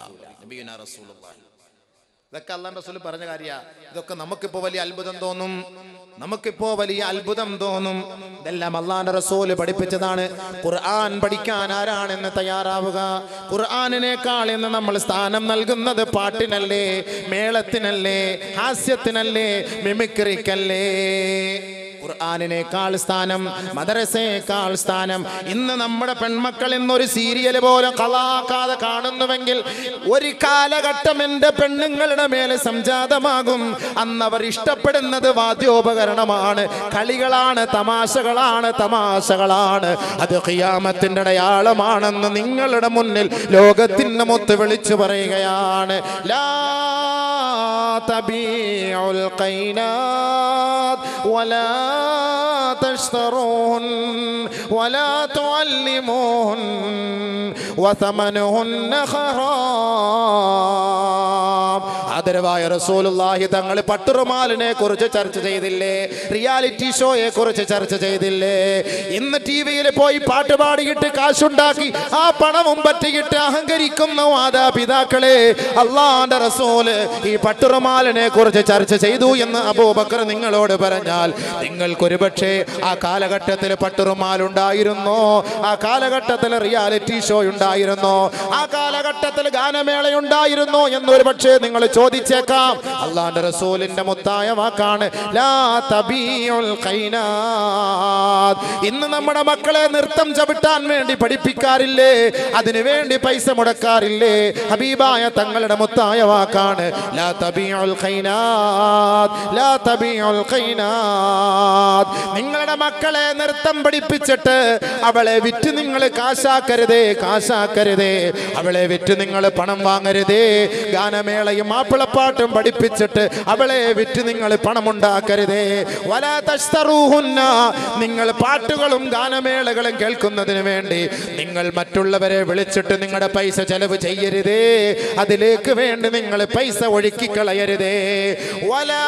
ഇതൊക്കെ അള്ളാൻ റസൂൽ പറഞ്ഞ കാര്യ. ഇതൊക്കെ നമുക്കിപ്പോ വലിയ അത്ഭുതം തോന്നും. നമുക്കിപ്പോ വലിയ അത്ഭുതം തോന്നും. ഇതെല്ലാം അള്ളാന്റെ റസൂൽ പഠിപ്പിച്ചതാണ്. ഖുർആൻ പഠിക്കാൻ ആരാണെന്ന് തയ്യാറാവുക. ഖുർആാനിനേക്കാൾ ഇന്ന് നമ്മൾ സ്ഥാനം നൽകുന്നത് പാട്ടിനല്ലേ മേളത്തിനല്ലേ ഹാസ്യത്തിനല്ലേ മിമിക്രിക്കല്ലേ? ഖുർആാനിനേക്കാൾ സ്ഥാനം മദരസയേക്കാൾ സ്ഥാനം. ഇന്ന് നമ്മുടെ പെൺമക്കൾ ഇന്നൊരു സീരിയൽ പോലെ കളാക്കാതെ കാണുന്നുവെങ്കിൽ ഒരു കാലഘട്ടം എന്റെ പെണ്ണുങ്ങളുടെ മേലെ സംജാതമാകും. അന്നവർ ഇഷ്ടപ്പെടുന്നത് വാദ്യോപകരണമാണ്. കളികളാണ് തമാശകളാണ് തമാശകളാണ്. അത് ഖിയാമത്തിന്റെ അടയാളമാണെന്ന് നിങ്ങളുടെ മുന്നിൽ ലോകത്തിന് മൊത്ത് വിളിച്ചു പറയുകയാണ്. ലാ തബീഉൽ ഖൈനാത് വലാ تشترون ولا تعلمون وثمنهن حرام ആദരവായ റസൂലുള്ളാഹി തങ്ങൾ പട്ടുറുമാലിനെ കുറിച്ച് ചർച്ച ചെയ്തില്ലേ റിയാലിറ്റി ഷോയെ കുറിച്ച് ചർച്ച ചെയ്തില്ലേ ഇന്ന് ടി വിയിൽ പോയി പാട്ട് പാടിയിട്ട് കാശുണ്ടാക്കി ആ പണവും പറ്റിയിട്ട് അഹങ്കരിക്കുന്ന മാതാപിതാക്കളെ അള്ളാന്റെ റസൂല് ഈ പട്ടുറുമാലിനെ കുറിച്ച് ചർച്ച ചെയ്തു എന്ന് അബൂബക്കർ നിങ്ങളോട് പറഞ്ഞാൽ നിങ്ങൾക്കൊരു പക്ഷേ ആ കാലഘട്ടത്തിൽ പട്ടുറുമാൽ ഉണ്ടായിരുന്നു ആ കാലഘട്ടത്തിൽ റിയാലിറ്റി ഷോ ഉണ്ടായിരുന്നു ആ കാലഘട്ടത്തിൽ ഗാനമേള ഉണ്ടായിരുന്നു എന്നൊരു പക്ഷേ നിങ്ങൾ ചോദിച്ചേക്കാം അള്ളാന്റെ റസൂലിന്റെ മുത്തായ വാക്കാണ്. ഇന്ന് നമ്മുടെ മക്കളെ നൃത്തം ചവിട്ടാൻ വേണ്ടി പഠിപ്പിക്കാറില്ലേ അതിനു വേണ്ടി പൈസ മുടക്കാറില്ലേ ഹബീബായ തങ്ങളുടെ മുത്തായ വാക്കാണ് ലാ തബിയുൽ ഖൈനാത്. ലാ തബിയുൽ ഖൈനാത്. നിങ്ങളുടെ മക്കളെ നൃത്തം പഠിപ്പിച്ചിട്ട് അവളെ വിറ്റ് നിങ്ങൾ കാശാക്കരുതേ കാശാക്കരുതേ. അവളെ വിറ്റ് നിങ്ങൾ പണം വാങ്ങരുതേ. ഗാനമേളയും മാപ്പിളപ്പാട്ടും പഠിപ്പിച്ചിട്ട് അവളെ വിറ്റ് നിങ്ങൾ പണമുണ്ടാക്കരുതേ. വല തസ്തറൂഹുന്ന നിങ്ങൾ പാട്ടുകളും ഗാനമേളകളും കേൾക്കുന്നതിന് വേണ്ടി നിങ്ങൾ മറ്റുള്ളവരെ വിളിച്ചിട്ട് നിങ്ങളുടെ പൈസ ചെലവ് ചെയ്യരുതേ. അതിലേക്ക് വേണ്ടി നിങ്ങൾ പൈസ ഒഴുക്കി കളയരുതേ. വലാ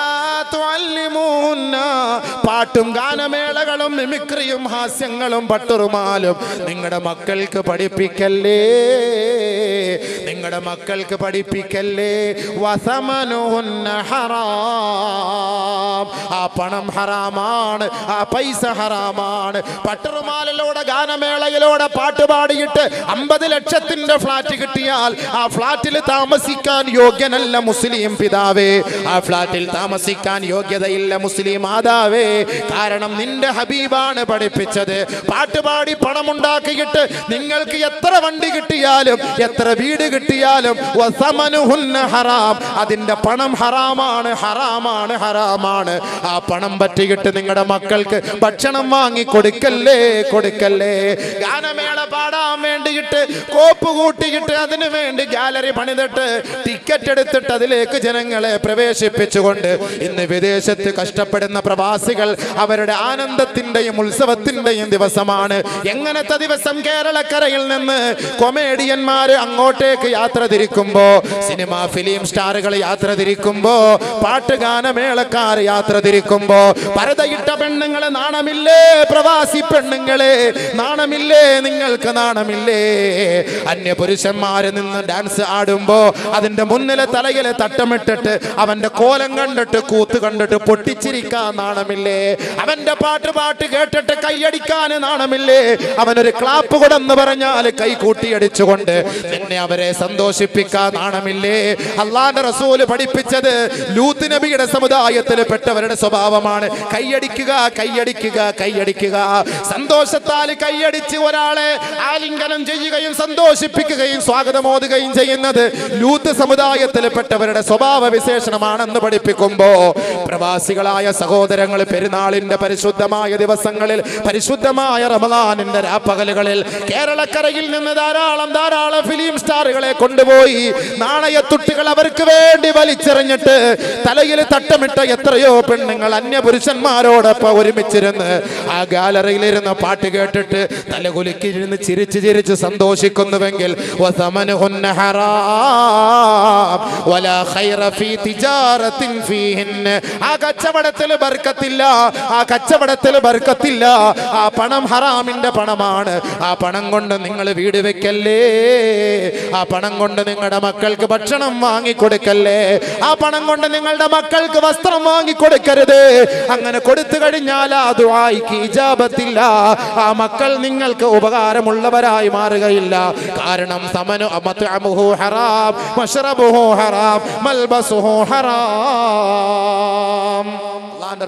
പാട്ടും ഗാനമേളകളും മിമിക്രിയും ഹാസ്യങ്ങളും പട്ടുറുമാലും നിങ്ങളുടെ മക്കൾക്ക് പഠിപ്പിക്കല്ലേ? നിങ്ങളുടെ മക്കൾക്ക് പഠിപ്പിക്കല്ലേ? വസമനുഹുന്ന ഹറാം. ആ പണം ഹറാമാണ് ആ പൈസ ഹറാമാണ്. പട്ടുറുമാലിലൂടെ ഗാനമേളയിലൂടെ പാട്ട് പാടിയിട്ട് അമ്പത് ലക്ഷത്തിന്റെ ഫ്ലാറ്റ് കിട്ടിയാൽ ആ ഫ്ലാറ്റിൽ താമസിക്കാൻ യോഗ്യനല്ല മുസ്ലിം പിതാവേ. ആ ഫ്ലാറ്റിൽ താമസിക്കാൻ യോഗ്യതയില്ല മുസ്ലിം മാതാവേ. കാരണം നിന്റെ ഹബീബാണ് പഠിപ്പിച്ചത്. പാട്ടുപാടി പണമുണ്ടാക്കിയിട്ട് നിങ്ങൾക്ക് എത്ര വണ്ടി കിട്ടിയാലും എത്ര വീട് കിട്ടിയാലും ഹറാം. അതിന്റെ പണം ഹറാമാണ് ഹറാമാണ് ഹറാമാണ്. ആ പണം പറ്റിയിട്ട് നിങ്ങളുടെ മക്കൾക്ക് ഭക്ഷണം വാങ്ങി കൊടുക്കല്ലേ കൊടുക്കല്ലേ? ഗാനമേള പാടാൻ വേണ്ടിയിട്ട് കോപ്പ് കൂട്ടിയിട്ട് അതിനു വേണ്ടി ഗാലറി പണിതിട്ട് ടിക്കറ്റ് എടുത്തിട്ട് അതിലേക്ക് ജനങ്ങളെ പ്രവേശിപ്പിച്ചുകൊണ്ട് ഇന്ന് വിദേശത്ത് കഷ്ടപ്പെടുന്ന പ്രവാസികൾ അവരുടെ ആനന്ദത്തിന്റെയും ഉത്സവത്തിന്റെയും ദിവസമാണ്. എങ്ങനത്തെ ദിവസം കേരളക്കരയിൽ നിന്ന് കൊമേഡിയന്മാര് അങ്ങോട്ടേക്ക് യാത്ര തിരിക്കുമ്പോ സിനിമ ഫിലിം സ്റ്റാറുകൾ യാത്ര തിരിക്കുമ്പോ പാട്ടുഗാനമേളക്കാർ യാത്ര തിരിക്കുമ്പോ പരതയിട്ട പെണ്ണുങ്ങളെ നാണമില്ലേ പ്രവാസി പെണ്ണുങ്ങളെ? നാണമില്ലേ നിങ്ങൾക്ക് നാണമില്ലേ? അന്യ പുരുഷന്മാര് നിന്ന് ഡാൻസ് ആടുമ്പോ അതിന്റെ മുന്നിലെ തലയിലെ തട്ടമിട്ടിട്ട് അവന്റെ കോലം കണ്ടിട്ട് കൂത്ത് കണ്ടിട്ട് പൊട്ടിച്ചിരിക്കാൻ നാണമില്ലേ? അവന്റെ പാട്ട് പാട്ട് കേട്ടിട്ട് കൈയടിക്കാൻ നാണമില്ലേ? അവനൊരു ക്ലാപ്പ് കൊടെന്ന് പറഞ്ഞാൽ കൈ കൂട്ടിയടിച്ചുകൊണ്ട് നിന്നെ അവരെ സന്തോഷിപ്പിക്കാൻ നാണമില്ലേ? അള്ളാന്റെ റസൂൽ പഠിപ്പിച്ചത് ലൂത്ത് നബിയുടെ സമുദായത്തിൽ പെട്ടവരുടെ സ്വഭാവമാണ്. കൈയടിക്കുക കൈയടിക്കുക കൈയടിക്കുക. സന്തോഷത്താൽ കൈയടിച്ച് ഒരാളെ ആലിംഗനം ചെയ്യുകയും സന്തോഷിപ്പിക്കുകയും സ്വാഗതമോതുകയും ചെയ്യുന്നത് ലൂത്ത് സമുദായത്തിൽ പെട്ടവരുടെ സ്വഭാവ വിശേഷണമാണെന്ന് പഠിപ്പിക്കുമ്പോ പ്രവാസികളായ സഹോദരങ്ങൾ പെരുന്നാളിന്റെ പരിശുദ്ധമായ ദിവസങ്ങളിൽ പരിശുദ്ധമായ റമദാനിന്റെ രാപ്പകലുകളിൽ കേരളക്കരയിൽ നിന്ന് ധാരാളം ധാരാളം ഫിലിം സ്റ്റാറുകളെ കൊണ്ടുപോയി നാണയത്തുട്ടികൾ അവർക്ക് വേണ്ടി വലിച്ചെറിഞ്ഞിട്ട് തലയിൽ തട്ടമിട്ട എത്രയോ പെണ്ണുങ്ങൾ അന്യ പുരുഷന്മാരോടൊപ്പം ഒരുമിച്ചിരുന്ന് ആ ഗാലറിയിലിരുന്ന് പാട്ട് കേട്ടിട്ട് തലകുലുക്കിരുന്ന് ചിരിച്ച് ചിരിച്ച് സന്തോഷിക്കുന്നുവെങ്കിൽ ആ കച്ചവടത്തിൽ ബർക്കത്തില്ല. ആ കച്ചവടത്തിൽ ബർക്കത്തില്ല. ആ പണം ഹറാമിന്റെ പണമാണ്. ആ പണം കൊണ്ട് നിങ്ങൾ വീട് വെക്കല്ലേ? ആ പണം കൊണ്ട് നിങ്ങളുടെ മക്കൾക്ക് ഭക്ഷണം വാങ്ങിക്കൊടുക്കല്ലേ? ആ പണം കൊണ്ട് നിങ്ങളുടെ മക്കൾക്ക് വസ്ത്രം വാങ്ങിക്കൊടുക്കരുത്. അങ്ങനെ കൊടുത്തു കഴിഞ്ഞാൽ ആ ദുആയിക്ക് ഇജാബത്തില്ല. ആ മക്കൾ നിങ്ങൾക്ക് ഉപകാരമുള്ളവരായി മാറുകയില്ല. കാരണം സമനു അമത്അമുഹു ഹറാം മശ്റബുഹു ഹറാം മൽബസുഹു ഹറാം.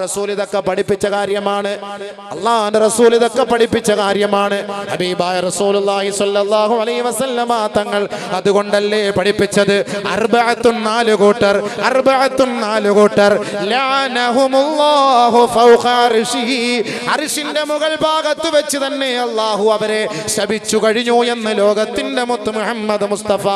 റസൂൽ ഇതൊക്കെ പഠിപ്പിച്ച കാര്യമാണ്. അള്ളാഹാന്റെ റസൂൽ ഇതൊക്കെ പഠിപ്പിച്ച കാര്യമാണ്. ഹബീബായ റസൂലുള്ളാഹി സ്വല്ലല്ലാഹു അലൈഹി വസല്ലമ തങ്ങൾ അതുകൊണ്ടല്ലേ പഠിപ്പിച്ചത്? അർബഅത്തുൻ നാല് കൂട്ടർ അർബഅത്തുൻ നാല് കൂട്ടർ. ലഅനഹുമുല്ലാഹു ഫൗഖ അർശിഹി അർശിന്റെ മുകൾ ഭാഗത്ത് വെച്ച് തന്നെ അള്ളാഹു അവരെ ശപിച്ചു കഴിഞ്ഞു എന്ന് ലോകത്തിന്റെ മുത്ത് മുഹമ്മദ് മുസ്തഫ.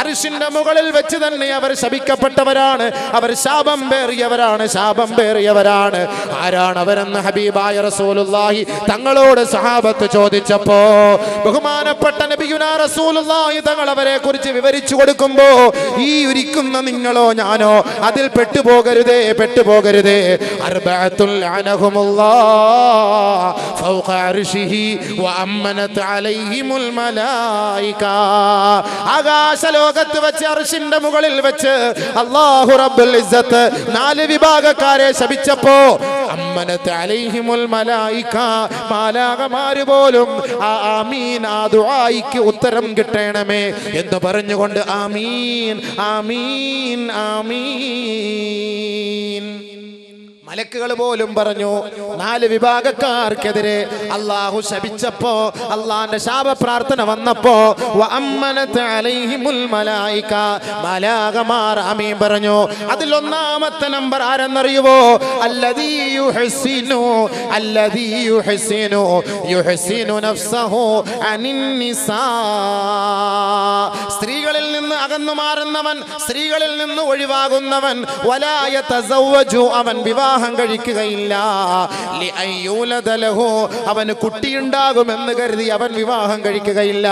അർശിന്റെ മുകളിൽ വെച്ച് തന്നെ അവർ ശപിക്കപ്പെട്ടവരാണ്. അവർ ശാപം പേറിയവരാണ് ശാപം പേറിയവരാണ്. ആരാണ് അവരെന്ന് ഹബീബായ റസൂലുള്ളാഹി തങ്ങളോട് സഹാബത്ത് ചോദിച്ചപ്പോ ബഹുമാനപ്പെട്ട നബിയുനാ റസൂലുള്ളാഹി തങ്ങൾ അവരെ കുറിച്ച് വിവരിച്ചു കൊടുക്കുമ്പോ ഈ ഉരിക്കുന്ന നിങ്ങളോ ഞാനോ അതിൽ പെട്ടുപോകരുതേ പെട്ടുപോകരുതേ. അർബഅത്തുൽ ലഅനഹുമുല്ലാഹ് ഫൗഖ അർശിഹി വഅമ്മനത് അലൈഹിമുൽ മലായിക. ആകാശലോകത്ത് വെച്ച് അർശിന്റെ മുകളിൽ വെച്ച് അല്ലാഹു റബ്ബുൽ ഇസ്സത്ത് നാല് വിഭാഗക്കാരെ ശപിച്ചപ്പോ അമ്മനത്ത് അലൈഹിമുൽ മലായിക മാലാകമാര് പോലും ആ ആമീൻ ആ ദുആയിക്ക് ഉത്തരം കിട്ടണമേ എന്ന് പറഞ്ഞുകൊണ്ട് ആമീൻ ആമീൻ ആമീൻ. മലക്കുകൾ പോലും പറഞ്ഞു. നാല് വിഭാഗക്കാർക്കെതിരെ അള്ളാഹു ശപിച്ചപ്പോ അള്ളാന്റെ ശാപ പ്രാർത്ഥന വന്നപ്പോ പറഞ്ഞു. അതിൽ ഒന്നാമത്തെ നമ്പർ ആരെന്നറിയുവോ? സ്ത്രീകളിൽ നിന്ന് അകന്നു മാറുന്നവൻ സ്ത്രീകളിൽ നിന്ന് ഒഴിവാകുന്നവൻ അവൻ വിവാഹം വിവാഹം കഴിക്കുകയില്ല. അവന് കുട്ടിയുണ്ടാകുമെന്ന് കരുതി അവൻ വിവാഹം കഴിക്കുകയില്ല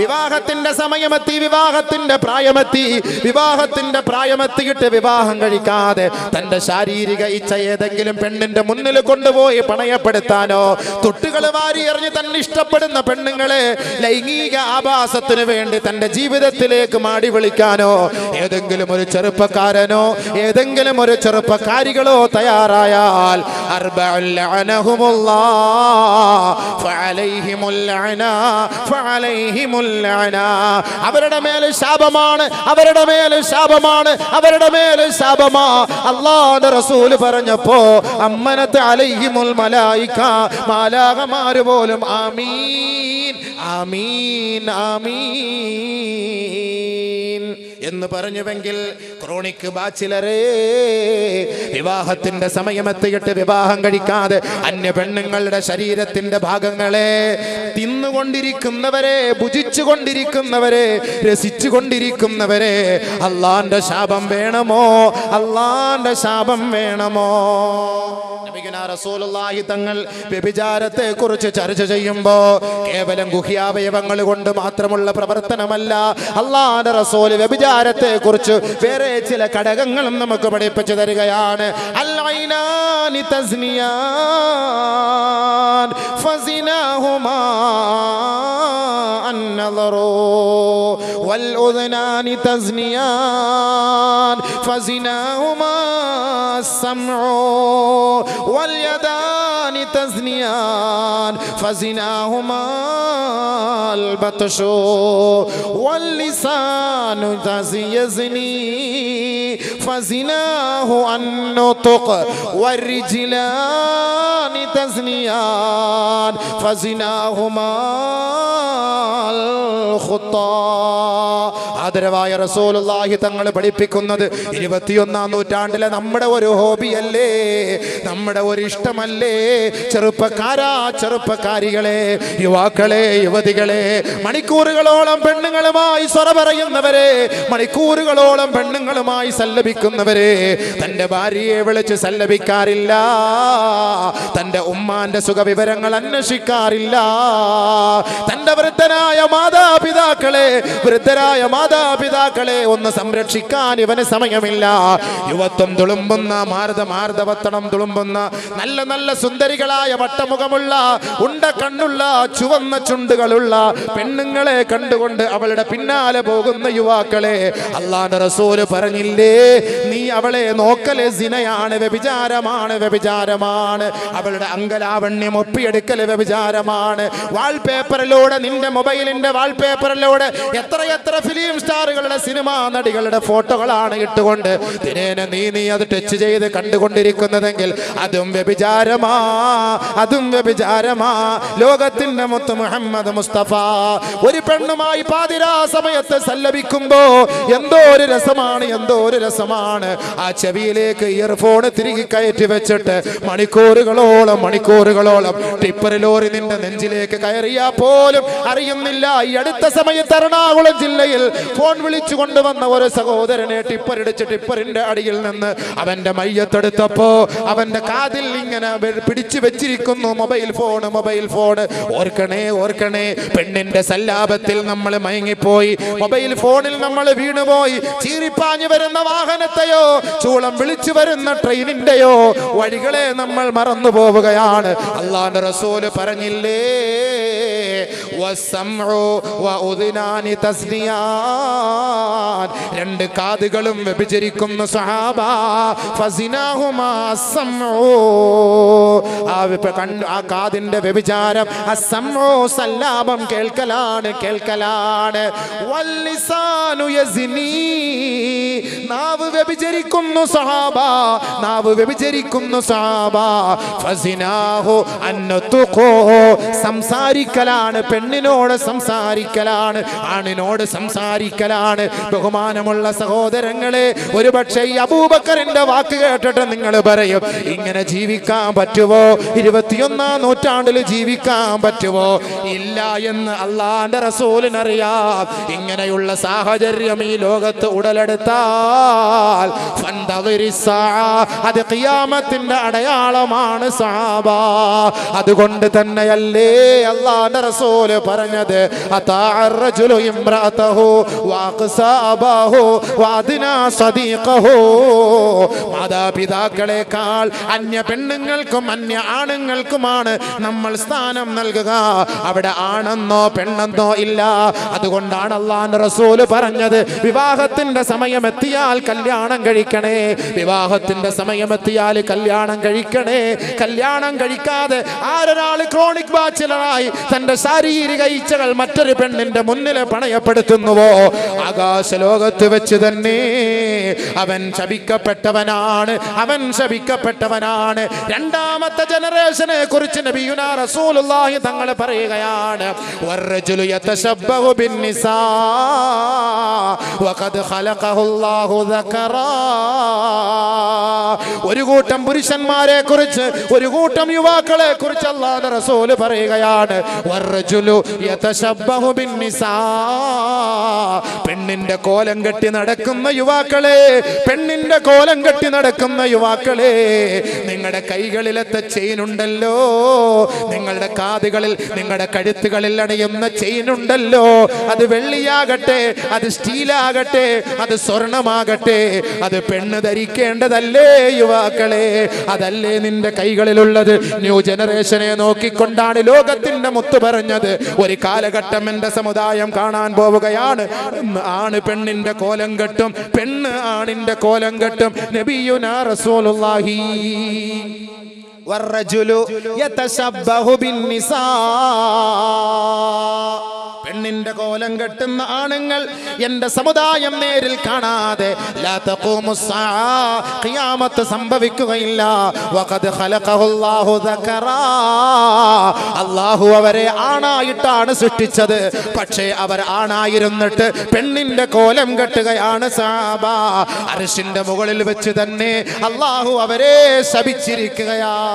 വിവാഹത്തിന്റെ സമയമെത്തി വിവാഹത്തിന്റെ പ്രായമെത്തി വിവാഹത്തിന്റെ പ്രായമെത്തിയിട്ട് വിവാഹം കഴിക്കാതെ തന്റെ ശാരീരിക ഇച്ഛ ഏതെങ്കിലും പെണ്ണിന്റെ മുന്നിൽ കൊണ്ടുപോയി പണയപ്പെടുത്താനോ തൊട്ടുകൾ വാരി എറിഞ്ഞ് തന്നെ ഇഷ്ടപ്പെടുന്ന പെണ്ണുങ്ങളെ ലൈംഗിക ആഭാസത്തിന് വേണ്ടി തന്റെ ജീവിതത്തിലേക്ക് മാടി വിളിക്കാനോ ഏതെങ്കിലും ഒരു ചെറുപ്പക്കാരനോ ഏതെങ്കിലും ഒരു ചെറുപ്പക്കാരികളോ തയ്യാറായാൽ അവരുടെ മേൽ ശാപമാണ് അവരുടെ മേൽ ശാപമാണ് അവരുടെ മേൽ ശാപമാ. അള്ളാന്റെ റസൂൽ പറഞ്ഞപ്പോ അമ്മനത്തെ അലൈഹിമുൽ മലായിക്ക മാലാകമാര് പോലും ആമീൻ ആമീൻ ആമീൻ എന്ന് പറഞ്ഞുവെങ്കിൽ ക്രോണിക് ബാച്ചിലറേ വിവാഹത്തിന്റെ സമയമെത്തിയിട്ട് വിവാഹം കഴിക്കാതെ അന്യ പെണ്ണുങ്ങളുടെ ശരീരത്തിന്റെ ഭാഗങ്ങളെ തിന്നുകൊണ്ടിരിക്കുന്നവരെ ഭുജിച്ചുകൊണ്ടിരിക്കുന്നവരെ രസിച്ചുകൊണ്ടിരിക്കുന്നവരെ അള്ളാന്റെ ശാപം വേണമോ? അള്ളാന്റെ ശാപം വേണമോ? റസൂലുള്ളാഹി തങ്ങൾ വ്യഭിചാരത്തെ കുറിച്ച് ചർച്ച ചെയ്യുമ്പോ കേവലം ഗുഹ്യാവയവങ്ങൾ കൊണ്ട് മാത്രമുള്ള പ്രവർത്തനമല്ല അള്ളാന്റെ റസോൽ വ്യഭിചാരത്തെ കുറിച്ച് വേറെ ചില ഘടകങ്ങളും നമുക്ക് പഠിപ്പിച്ചു തരികയാണ് അല്ലൈനാനി തസ്നിയാൻ ഫസിനാഹുമാ النظر والأذنان تزنيان فزناهما السمع واليدان تزنيان فزناهما البطش واللسان يزني فزناه النطق والرجلان تزنيان فزناهما الخطى ആദരവായ റസൂലുള്ളാഹി തങ്ങൾ പഠിപ്പിക്കുന്നത് ഇരുപത്തിയൊന്നാം നൂറ്റാണ്ടിലെ നമ്മുടെ ഒരു ഹോബിയല്ലേ നമ്മുടെ ഒരു ഇഷ്ടമല്ലേ ചെറുപ്പക്കാരാ ചെറുപ്പക്കാരികളെ യുവാക്കളെ യുവതികളെ മണിക്കൂറുകളോളം പെണ്ണുങ്ങളുമായി സ്വറ പറയുന്നവരെ മണിക്കൂറുകളോളം പെണ്ണുങ്ങളുമായി സല്ലപിക്കുന്നവരെ തന്റെ ഭാര്യയെ വിളിച്ച് സല്ലപിക്കാറില്ല. തന്റെ ഉമ്മാന്റെ സുഖവിവരങ്ങൾ അന്വേഷിക്കാറില്ല. തന്റെ വൃദ്ധനായ മാതാപിതാക്കളെ വൃദ്ധരായ മാതാപിതാക്കളെ ഒന്ന് സംരക്ഷിക്കാൻ ഇവന് സമയമില്ല. യുവത്വം തുളുമ്പുന്ന മാർദ മാർദവത്തണം തുളുമ്പുന്ന നല്ല നല്ല സുന്ദരികളായ വട്ടമുഖമുള്ള ഉണ്ട കണ്ണുള്ള ചുവന്ന ചുണ്ടുകളുള്ള പെണ്ണുങ്ങളെ കണ്ടുകൊണ്ട് അവളുടെ പിന്നാലെ പോകുന്ന യുവാക്കളെ അള്ളാന്റെ റസൂൽ പറഞ്ഞില്ലേ? നീ അവളെ നോക്കൽ സിനയാണ് വ്യഭിചാരമാണ് വ്യഭിചാരമാണ്. അവളുടെ അങ്കലാവണ്യം ഒപ്പിയെടുക്കൽ വ്യഭിചാരമാണ്. വാൾപേപ്പറിലൂടെ നിന്റെ മൊബൈലിന്റെ വാൾപേപ്പറിലൂടെ എത്ര എത്ര ഫിലിം സ്റ്റാറുകളുടെ സിനിമാ നടികളുടെ ഫോട്ടോകളാണ് ഇട്ടുകൊണ്ട് ദിനേന നീ നീ അത് ടച്ച് ചെയ്ത് കണ്ടുകൊണ്ടിരിക്കുന്നതെങ്കിൽ അതും വ്യഭിചാരമാ അതും വ്യഭിചാരമാ. ലോകത്തിന്റെ മുത്ത് മുഹമ്മദ് മുസ്തഫ ഒരു പെണ്ണുമായി പാതിരാ സമയത്ത് സല്ലപിക്കുമ്പോ എന്തോ ഒരു രസമാണ് എന്തോ ഒരു രസമാണ്. ആ ചെവിയിലേക്ക് ഇയർഫോൺ തിരികെ കയറ്റി വെച്ചിട്ട് മണിക്കൂറുകളോളം മണിക്കൂറുകളോളം ടിപ്പർ ലോറി നിന്റെ നെഞ്ചിലേക്ക് കയറിയാ പോലും അറിയുന്നില്ല. ഈ അടുത്ത സമയത്ത് എറണാകുളം ജില്ലയിൽ ഫോൺ വിളിച്ചു കൊണ്ടുവന്ന ഒരു സഹോദരനെ ടിപ്പർ ഇടിച്ച് ടിപ്പറിന്റെ അടിയിൽ നിന്ന് അവന്റെ മയ്യത്തെടുത്തപ്പോ അവന്റെ കാതിൽ ഇങ്ങനെ പിടിച്ചു വെച്ചിരിക്കുന്നു. മൊബൈൽ ഫോൺ മൊബൈൽ ഫോൺ ഓർക്കണേ ഓർക്കണേ. പെണ്ണിന്റെ സല്ലാപത്തിൽ നമ്മൾ മയങ്ങിപ്പോയി. മൊബൈൽ ഫോണിൽ നമ്മൾ വീണുപോയി. ചീറിപ്പാഞ്ഞു വരുന്ന വാഹനത്തെയോ ചൂളം വിളിച്ചു വരുന്ന ട്രെയിനിന്റെയോ വഴികളെ നമ്മൾ മറന്നു പോവുകയാണ് അള്ളാന്റെ റസൂൽ പറഞ്ഞില്ലേ രണ്ട് കാതുകളും വ്യഭിചരിക്കുന്ന സഹാബ. ആ കാതിന്റെ വ്യഭിചാരം അസ്സംഉ സല്ലാപം കേൾക്കലാണ് കേൾക്കലാണ്. നാവ് വ്യഭിചരിക്കുന്നു സഹാബ. നാവ് വ്യഭിചരിക്കുന്നു സഹാബ. സംസാരിക്കലാണ് പെണ്ണ് പെണ്ണിനോട് സംസാരിക്കലാണ് ആണിനോട് സംസാരിക്കലാണ്. ബഹുമാനമുള്ള സഹോദരങ്ങളെ ഒരുപക്ഷെ ഈ അബൂബക്കറിന്റെ വാക്ക് കേട്ടിട്ട് നിങ്ങൾ പറയും ഇങ്ങനെ ജീവിക്കാൻ പറ്റുമോ ഇരുപത്തിയൊന്നാം നൂറ്റാണ്ടിൽ ജീവിക്കാൻ പറ്റുമോ ഇല്ല എന്ന് അള്ളാന്റെ റസൂലിനറിയാം. ഇങ്ങനെയുള്ള സാഹചര്യം ഈ ലോകത്ത് ഉടലെടുത്താൽ. അത് കിയാമത്തിന്റെ അടയാളമാണ് സാബ. അതുകൊണ്ട് തന്നെയല്ലേ അള്ളാന്റെ റസൂൽ പറഞ്ഞത്. മാതാപിതാക്കളെക്കാൾ അന്യ പെണ്ണുങ്ങൾക്കും അന്യ ആണുങ്ങൾക്കുമാണ് നമ്മൾ സ്ഥാനം നൽകുക. അവിടെ ആണെന്നോ പെണ്ണെന്നോ ഇല്ല. അതുകൊണ്ടാണ് അള്ളാൻ റസൂൽ പറഞ്ഞത് വിവാഹത്തിന്റെ സമയമെത്തിയാൽ കല്യാണം കഴിക്കണേ. വിവാഹത്തിന്റെ സമയമെത്തിയാൽ കല്യാണം കഴിക്കണേ. കല്യാണം കഴിക്കാതെ ആരൊരാൾ ക്രോണിക് ബാച്ചിലറായി തന്റെ ശാരീരിക ഇച്ഛകൾ മറ്റൊരു പെണ്ണിന്റെ മുന്നിൽ പണയപ്പെടുത്തുന്നുവോ? ആകാശ ലോകത്ത് വെച്ച് തന്നെ അവൻ ശപിക്കപ്പെട്ടവനാണ് അവൻ ശപിക്കപ്പെട്ടവനാണ്. രണ്ടാമത്തെ ജനറേഷനെ കുറിച്ച് നബിയുനാ റസൂലുള്ളാഹി തങ്ങൾ പറയുകയാണ് യതശബ്ബഹു ബിന്നിസാ വഖദ് ഖലഖഹുല്ലാഹു ഒരു കൂട്ടം പുരുഷന്മാരെ കുറിച്ച് ഒരു കൂട്ടം യുവാക്കളെ കുറിച്ച് അല്ലാഹുവിന്റെ റസൂൽ പറയുകയാണ് വറജുലു യതശബ്ബഹു പെണ്ണിന്റെ കോലം കെട്ടി നടക്കുന്ന യുവാക്കളെ പെണ്ണിന്റെ കോലം കെട്ടി നടക്കുന്ന യുവാക്കളെ നിങ്ങളുടെ കൈകളിലത്തെ ചെയിൻ ഉണ്ടല്ലോ. നിങ്ങളുടെ കാതുകളിൽ നിങ്ങളുടെ കഴുത്തുകളിൽ അണിയുന്ന ചെയിൻ ഉണ്ടല്ലോ. അത് വെള്ളിയാകട്ടെ അത് സ്റ്റീലാകട്ടെ അത് സ്വർണമാകട്ടെ അത് പെണ്ണ് ധരിക്കേണ്ടതല്ലേ യുവാക്കളെ? അതല്ലേ നിന്റെ കൈകളിലുള്ളത്? ന്യൂ ജനറേഷനെ നോക്കിക്കൊണ്ടാണ് ലോകത്തിന്റെ മുത്തു പറഞ്ഞത്. ഒരു കാലഘട്ടം എന്റെ സമുദായം കാണാൻ പോവുകയാണ്. ആണ് പെണ്ണിന്റെ കോലം കെട്ടും. പെണ്ണ് ആണിന്റെ കോലം കെട്ടും. നബിയുനാ റസൂലുള്ളാഹി. വറജുലു യതശബ്ബഹു പെണ്ണിന്റെ കോലം കെട്ടുന്ന ആണുങ്ങൾ എന്റെ സമുദായം നേരിൽ കാണാതെ ഖിയാമത്ത് സംഭവിക്കുകയില്ല. അള്ളാഹു അവരെ ആണായിട്ടാണ് സൃഷ്ടിച്ചത്. പക്ഷേ അവർ ആണായിരുന്നിട്ട് പെണ്ണിന്റെ കോലം കെട്ടുകയാണ് സാബ. അരിശിന്റെ മുകളിൽ വെച്ച് തന്നെ അള്ളാഹു അവരെ ശപിച്ചിരിക്കുകയാണ്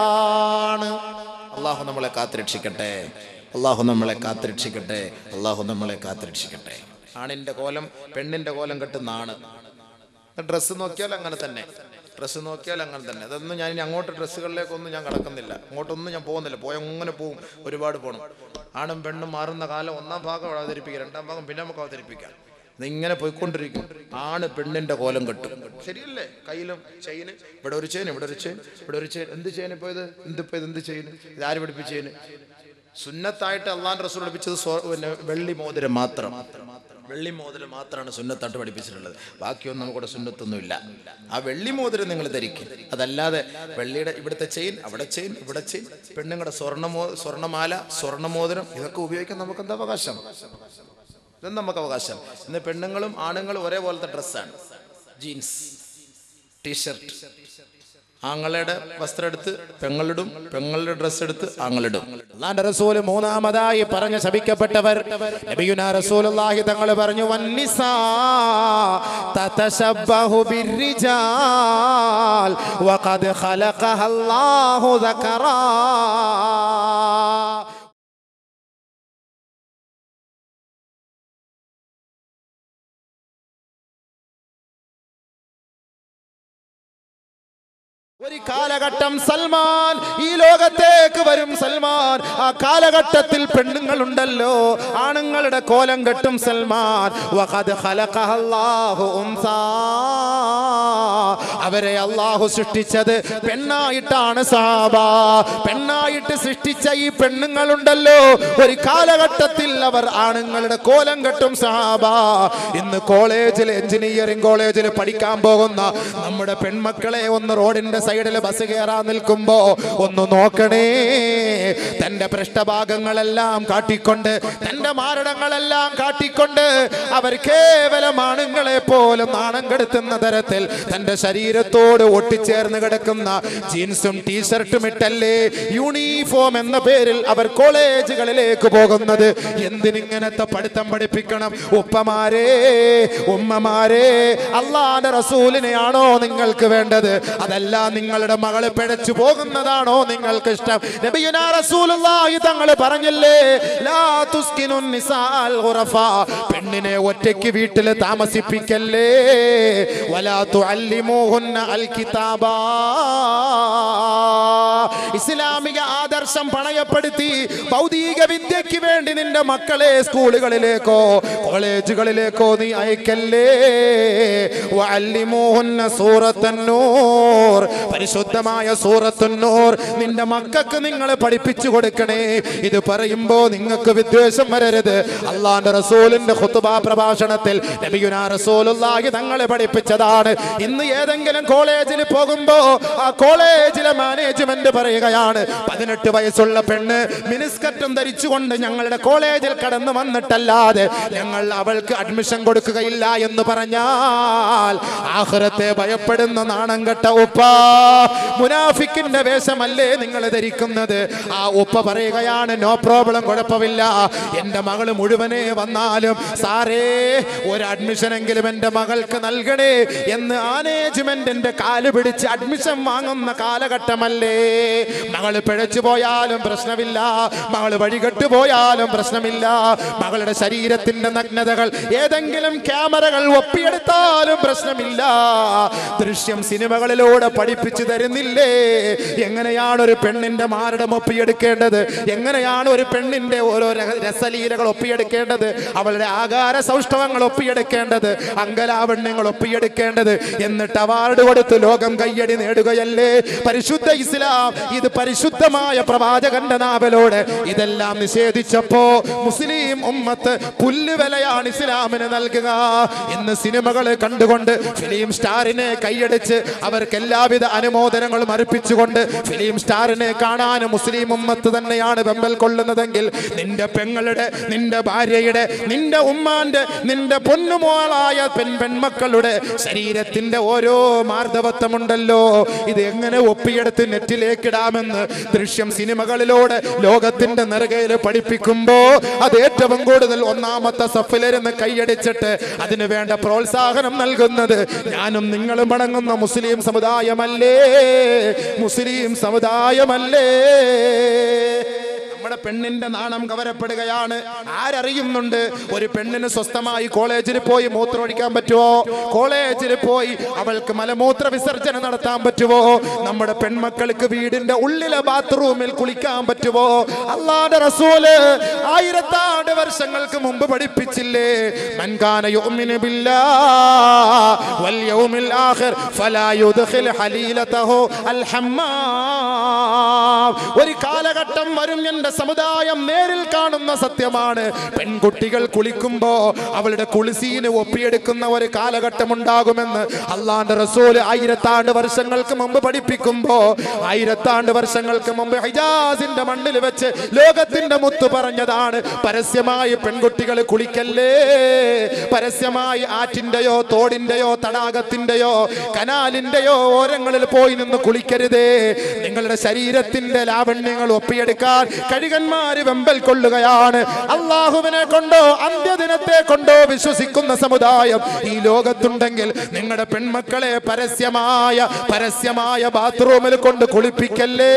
അള്ളാഹു നമ്മളെ കാത്തുരക്ഷിക്കട്ടെ. അള്ളാഹു നമ്മളെ കാത്തുരക്ഷിക്കട്ടെ. അള്ളാഹു നമ്മളെ കാത്തുരക്ഷിക്കട്ടെ. ആണിന്റെ കോലം പെണ്ണിന്റെ കോലം കെട്ടുന്ന ആണ് ഡ്രസ്സ് നോക്കിയാൽ അങ്ങനെ തന്നെ. ഡ്രസ്സ് നോക്കിയാൽ അങ്ങനെ തന്നെ. അതൊന്നും ഞാൻ ഇനി അങ്ങോട്ട് ഡ്രസ്സുകളിലേക്കൊന്നും ഞാൻ കടക്കുന്നില്ല. അങ്ങോട്ടൊന്നും ഞാൻ പോകുന്നില്ല. പോയ അങ്ങനെ പോകും. ഒരുപാട് പോകണം ആണും പെണ്ണും മാറുന്ന കാലം ഒന്നാം ഭാഗം അവതരിപ്പിക്കുക. രണ്ടാം ഭാഗം പിന്നെ നമുക്ക് അവതരിപ്പിക്കാം. ഇതിങ്ങനെ പോയിക്കൊണ്ടിരിക്കും. ആണ് പെണ്ണിന്റെ കോലം കെട്ടും. ശരിയല്ലേ? കയ്യിലും ചെയിന്. ഇവിടെ ഒരു ചെയിൻ ഇവിടെ ഒരു ചെയിൻ ഇവിടെ ഒരു ചെയിൻ എന്ത് ചെയിൻ പോയത് എന്ത് പോയത് ഇത്? എന്ത് ചെയിൻ ഇത് ആര് പഠിപ്പിച്ച ചെയിന് സുന്നത്തായിട്ട് അള്ളാൻ റസൂൽ പഠിപ്പിച്ചത് പിന്നെ വെള്ളി മോതിരം മാത്രം. വെള്ളി മോതിരം മാത്രമാണ് സുന്നത്തായിട്ട് പഠിപ്പിച്ചിട്ടുള്ളത്. ബാക്കിയൊന്നും നമുക്കിവിടെ സുന്നത്തൊന്നുമില്ല. ആ വെള്ളി മോതിരം നിങ്ങൾ ധരിക്കും. അതല്ലാതെ വെള്ളിയുടെ ഇവിടുത്തെ ചെയിൻ അവിടെ ചെയിൻ ഇവിടെ ചെയിൻ പെണ്ണുങ്ങളുടെ സ്വർണമോ സ്വർണമാല സ്വർണമോതിരം ഇതൊക്കെ ഉപയോഗിക്കാൻ നമുക്ക് എന്താ അവകാശം? ഇതൊന്നും നമുക്ക് അവകാശം. ഇന്ന് പെണ്ണുങ്ങളും ആണുങ്ങളും ഒരേപോലത്തെ ഡ്രസ്സാണ്. Jeans T shirt. ആങ്ങളുടെ വസ്ത്രം എടുത്ത് പെങ്ങളിടും പെങ്ങളുടെ ഡ്രസ് എടുത്ത് ആങ്ങളിടും റസൂൽ മൂന്നാമതായി പറഞ്ഞ ശപിക്കപ്പെട്ടവർ നബിയുനാ റസൂലുള്ളാഹി തങ്ങൾ പറഞ്ഞു വന്നിസാ തതശബ്ബഹു വഖദ് ഒരു കാലഘട്ടം സൽമാൻ ഈ ലോകത്തേക്ക് വരും സൽമാൻ. ആ കാലഘട്ടത്തിൽ പെണ്ണുങ്ങൾ ഉണ്ടല്ലോ ആണുങ്ങളുടെ കോലം കെട്ടും സൽമാൻ. അവരെ അള്ളാഹു സൃഷ്ടിച്ചത് പെണ്ണായിട്ടാണ് സാബ പെണ്ണായിട്ട് സൃഷ്ടിച്ച ഈ പെണ്ണുങ്ങൾ ഉണ്ടല്ലോ ഒരു കാലഘട്ടത്തിൽ അവർ ആണുങ്ങളുടെ കോലം കെട്ടും സാബ ഇന്ന് കോളേജിൽ എഞ്ചിനീയറിംഗ് കോളേജിൽ പഠിക്കാൻ പോകുന്ന നമ്മുടെ പെൺമക്കളെ ഒന്ന് റോഡിന്റെ സൈഡിൽ ബസ് കയറാൻ നിൽക്കുമ്പോ ഒന്ന് നോക്കണേ. തന്റെ പൃഷ്ഠഭാഗങ്ങളെല്ലാം കാട്ടിക്കൊണ്ട് തന്റെ മാരടങ്ങളെല്ലാം കാട്ടിക്കൊണ്ട് അവർ കേവലം ആണുങ്ങളെ പോലും നാണം കെടുത്തുന്ന തരത്തിൽ തന്റെ ശരീരത്തോട് ഒട്ടിച്ചേർന്ന് കിടക്കുന്ന ജീൻസും ടീഷർട്ടും ഇട്ടല്ലേ യൂണിഫോം എന്ന പേരിൽ അവർ കോളേജുകളിലേക്ക് പോകുന്നത്. എന്തിനിങ്ങനത്തെ പഠിത്തം പഠിപ്പിക്കണം? ഉപ്പമാരെ ഉമ്മമാരെ അള്ളാന്റെ റസൂലിനെയാണോ നിങ്ങൾക്ക് വേണ്ടത്? അതല്ല നിങ്ങളുടെ മകൾ പിഴച്ചു പോകുന്നതാണോ നിങ്ങൾക്ക് ഇഷ്ടം തങ്ങൾ പറഞ്ഞില്ലേ പെണ്ണിനെ ഒറ്റയ്ക്ക് വീട്ടിൽ താമസിപ്പിക്കല്ലേ? ഇസ്ലാമിക ആദർശം പണയപ്പെടുത്തി ഭൗതിക വിദ്യയ്ക്ക് വേണ്ടി നിന്റെ മക്കളെ സ്കൂളുകളിലേക്കോ കോളേജുകളിലേക്കോ നീ അയക്കല്ലേ? വഅല്ലിമൂഹുന്ന സൂറത്തന്നൂർ. പരിശുദ്ധമായ സൂറത്തുന്നൂർ നിന്റെ മക്കൾക്ക് നിങ്ങൾ പഠിപ്പിച്ചു കൊടുക്കണേ. ഇത് പറയുമ്പോ നിങ്ങൾക്ക് വിദ്വേഷം വരരുത്. അള്ളാന്റെ റസൂലിന്റെ ഹുത്തുബാ പ്രഭാഷണത്തിൽ റസൂലുള്ളാഹി തങ്ങളെ പഠിപ്പിച്ചതാണ്. ഇന്ന് ഏതെങ്കിലും കോളേജിൽ പോകുമ്പോ ആ കോളേജിലെ മാനേജ്മെന്റ് പറയുകയാണ് പതിനെട്ട് വയസ്സുള്ള പെണ്ണ് മിനിസ്കറ്റും ധരിച്ചുകൊണ്ട് ഞങ്ങളുടെ കോളേജിൽ കടന്നു വന്നിട്ടല്ലാതെ ഞങ്ങൾ അവൾക്ക് അഡ്മിഷൻ കൊടുക്കുകയില്ല എന്ന് പറഞ്ഞാൽ ആഹ്റത്തെ ഭയപ്പെടുന്ന നാണം കെട്ട ഉപ്പ. മുനാഫിക്കിന്റെ വേഷമല്ലേ നിങ്ങൾ ധരിക്കുന്നത്? ആ ഉപ്പ പറയുകയാണ് നോ പ്രോബ്ലം കുഴപ്പമില്ല. എന്റെ മകൾ മുഴുവനെ വന്നാലും സാറേ ഒരു അഡ്മിഷൻ എങ്കിലും എന്റെ മകൾക്ക് നൽകണേ എന്ന് മാനേജ്മെന്റിന്റെ കാൽ പിടിച്ച് അഡ്മിഷൻ വാങ്ങുന്ന കാലഘട്ടമല്ലേ? മകൾ പിഴച്ചു പോയാലും പ്രശ്നമില്ല. മകൾ വഴികെട്ടു പോയാലും പ്രശ്നമില്ല. മകളുടെ ശരീരത്തിന്റെ നഗ്നതകൾ ഏതെങ്കിലും ക്യാമറകൾ ഒപ്പിയെടുത്താലും പ്രശ്നമില്ല. ദൃശ്യം സിനിമകളിലൂടെ പഠിപ്പിച്ചു തരുന്നില്ലേ? എങ്ങനെയാണ് ഒരു പെണ്ണിന്റെ മാരടം ഒപ്പിയെടുക്കേണ്ടത്? എങ്ങനെയാണ് ഒരു പെണ്ണിന്റെ ഓരോ രസലീലകൾ ഒപ്പിയെടുക്കേണ്ടത്? അവളുടെ ആകാര സൗഷ്ഠവങ്ങൾ ഒപ്പിയെടുക്കേണ്ടത്? അങ്കലാവണ്യങ്ങൾ ഒപ്പിയെടുക്കേണ്ടത്? എന്നിട്ട് അവാർഡ് കൊടുത്ത് ലോകം കയ്യടി നേടുകയല്ലേ? പരിശുദ്ധ ഇസ്ലാം ഇത് പരിശുദ്ധമായ പ്രവാചകന്റെ നാവലോട് ഇതെല്ലാം നിഷേധിച്ചപ്പോ മുസ്ലിം ഉമ്മത്ത് പുല്ലുവിലയാണ് ഇസ്ലാമിന് നൽകുക. ഇന്ന് സിനിമകൾ കണ്ടുകൊണ്ട് ഫിലിം സ്റ്റാറിനെ കൈയടിച്ച് അവർക്ക് എല്ലാവിധ അനുമോദനങ്ങളും അർപ്പിച്ചുകൊണ്ട് ഫിലിം സ്റ്റാറിനെ കാണാൻ മുസ്ലിം ഉമ്മത്ത് തന്നെയാണ് വെമ്പൽ കൊള്ളുന്നതെങ്കിൽ നിന്റെ പെങ്ങളുടെ നിന്റെ ഭാര്യയുടെ നിന്റെ ഉമ്മാന്റെ നിന്റെ പൊന്നുമോളായ പെൺ പെൺമക്കളുടെ ശരീരത്തിന്റെ ഓരോ മാർദ്ദവത്വമുണ്ടല്ലോ. ഇത് എങ്ങനെ ഒപ്പിയെടുത്ത് നെറ്റിലേക്കിടാമെന്ന് ദൃശ്യം സിനിമകളിലൂടെ ലോകത്തിന്റെ നെറുകയിൽ പഠിപ്പിക്കുമ്പോ അത് ഏറ്റവും കൂടുതൽ ഒന്നാമത്തെ സഫിലിരുന്ന് കൈയടിച്ചിട്ട് അതിന് വേണ്ട പ്രോത്സാഹനം നൽകുന്നത് ഞാനും നിങ്ങളും അടങ്ങുന്ന മുസ്ലിം സമുദായമല്ലേ? മുസ്ലിം സമുദായമല്ലേ? നമ്മുടെ പെണ്ണിന്റെ നാണം കവരപ്പെടുകയാണ്. ആരറിയുന്നുണ്ട്? ഒരു പെണ്ണിന് സ്വസ്ഥമായി കോളേജിൽ പോയി മൂത്രമൊഴിക്കാൻ പറ്റുമോ കോളേജിൽ പോയി അവൾക്ക് മലമൂത്ര വിസർജനം നടത്താൻ പറ്റുമോ നമ്മുടെ പെൺമക്കൾക്ക് വീടിന്റെ ഉള്ളിലെ ബാത്റൂമിൽ കുളിക്കാൻ പറ്റുമോ അള്ളാന്റെ റസൂൽ ആയിരത്താണ്ട് വർഷങ്ങൾക്ക് മുമ്പ് പഠിപ്പിച്ചില്ലേ? മൻകാന ബില്ലാ വൽ യൗമിൽ ആഖിർ ഒരു കാലഘട്ടം വരും എന്റെ സമുദായം നേരിൽ കാണുന്ന സത്യമാണ്. പെൺകുട്ടികൾ കുളിക്കുമ്പോ അവളുടെ കുളിസീന് ഒപ്പിയെടുക്കുന്ന ഒരു കാലഘട്ടം ഉണ്ടാകുമെന്ന് അള്ളാന്റെ റസൂൽ ആയിരത്താണ്ട് വർഷങ്ങൾക്ക് മുമ്പ് പഠിപ്പിക്കുമ്പോ ആയിരത്താണ്ട് വർഷങ്ങൾക്ക് മുമ്പ് ഹിജാസിന്റെ മണ്ണിൽ വെച്ച് ലോകത്തിന്റെ മുത്ത് പറഞ്ഞതാണ് പരസ്യമായി പെൺകുട്ടികൾ കുളിക്കല്ലേ? പരസ്യമായി ആറ്റിന്റെയോ തോടിന്റെയോ തടാകത്തിന്റെയോ കനാലിന്റെയോ ഓരങ്ങളിൽ പോയി നിന്ന് കുളിക്കരുതേ. നിങ്ങളുടെ ശരീരത്തിന്റെ ലാവണ്യങ്ങൾ ഒപ്പിയെടുക്കാൻ കഴുകന്മാര് വെമ്പൽ കൊള്ളുകയാണ്. അള്ളാഹുവിനെ കൊണ്ടോ അന്ത്യദിനത്തെ കൊണ്ടോ വിശ്വസിക്കുന്ന സമുദായം ഈ ലോകത്തുണ്ടെങ്കിൽ നിങ്ങളുടെ പെൺമക്കളെ പരസ്യമായ പരസ്യമായ ബാത്റൂമിൽ കൊണ്ട് കുളിപ്പിക്കല്ലേ?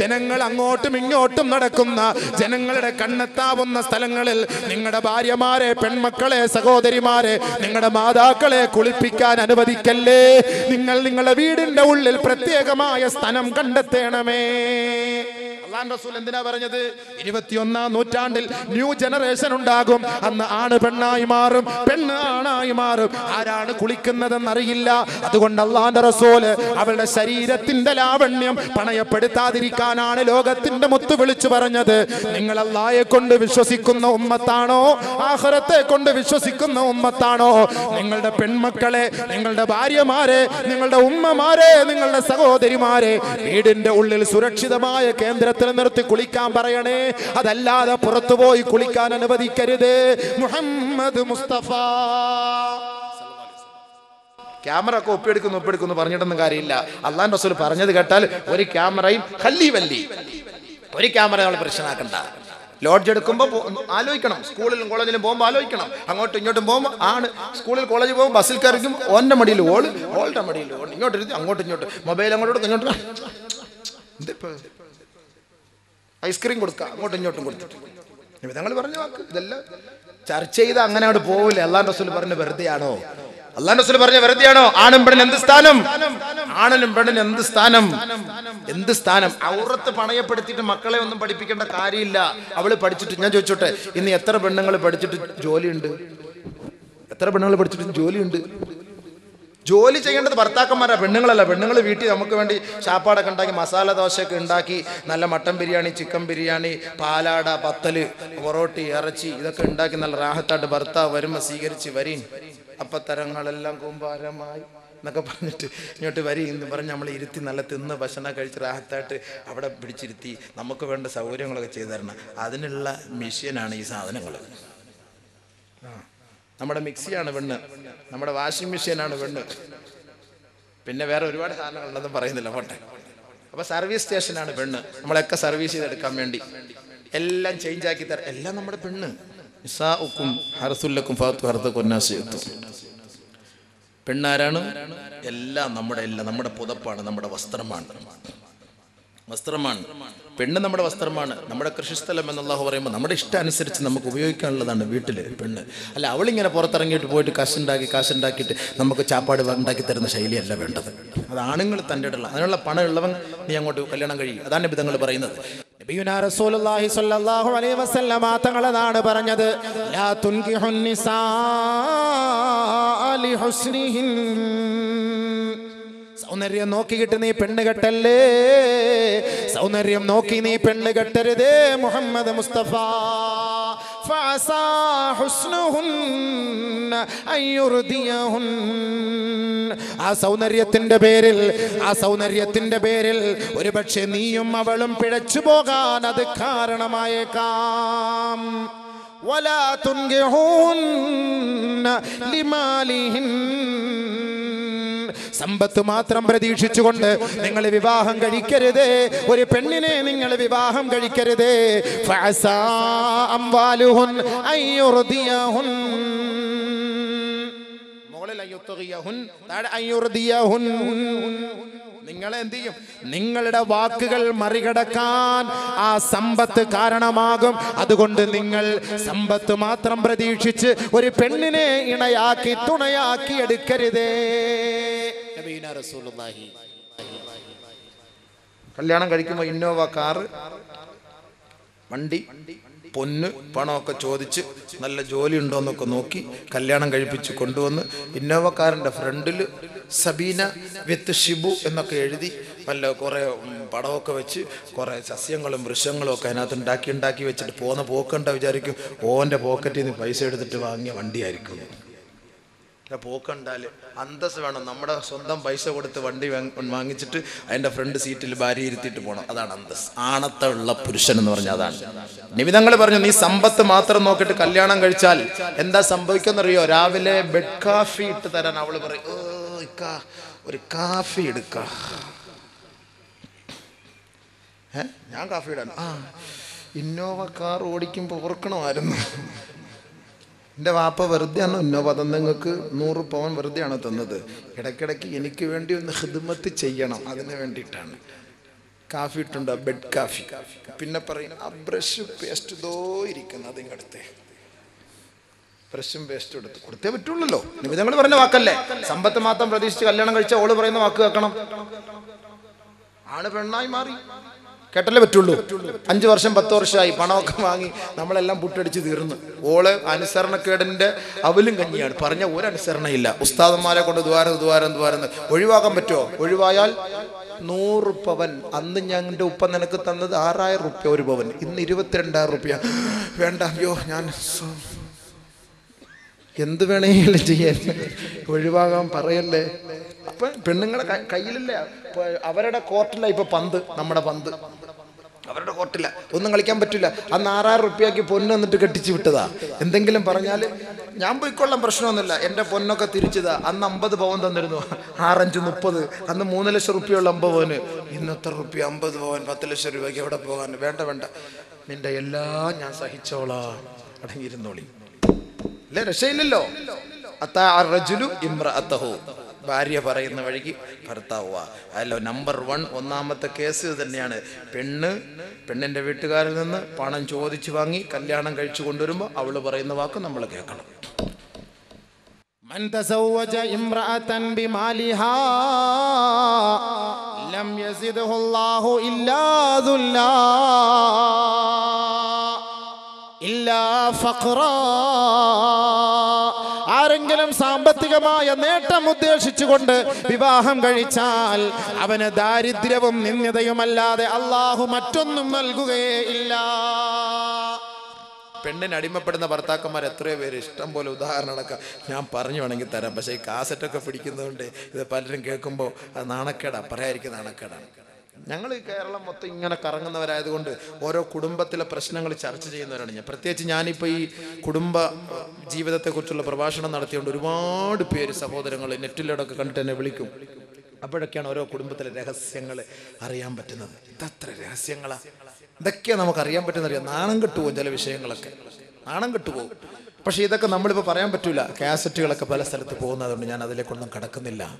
ജനങ്ങൾ അങ്ങോട്ടും ഇങ്ങോട്ടും നടക്കുന്ന ജനങ്ങളുടെ കണ്ണെത്താവുന്ന സ്ഥലങ്ങളിൽ നിങ്ങളുടെ ഭാര്യമാരെ പെൺമക്കളെ സഹോദരിമാരെ നിങ്ങളുടെ മാതാക്കളെ കുളിപ്പിക്കാൻ അനുവദിക്കല്ലേ? നിങ്ങൾ നിങ്ങളുടെ വീടിന്റെ ഉള്ളിൽ പ്രത്യേകമായ സ്ഥലം കണ്ടെത്തണമേ. അള്ളാൻ റസൂൽ എന്തിനാ പറഞ്ഞത്? ഇരുപത്തിയൊന്നാം നൂറ്റാണ്ടിൽ ന്യൂ ജനറേഷൻ ഉണ്ടാകും. അന്ന് ആണ് പെണ്ണായി മാറും. പെണ്ണ് ആണായി മാറും. ആരാണ് കുളിക്കുന്നതെന്ന് അറിയില്ല അതുകൊണ്ട് അള്ളാന്റെ റസൂൽ അവളുടെ ശരീരത്തിന്റെ ലാവണ്യം പണയപ്പെടുത്താതിരിക്കാനാണ് ലോകത്തിന്റെ മുത്തു വിളിച്ചു പറഞ്ഞത്. നിങ്ങൾ അള്ളായെ കൊണ്ട് വിശ്വസിക്കുന്ന ഉമ്മത്താണോ? ആഹ്റത്തെ കൊണ്ട് വിശ്വസിക്കുന്ന ഉമ്മത്താണോ? നിങ്ങളുടെ പെൺമക്കളെ നിങ്ങളുടെ ഭാര്യമാരെ നിങ്ങളുടെ ഉമ്മമാരെ നിങ്ങളുടെ സഹോദരിമാരെ വീടിന്റെ ഉള്ളിൽ സുരക്ഷിതമായ കേന്ദ്രത്തിൽ നിർത്തി കുളിക്കാൻ പറയണേ. അതല്ലാതെ പുറത്തു പോയി കുളിക്കാൻ അനുവദിക്കരുത്. മുഹമ്മദ് മുസ്തഫ. ക്യാമറ ഒക്കെ ഒപ്പിയെടുക്കുന്നു ഒപ്പിയെടുക്കുന്നു പറഞ്ഞിട്ടൊന്നും കാര്യമില്ല. അള്ളാൻ റസൂൽ പറഞ്ഞത് കേട്ടാൽ ഒരു ക്യാമറയും ഹല്ലി വല്ലി. ഒരു ക്യാമറ നമ്മൾ പ്രശ്നമാക്കണ്ട. ലോഡ്ജ് എടുക്കുമ്പോൾ ആലോചിക്കണം. സ്കൂളിലും കോളേജിലും പോകുമ്പോൾ ആലോചിക്കണം. അങ്ങോട്ടും ഇങ്ങോട്ടും പോകുമ്പോൾ ആണ്. സ്കൂളിൽ കോളേജിൽ പോകുമ്പോൾ ബസ്സിൽ കയറിക്കും ഓന്റെ മടിയിൽ ഓൾ ഓളുടെ മടിയിൽ ഓൾ ഇങ്ങോട്ട് ഇരുത്തി അങ്ങോട്ടും ഇങ്ങോട്ടും. മൊബൈൽ അങ്ങോട്ടും ഇങ്ങോട്ടും. ഇതിപ്പോ ഐസ്ക്രീം കൊടുക്കുക അങ്ങോട്ടും ഇങ്ങോട്ടും കൊടുത്തിട്ട് ഞങ്ങൾ പറഞ്ഞു വാക്ക് ഇതെല്ലാം ചർച്ച ചെയ്ത് അങ്ങനെ അവിടെ പോവില്ല. അള്ളാൻ റസൂൽ പറഞ്ഞ വെറുതെയാണോ? അള്ളാൻ റസൂൽ പറഞ്ഞ വെറുതെയാണോ? ആണും പെണ്ണിന് എന്ത് സ്ഥാനം? ആണിനും പെണ്ണിന് എന്ത് സ്ഥാനം? എന്ത് സ്ഥാനം? ഔറത്ത് പണയപ്പെടുത്തിയിട്ട് മക്കളെ ഒന്നും പഠിപ്പിക്കേണ്ട കാര്യമില്ല. അവൾ പഠിച്ചിട്ട് ഞാൻ ചോദിച്ചോട്ടെ ഇന്ന് എത്ര പെണ്ണുങ്ങൾ പഠിച്ചിട്ട് ജോലിയുണ്ട്? എത്ര പെണ്ണുങ്ങൾ പഠിച്ചിട്ട് ജോലിയുണ്ട്? ജോലി ചെയ്യേണ്ടത് ഭർത്താക്കന്മാരാണ് പെണ്ണുങ്ങളല്ല. പെണ്ണുങ്ങൾ വീട്ടിൽ നമുക്ക് വേണ്ടി ചാപ്പാടൊക്കെ ഉണ്ടാക്കി മസാല ദോശയൊക്കെ ഉണ്ടാക്കി നല്ല മട്ടൻ ബിരിയാണി ചിക്കൻ ബിരിയാണി പാലാട പത്തൽ പൊറോട്ടി ഇറച്ചി ഇതൊക്കെ ഉണ്ടാക്കി നല്ല റാഹത്തായിട്ട് ഭർത്താവ് വരുമ്പോൾ സ്വീകരിച്ച് വരീൻ. അപ്പത്തരങ്ങളെല്ലാം കൂമ്പാരമായി എന്നൊക്കെ പറഞ്ഞിട്ട് ഇങ്ങോട്ട് വരി എന്ന് പറഞ്ഞ് നമ്മൾ ഇരുത്തി നല്ല തിന്ന് ഭക്ഷണം കഴിച്ച് റാഹത്തായിട്ട് അവിടെ പിടിച്ചിരുത്തി. നമുക്ക് വേണ്ട സൗകര്യങ്ങളൊക്കെ ചെയ്തു തരണം. അതിനുള്ള മെഷീനാണ് ഈ സാധനങ്ങൾ നമ്മുടെ മിക്സിയാണ് പെണ്ണ് നമ്മുടെ വാഷിംഗ് മെഷീനാണ് പെണ്ണ് പിന്നെ വേറെ ഒരുപാട് സാധനങ്ങളുണ്ടെന്നും പറയുന്നില്ല പോട്ടെ. അപ്പൊ സർവീസ് സ്റ്റേഷനാണ് പെണ്ണ് നമ്മളൊക്കെ സർവീസ് ചെയ്തെടുക്കാൻ വേണ്ടി. എല്ലാം ചേഞ്ച് ആക്കി തരാം. എല്ലാം നമ്മുടെ പെണ്ണ്. പെണ്ണാരാണ്? എല്ലാം നമ്മുടെ എല്ലാം നമ്മുടെ പുതപ്പാണ് നമ്മുടെ വസ്ത്രമാണ്. വസ്ത്രമാണ്. പെണ്ണ് നമ്മുടെ വസ്ത്രമാണ്. നമ്മുടെ കൃഷിസ്ഥലം എന്നുള്ളാഹു പറയുമ്പോൾ നമ്മുടെ ഇഷ്ടം അനുസരിച്ച് നമുക്ക് ഉപയോഗിക്കാനുള്ളതാണ് വീട്ടിൽ പെണ്ണ്. അല്ല അവളിങ്ങനെ പുറത്തിറങ്ങിയിട്ട് പോയിട്ട് കാശുണ്ടാക്കി കാശുണ്ടാക്കിയിട്ട് നമുക്ക് ചാപ്പാട് ഉണ്ടാക്കി തരുന്ന ശൈലിയല്ല വേണ്ടത്. അത് ആണുങ്ങൾ തന്റെ ഇടയിലുള്ള അതിനുള്ള പണം ഉള്ളവൻ നീ അങ്ങോട്ട് കല്യാണം കഴിയും. അതാണ് വിധങ്ങൾ പറയുന്നത്. തങ്ങളതാണ് പറഞ്ഞത് ലാ സൗന്ദര്യം നോക്കിയിട്ട് നീ പെണ്ണ് കെട്ടല്ലേ സൗന്ദര്യം നോക്കി നീ പെണ്ണ് കെട്ടരുതേ മുഹമ്മദ് മുസ്തഫ فعسى حسنهن أن يرضيهن ആ സൗന്ദര്യത്തിന്റെ പേരിൽ ആ സൗന്ദര്യത്തിന്റെ പേരിൽ ഒരുപക്ഷെ നീയും അവളും പിഴച്ചു പോകാൻ അത് കാരണമായേക്കാം ولا تنكحون لمالهن സമ്പത്ത് മാത്രം പ്രതീക്ഷിച്ചുകൊണ്ട് നിങ്ങൾ വിവാഹം കഴിക്കരുത്. ഒരു പെണ്ണിനെ നിങ്ങൾ വിവാഹം കഴിക്കരുത്. അംവാലുഹുൻ മുകളിൽ നിങ്ങളെ എന്ത് ചെയ്യും നിങ്ങളുടെ വാക്കുകൾ മറികടക്കാൻ ആ സമ്പത്ത് കാരണമാകും. അതുകൊണ്ട് നിങ്ങൾ സമ്പത്ത് മാത്രം പ്രതീക്ഷിച്ച് ഒരു പെണ്ണിനെ ഇണയാക്കി തുണയാക്കി എടുക്കരുതേ. കല്യാണം കഴിക്കുമ്പോൾ ഇന്നോവ കാറ് വണ്ടി പൊന്ന് പണമൊക്കെ ചോദിച്ച് നല്ല ജോലി ഉണ്ടോ എന്നൊക്കെ നോക്കി കല്യാണം കഴിപ്പിച്ച് കൊണ്ടുവന്ന് ഇന്നോവക്കാരന്റെ ഫ്രണ്ടിൽ സബീന വിത്ത് ഷിബു എന്നൊക്കെ എഴുതി നല്ല കുറേ പടമൊക്കെ വെച്ച് കുറേ സസ്യങ്ങളും വൃക്ഷങ്ങളും ഒക്കെ അതിനകത്ത് ഉണ്ടാക്കി ഉണ്ടാക്കി വെച്ചിട്ട് പോകുന്ന പോക്കണ്ട വിചാരിക്കും ഓന്റെ പോക്കറ്റിൽ നിന്ന് പൈസ എടുത്തിട്ട് വാങ്ങിയ വണ്ടിയായിരിക്കും. പോക്കണ്ടാൽ അന്തസ് വേണം. നമ്മുടെ സ്വന്തം പൈസ കൊടുത്ത് വണ്ടി വാങ്ങിച്ചിട്ട് അതിന്റെ ഫ്രണ്ട് സീറ്റിൽ ഭാര്യ ഇരുത്തിയിട്ട് പോകണം അതാണ് അന്തസ് ആണത്തുള്ള പുരുഷൻ എന്ന് പറഞ്ഞാൽ അതാണ്. നിമിതങ്ങൾ പറഞ്ഞു നീ സമ്പത്ത് മാത്രം നോക്കിയിട്ട് കല്യാണം കഴിച്ചാൽ എന്താ സംഭവിക്കുന്നറിയോ രാവിലെ ബെഡ് കാഫി ഇട്ട് തരാൻ അവൾ പറയും "ഓ, ഇക്കാ, ഒരു കാഫി എടുക്ക. ഞാൻ കാഫി ഇടാൻ. ആ ഇന്നോവ കാർ ഓടിക്കുമ്പോൾ ഓർക്കണമായിരുന്നു. എന്റെ വാപ്പ വെറുതെയാണ് ഇന്നോവ തന്നത് നിങ്ങൾക്ക് നൂറ് പവൻ വെറുതെയാണ് തന്നത്. ഇടയ്ക്കിടയ്ക്ക് എനിക്ക് വേണ്ടി ഒന്ന് ഹിദ്മത്ത് ചെയ്യണം അതിന് വേണ്ടിയിട്ടാണ്. കാഫി ഇട്ടുണ്ടോ? Bed coffee. പിന്നെ പറയും ആ ബ്രഷ് പേസ്റ്റ് ഇതോ ഇരിക്കുന്നത് അതിങ്ങടുത്ത് ബ്രഷും പേസ്റ്റും എടുത്ത് കൊടുത്തേ പറ്റുള്ളല്ലോ. നിങ്ങൾ പറഞ്ഞ വാക്കല്ലേ? സമ്പത്ത് മാത്രം പ്രതീക്ഷിച്ച് കല്യാണം കഴിച്ച ഓൾ പറയുന്ന വാക്ക് കേൾക്കണം. ആണ് പെണ്ണായി മാറി. കേട്ടല്ലേ പറ്റുള്ളൂ? അഞ്ച് വർഷം പത്ത് വർഷമായി പണമൊക്കെ വാങ്ങി നമ്മളെല്ലാം പുട്ടടിച്ച് തീർന്നു. ഓൾ അനുസരണക്കേടിന്റെ അവലും കഞ്ഞിയാണ്. പറഞ്ഞ ഒരു അനുസരണയില്ല ഉസ്താദന്മാരെ കൊണ്ട് ദ്വാരം ദ്വാരം ദ്വാരം. ഒഴിവാക്കാൻ പറ്റുമോ ഒഴിവായാൽ നൂറ് പവൻ. അന്ന് ഞങ്ങളുടെ ഉപ്പ നിനക്ക് തന്നത് ആറായിരം റുപ്യ ഒരു പവൻ. ഇന്ന് ഇരുപത്തിരണ്ടായിരം റുപ്യ. വേണ്ട അയ്യോ ഞാൻ എന്ത് വേണമെങ്കിലും ചെയ്യാൻ. ഒഴിവാകാൻ പറയല്ലേ? അപ്പൊ പെണ്ണുങ്ങളെ കയ്യിലല്ലേ കയ്യിലില്ല. അവരുടെ കോർട്ടിലാണ് ഇപ്പൊ പന്ത് നമ്മുടെ പന്ത്. അവരുടെ കോർട്ടില്ല. ഒന്നും കളിക്കാൻ പറ്റില്ല അന്ന് ആറായിരം റുപ്യാക്കി പൊന്ന് എന്നിട്ട് കെട്ടിച്ച് വിട്ടതാ. എന്തെങ്കിലും പറഞ്ഞാൽ ഞാൻ പോയിക്കൊള്ളാം പ്രശ്നമൊന്നുമില്ല. എന്റെ പൊന്നൊക്കെ തിരിച്ചതാ. അന്ന് അമ്പത് പവൻ തന്നിരുന്നു. ആറഞ്ച് മുപ്പത്. അന്ന് മൂന്ന് ലക്ഷം റുപ്യുള്ള അമ്പത് പവന്. ഇന്നത്തെ റുപ്യ? അമ്പത് പവൻ പത്ത് ലക്ഷം രൂപയ്ക്ക് എവിടെ പോകാൻ? വേണ്ട വേണ്ട. നിന്റെ എല്ലാം ഞാൻ സഹിച്ചോളാ. അടങ്ങിയിരുന്നോളി. അല്ലേ രക്ഷയില്ലല്ലോ. അത്താ ഇമ്ര ഇമ്രഅത്തഹു ഭാര്യ പറയുന്ന വഴിക്ക് ഭർത്താവുക അല്ലോ നമ്പർ വൺ ഒന്നാമത്തെ കേസ് ഇത് തന്നെയാണ് പെണ്ണ് പെണ്ണിന്റെ വീട്ടുകാരിൽ നിന്ന് പണം ചോദിച്ചു വാങ്ങി കല്യാണം കഴിച്ചു കൊണ്ടുവരുമ്പോൾ അവള് പറയുന്ന വാക്ക് നമ്മൾ കേൾക്കണം من تزوج امرأة بمالها لم يزده الله إلا ذلا إلا فقرا ആരെങ്കിലും സാമ്പത്തികമായ നേട്ടം ഉദ്ദേശിച്ചുകൊണ്ട് വിവാഹം കഴിച്ചാൽ അവന് ദാരിദ്ര്യവും നിന്ദ്യതയുമല്ലാതെ അള്ളാഹു മറ്റൊന്നും നൽകുകയേ ഇല്ല പെണ്ണിന് അടിമപ്പെടുന്ന ഭർത്താക്കന്മാർ എത്രയോ പേര് ഇഷ്ടം പോലെ ഉദാഹരണമൊക്കെ ഞാൻ പറഞ്ഞു വേണമെങ്കിൽ തരാം. പക്ഷേ ഈ കാസറ്റൊക്കെ പിടിക്കുന്നതുകൊണ്ട് ഇത് പലരും കേൾക്കുമ്പോൾ അത് നാണക്കേടാ പറയാതിരിക്കുന്ന നാണക്കേടാണ്. ഞങ്ങൾ ഈ കേരളം മൊത്തം ഇങ്ങനെ കറങ്ങുന്നവരായതുകൊണ്ട് ഓരോ കുടുംബത്തിലെ പ്രശ്നങ്ങൾ ചർച്ച ചെയ്യുന്നവരാണ് ഞാൻ. പ്രത്യേകിച്ച് ഞാനിപ്പോൾ ഈ കുടുംബ ജീവിതത്തെക്കുറിച്ചുള്ള പ്രഭാഷണം നടത്തിയുകൊണ്ട് ഒരുപാട് പേര് സഹോദരങ്ങൾ നെറ്റിലൂടെയൊക്കെ കണ്ടിട്ട് എന്നെ വിളിക്കും. അപ്പോഴൊക്കെയാണ് ഓരോ കുടുംബത്തിലെ രഹസ്യങ്ങൾ അറിയാൻ പറ്റുന്നത്. ഇതത്ര രഹസ്യങ്ങളാ? ഇതൊക്കെയാണ് നമുക്ക് അറിയാൻ പറ്റുന്ന അറിയാം നാണം കെട്ടുപോകും ചില വിഷയങ്ങളൊക്കെ? നാണം കെട്ടുപോകും പക്ഷേ ഇതൊക്കെ നമ്മളിപ്പോൾ പറയാൻ പറ്റില്ല കാസറ്റുകളൊക്കെ പല സ്ഥലത്ത് പോകുന്നതുകൊണ്ട് ഞാൻ അതിലേക്കൊന്നും കടക്കുന്നില്ല.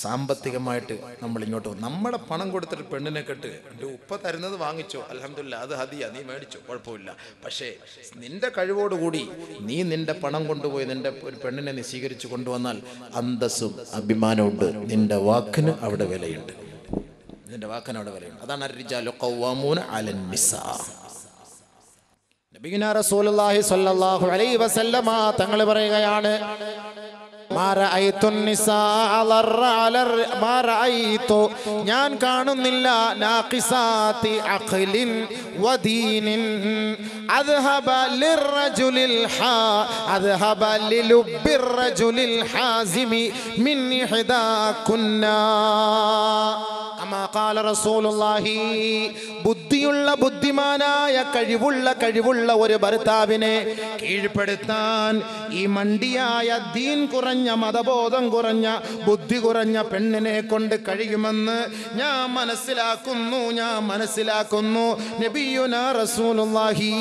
സാമ്പത്തികമായിട്ട് നമ്മൾ ഇങ്ങോട്ട് നമ്മളെ പണം കൊടുത്തിട്ട് പെണ്ണിനെ കെട്ട് എന്റെ ഉപ്പ തരുന്നത് വാങ്ങിച്ചോ? അലഹമില്ല അത് ഹതിയ നീ മേടിച്ചോ? കുഴപ്പമില്ല. പക്ഷേ നിന്റെ കഴിവോടുകൂടി നീ നിന്റെ പണം കൊണ്ടുപോയി നിന്റെ ഒരു പെണ്ണിനെ നീ സ്വീകരിച്ചു കൊണ്ടുവന്നാൽ അന്തസ്സും അഭിമാനമുണ്ട് നിന്റെ വാക്കിന് അവിടെ വിലയുണ്ട്. നിന്റെ വാക്കിന് അവിടെ വിലയുണ്ട്. അതാണ് അർരിജാലു ഖവ്വാമൂന അലൻ മിസാ റസൂലുള്ളാഹി സ്വല്ലല്ലാഹു അലൈഹി വസല്ലമ തങ്ങൾ പറയുകയാണ് ഞാൻ കാണുന്നില്ല ബുദ്ധിയുള്ള ബുദ്ധിമാനായ കഴിവുള്ള കഴിവുള്ള ഒരു ഭർത്താവിനെ കീഴ്പ്പെടുത്താൻ ഈ മണ്ടിയായ ദീൻ കുറഞ്ഞ മതബോധം കുറഞ്ഞ ബുദ്ധി കുറഞ്ഞ പെണ്ണിനെ കൊണ്ട് കഴിയുമെന്ന് ഞാൻ മനസ്സിലാക്കുന്നു ഞാൻ മനസ്സിലാക്കുന്നു. നബിയുന റസൂലുള്ളാഹി.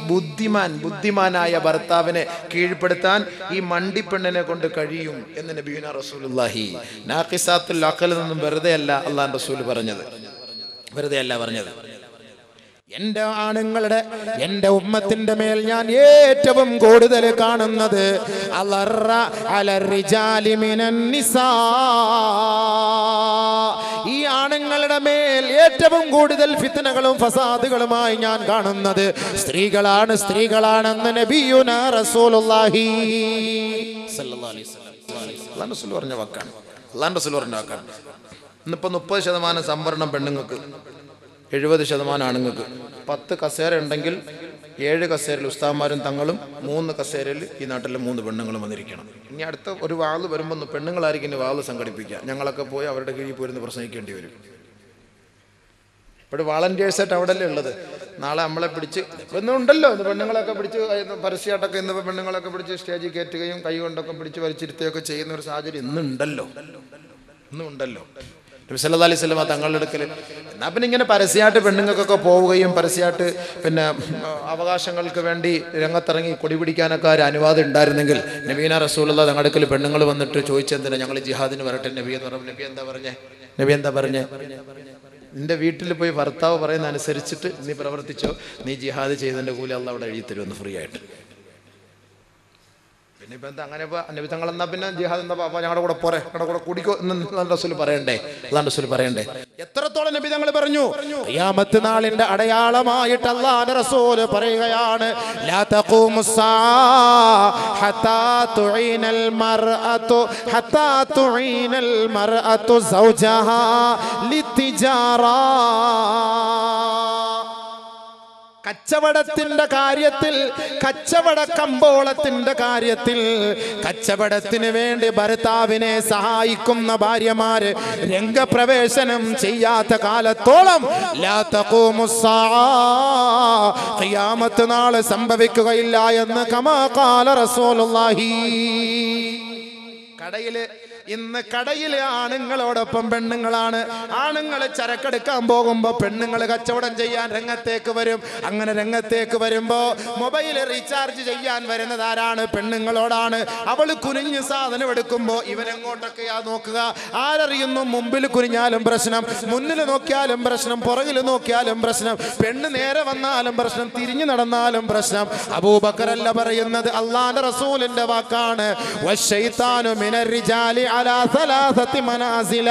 ബുദ്ധിമാൻ ബുദ്ധിമാനായ ഭർത്താവിനെ കീഴ്പ്പെടുത്താൻ ഈ മണ്ടി പെണ്ണിനെ കൊണ്ട് കഴിയും എന്ന് നബിയുന റസൂലുള്ളാഹി. നാഖിസാത്തുൽ അഖലിൽ നിന്നും വെറുതെ അല്ല റസൂൽ പറഞ്ഞത്. വെറുതെ അല്ല പറഞ്ഞത്. എന്റെ ആണുങ്ങളുടെ എന്റെ ഉമ്മത്തിന്റെ മേൽ ഞാൻ ഏറ്റവും കൂടുതൽ കാണുന്നത്. അലറ അലറിജാലി മിനൻ നിസാ. ഈ ആണുങ്ങളുടെ മേൽ ഏറ്റവും കൂടുതൽ ഫിത്തനകളും ഫസാദുകളുമായി ഞാൻ കാണുന്നത്. സ്ത്രീകളാണ് സ്ത്രീകളാണെന്ന് നബിയുന റസൂലുള്ളാഹി. അള്ളാൻ റസൂൽ പറഞ്ഞ വാക്കാണ്. അള്ളാൻ റസൂൽ പറഞ്ഞ വാക്കാണ്. ഇന്നിപ്പോ മുപ്പത് ശതമാനം സംവരണം പെണ്ണുങ്ങൾക്ക്. എഴുപത് ശതമാനം ആണുങ്ങൾക്ക് പത്ത് കസേര ഉണ്ടെങ്കിൽ ഏഴ് കസേരയിൽ ഉസ്താന്മാരും തങ്ങളും മൂന്ന് കസേരയിൽ ഈ നാട്ടിലെ മൂന്ന് പെണ്ണുങ്ങളും വന്നിരിക്കണം. ഇനി അടുത്ത ഒരു വാൾ വരുമ്പോൾ പെണ്ണുങ്ങളായിരിക്കും ഇനി വാൾ സംഘടിപ്പിക്കുക. ഞങ്ങളൊക്കെ പോയി അവരുടെ കീഴിൽ പോയിരുന്ന് പ്രസംഗിക്കേണ്ടി വരും. ഇപ്പോൾ അവിടെ അല്ലേ ഉള്ളത്? നാളെ നമ്മളെ പിടിച്ച് ഇന്ന് ഉണ്ടല്ലോ. ഇന്ന് പെണ്ണുങ്ങളൊക്കെ പിടിച്ച് പരസ്യമായിട്ടൊക്കെ ഇന്നിപ്പോൾ പെണ്ണുങ്ങളൊക്കെ പിടിച്ച് സ്റ്റേജിൽ കയറ്റുകയും കൈ കൊണ്ടൊക്കെ പിടിച്ച് വലിച്ചിരുത്തുകയൊക്കെ ചെയ്യുന്ന ഒരു സാഹചര്യം ഇന്നുണ്ടല്ലോ. ഇന്നുണ്ടല്ലോ. അലൈഹി വസല്ലമ തങ്ങളുടെ അടുക്കൽ. എന്നാൽ പിന്നെ ഇങ്ങനെ പരസ്യമായിട്ട് പെണ്ണുങ്ങൾക്കൊക്കെ പോവുകയും പരസ്യമായിട്ട് പിന്നെ അവകാശങ്ങൾക്ക് വേണ്ടി രംഗത്തിറങ്ങി കൊടി പിടിക്കാനൊക്കെ ഒരു അനുവാദം ഉണ്ടായിരുന്നെങ്കിൽ നബീന റസൂലുള്ള തങ്ങളുടെ അടുക്കൽ പെണ്ണുങ്ങൾ വന്നിട്ട് ചോദിച്ചെന്തിനാ ഞങ്ങൾ ജിഹാദിന് വരട്ടെ? നബി എന്ന് പറഞ്ഞു നബി എന്താ പറഞ്ഞേ? നബി എന്താ പറഞ്ഞേ? നിന്റെ വീട്ടിൽ പോയി ഭർത്താവ് പറയുന്ന അനുസരിച്ചിട്ട് നീ പ്രവർത്തിച്ചോ? നീ ജിഹാദ് ചെയ്തതിന്റെ കൂലി അള്ള അവിടെ എഴുതി തരുമെന്ന് ഫ്രീ ആയിട്ട്. പിന്നെ ഇപ്പൊ എന്താ അങ്ങനെ ഇപ്പൊ നബിതങ്ങൾ എന്നാ പിന്നെ ജിഹാദ് എന്താ പാപ്പ ഞങ്ങളുടെ കൂടെ പോരെ ഞങ്ങളുടെ കൂടെ കുടിക്കോ എന്ന് റസൂൽ പറയണ്ടേ അല്ലാണ്ട് റസൂൽ പറയണ്ടേ. എത്രത്തോളം നബിതങ്ങൾ പറഞ്ഞു? ഖിയാമത്ത് നാളിന്റെ അടയാളമായിട്ട് അള്ളാഹുവിന്റെ റസൂൽ പറയുകയാണ് ലാ തഖൂമുസ്സാ ഹത്താ തുഈനൽ മർഅതു ഹത്താ തുഈനൽ മർഅതു സൗജഹാ ലിത്തിജാറാ. കച്ചവടത്തിന്റെ കാര്യത്തിൽ കച്ചവട കമ്പോളത്തിന്റെ കാര്യത്തിൽ കച്ചവടത്തിന് വേണ്ടി ഭർത്താവിനെ സഹായിക്കുന്ന ഭാര്യമാര് രംഗപ്രവേശനം ചെയ്യാത്ത കാലത്തോളം ഖിയാമത്ത് നാൾ സംഭവിക്കുകയില്ല എന്ന് കമാ കാല റസൂലുള്ളാഹി. കടയിൽ ഇന്ന് കടയിലെ ആണുങ്ങളോടൊപ്പം പെണ്ണുങ്ങളാണ്. ആണുങ്ങൾ ചരക്കെടുക്കാൻ പോകുമ്പോൾ പെണ്ണുങ്ങൾ കച്ചവടം ചെയ്യാൻ രംഗത്തേക്ക് വരും. അങ്ങനെ രംഗത്തേക്ക് വരുമ്പോൾ മൊബൈൽ റീചാർജ് ചെയ്യാൻ വരുന്നത് ആരാണ്? പെണ്ണുങ്ങളോടാണ്. അവൾ കുനിഞ്ഞ് സാധനം എടുക്കുമ്പോൾ ഇവരെങ്ങോട്ടൊക്കെയാ നോക്കുക? ആരറിയുന്നു? മുമ്പിൽ കുനിഞ്ഞാലും പ്രശ്നം. മുന്നിൽ നോക്കിയാലും പ്രശ്നം. പുറകിൽ നോക്കിയാലും പ്രശ്നം. പെണ്ണ് നേരെ വന്നാലും പ്രശ്നം. തിരിഞ്ഞു നടന്നാലും പ്രശ്നം. അബൂബക്കറല്ല പറയുന്നത്. അള്ളാന്റെ റസൂലിന്റെ വാക്കാണ്. അലാ ثلاثة മനാസില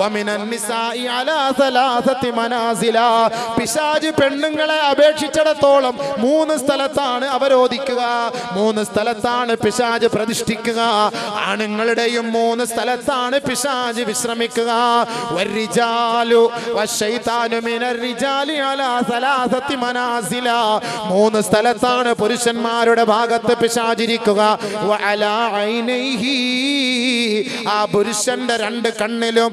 ومن النساء അലാ ثلاثة മനാസില പിശാജ് പെണ്ണുങ്ങളെ അപേക്ഷിച്ചിടത്തോളം മൂന്ന് സ്ഥലത്താണ് അവരോധിക്കുക. മൂന്ന് സ്ഥലത്താണ് പിശാജ് പ്രതിഷ്ഠിക്കുക. ആണുങ്ങളുടെയും മൂന്ന് സ്ഥലത്താണ് പിശാജ് വിശ്രമിക്കുക. മൂന്ന് സ്ഥലത്താണ് പുരുഷന്മാരുടെ ഭാഗത്ത് പിശാചിരിക്കുക ആ പുരുഷന്റെ രണ്ട് കണ്ണിലും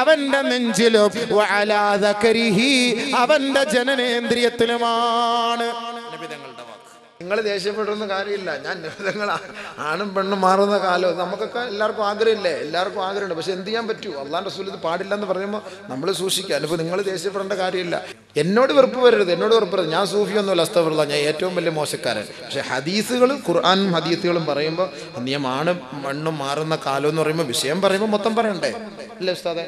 അവന്റെ നെഞ്ചിലും അവന്റെ ജനനേന്ദ്രിയത്തിലുമാണ്. നിങ്ങൾ ദേഷ്യപ്പെടുന്ന കാര്യമില്ല. ഞാൻ നിങ്ങൾ ആണും പെണ്ണും മാറുന്ന കാലം. നമുക്കൊക്കെ എല്ലാവർക്കും ആഗ്രഹമില്ലേ? എല്ലാവർക്കും ആഗ്രഹമുണ്ട്. പക്ഷെ എന്ത് ചെയ്യാൻ പറ്റൂ? അള്ളാന്റെ റസൂൽ പാടില്ല എന്ന് പറയുമ്പോൾ നമ്മൾ സൂക്ഷിക്കുക. അല്ലെങ്കിൽ നിങ്ങൾ ദേഷ്യപ്പെടേണ്ട കാര്യമില്ല. എന്നോട് വെറുപ്പ് വരരുത്. എന്നോട് വെറുപ്പ് വരരുത്. ഞാൻ സൂഫിയൊന്നുമല്ല അസ്തവറുള്ള ഞാൻ ഏറ്റവും വലിയ മോശക്കാരൻ. പക്ഷേ ഹദീസുകൾ ഖുർആാനും ഹദീസുകളും പറയുമ്പോൾ നിയം ആണും പെണ്ണും മാറുന്ന കാലം എന്ന് പറയുമ്പോൾ വിഷയം പറയുമ്പോൾ മൊത്തം പറയണ്ടേ? അല്ലേ ഉസ്താദെ?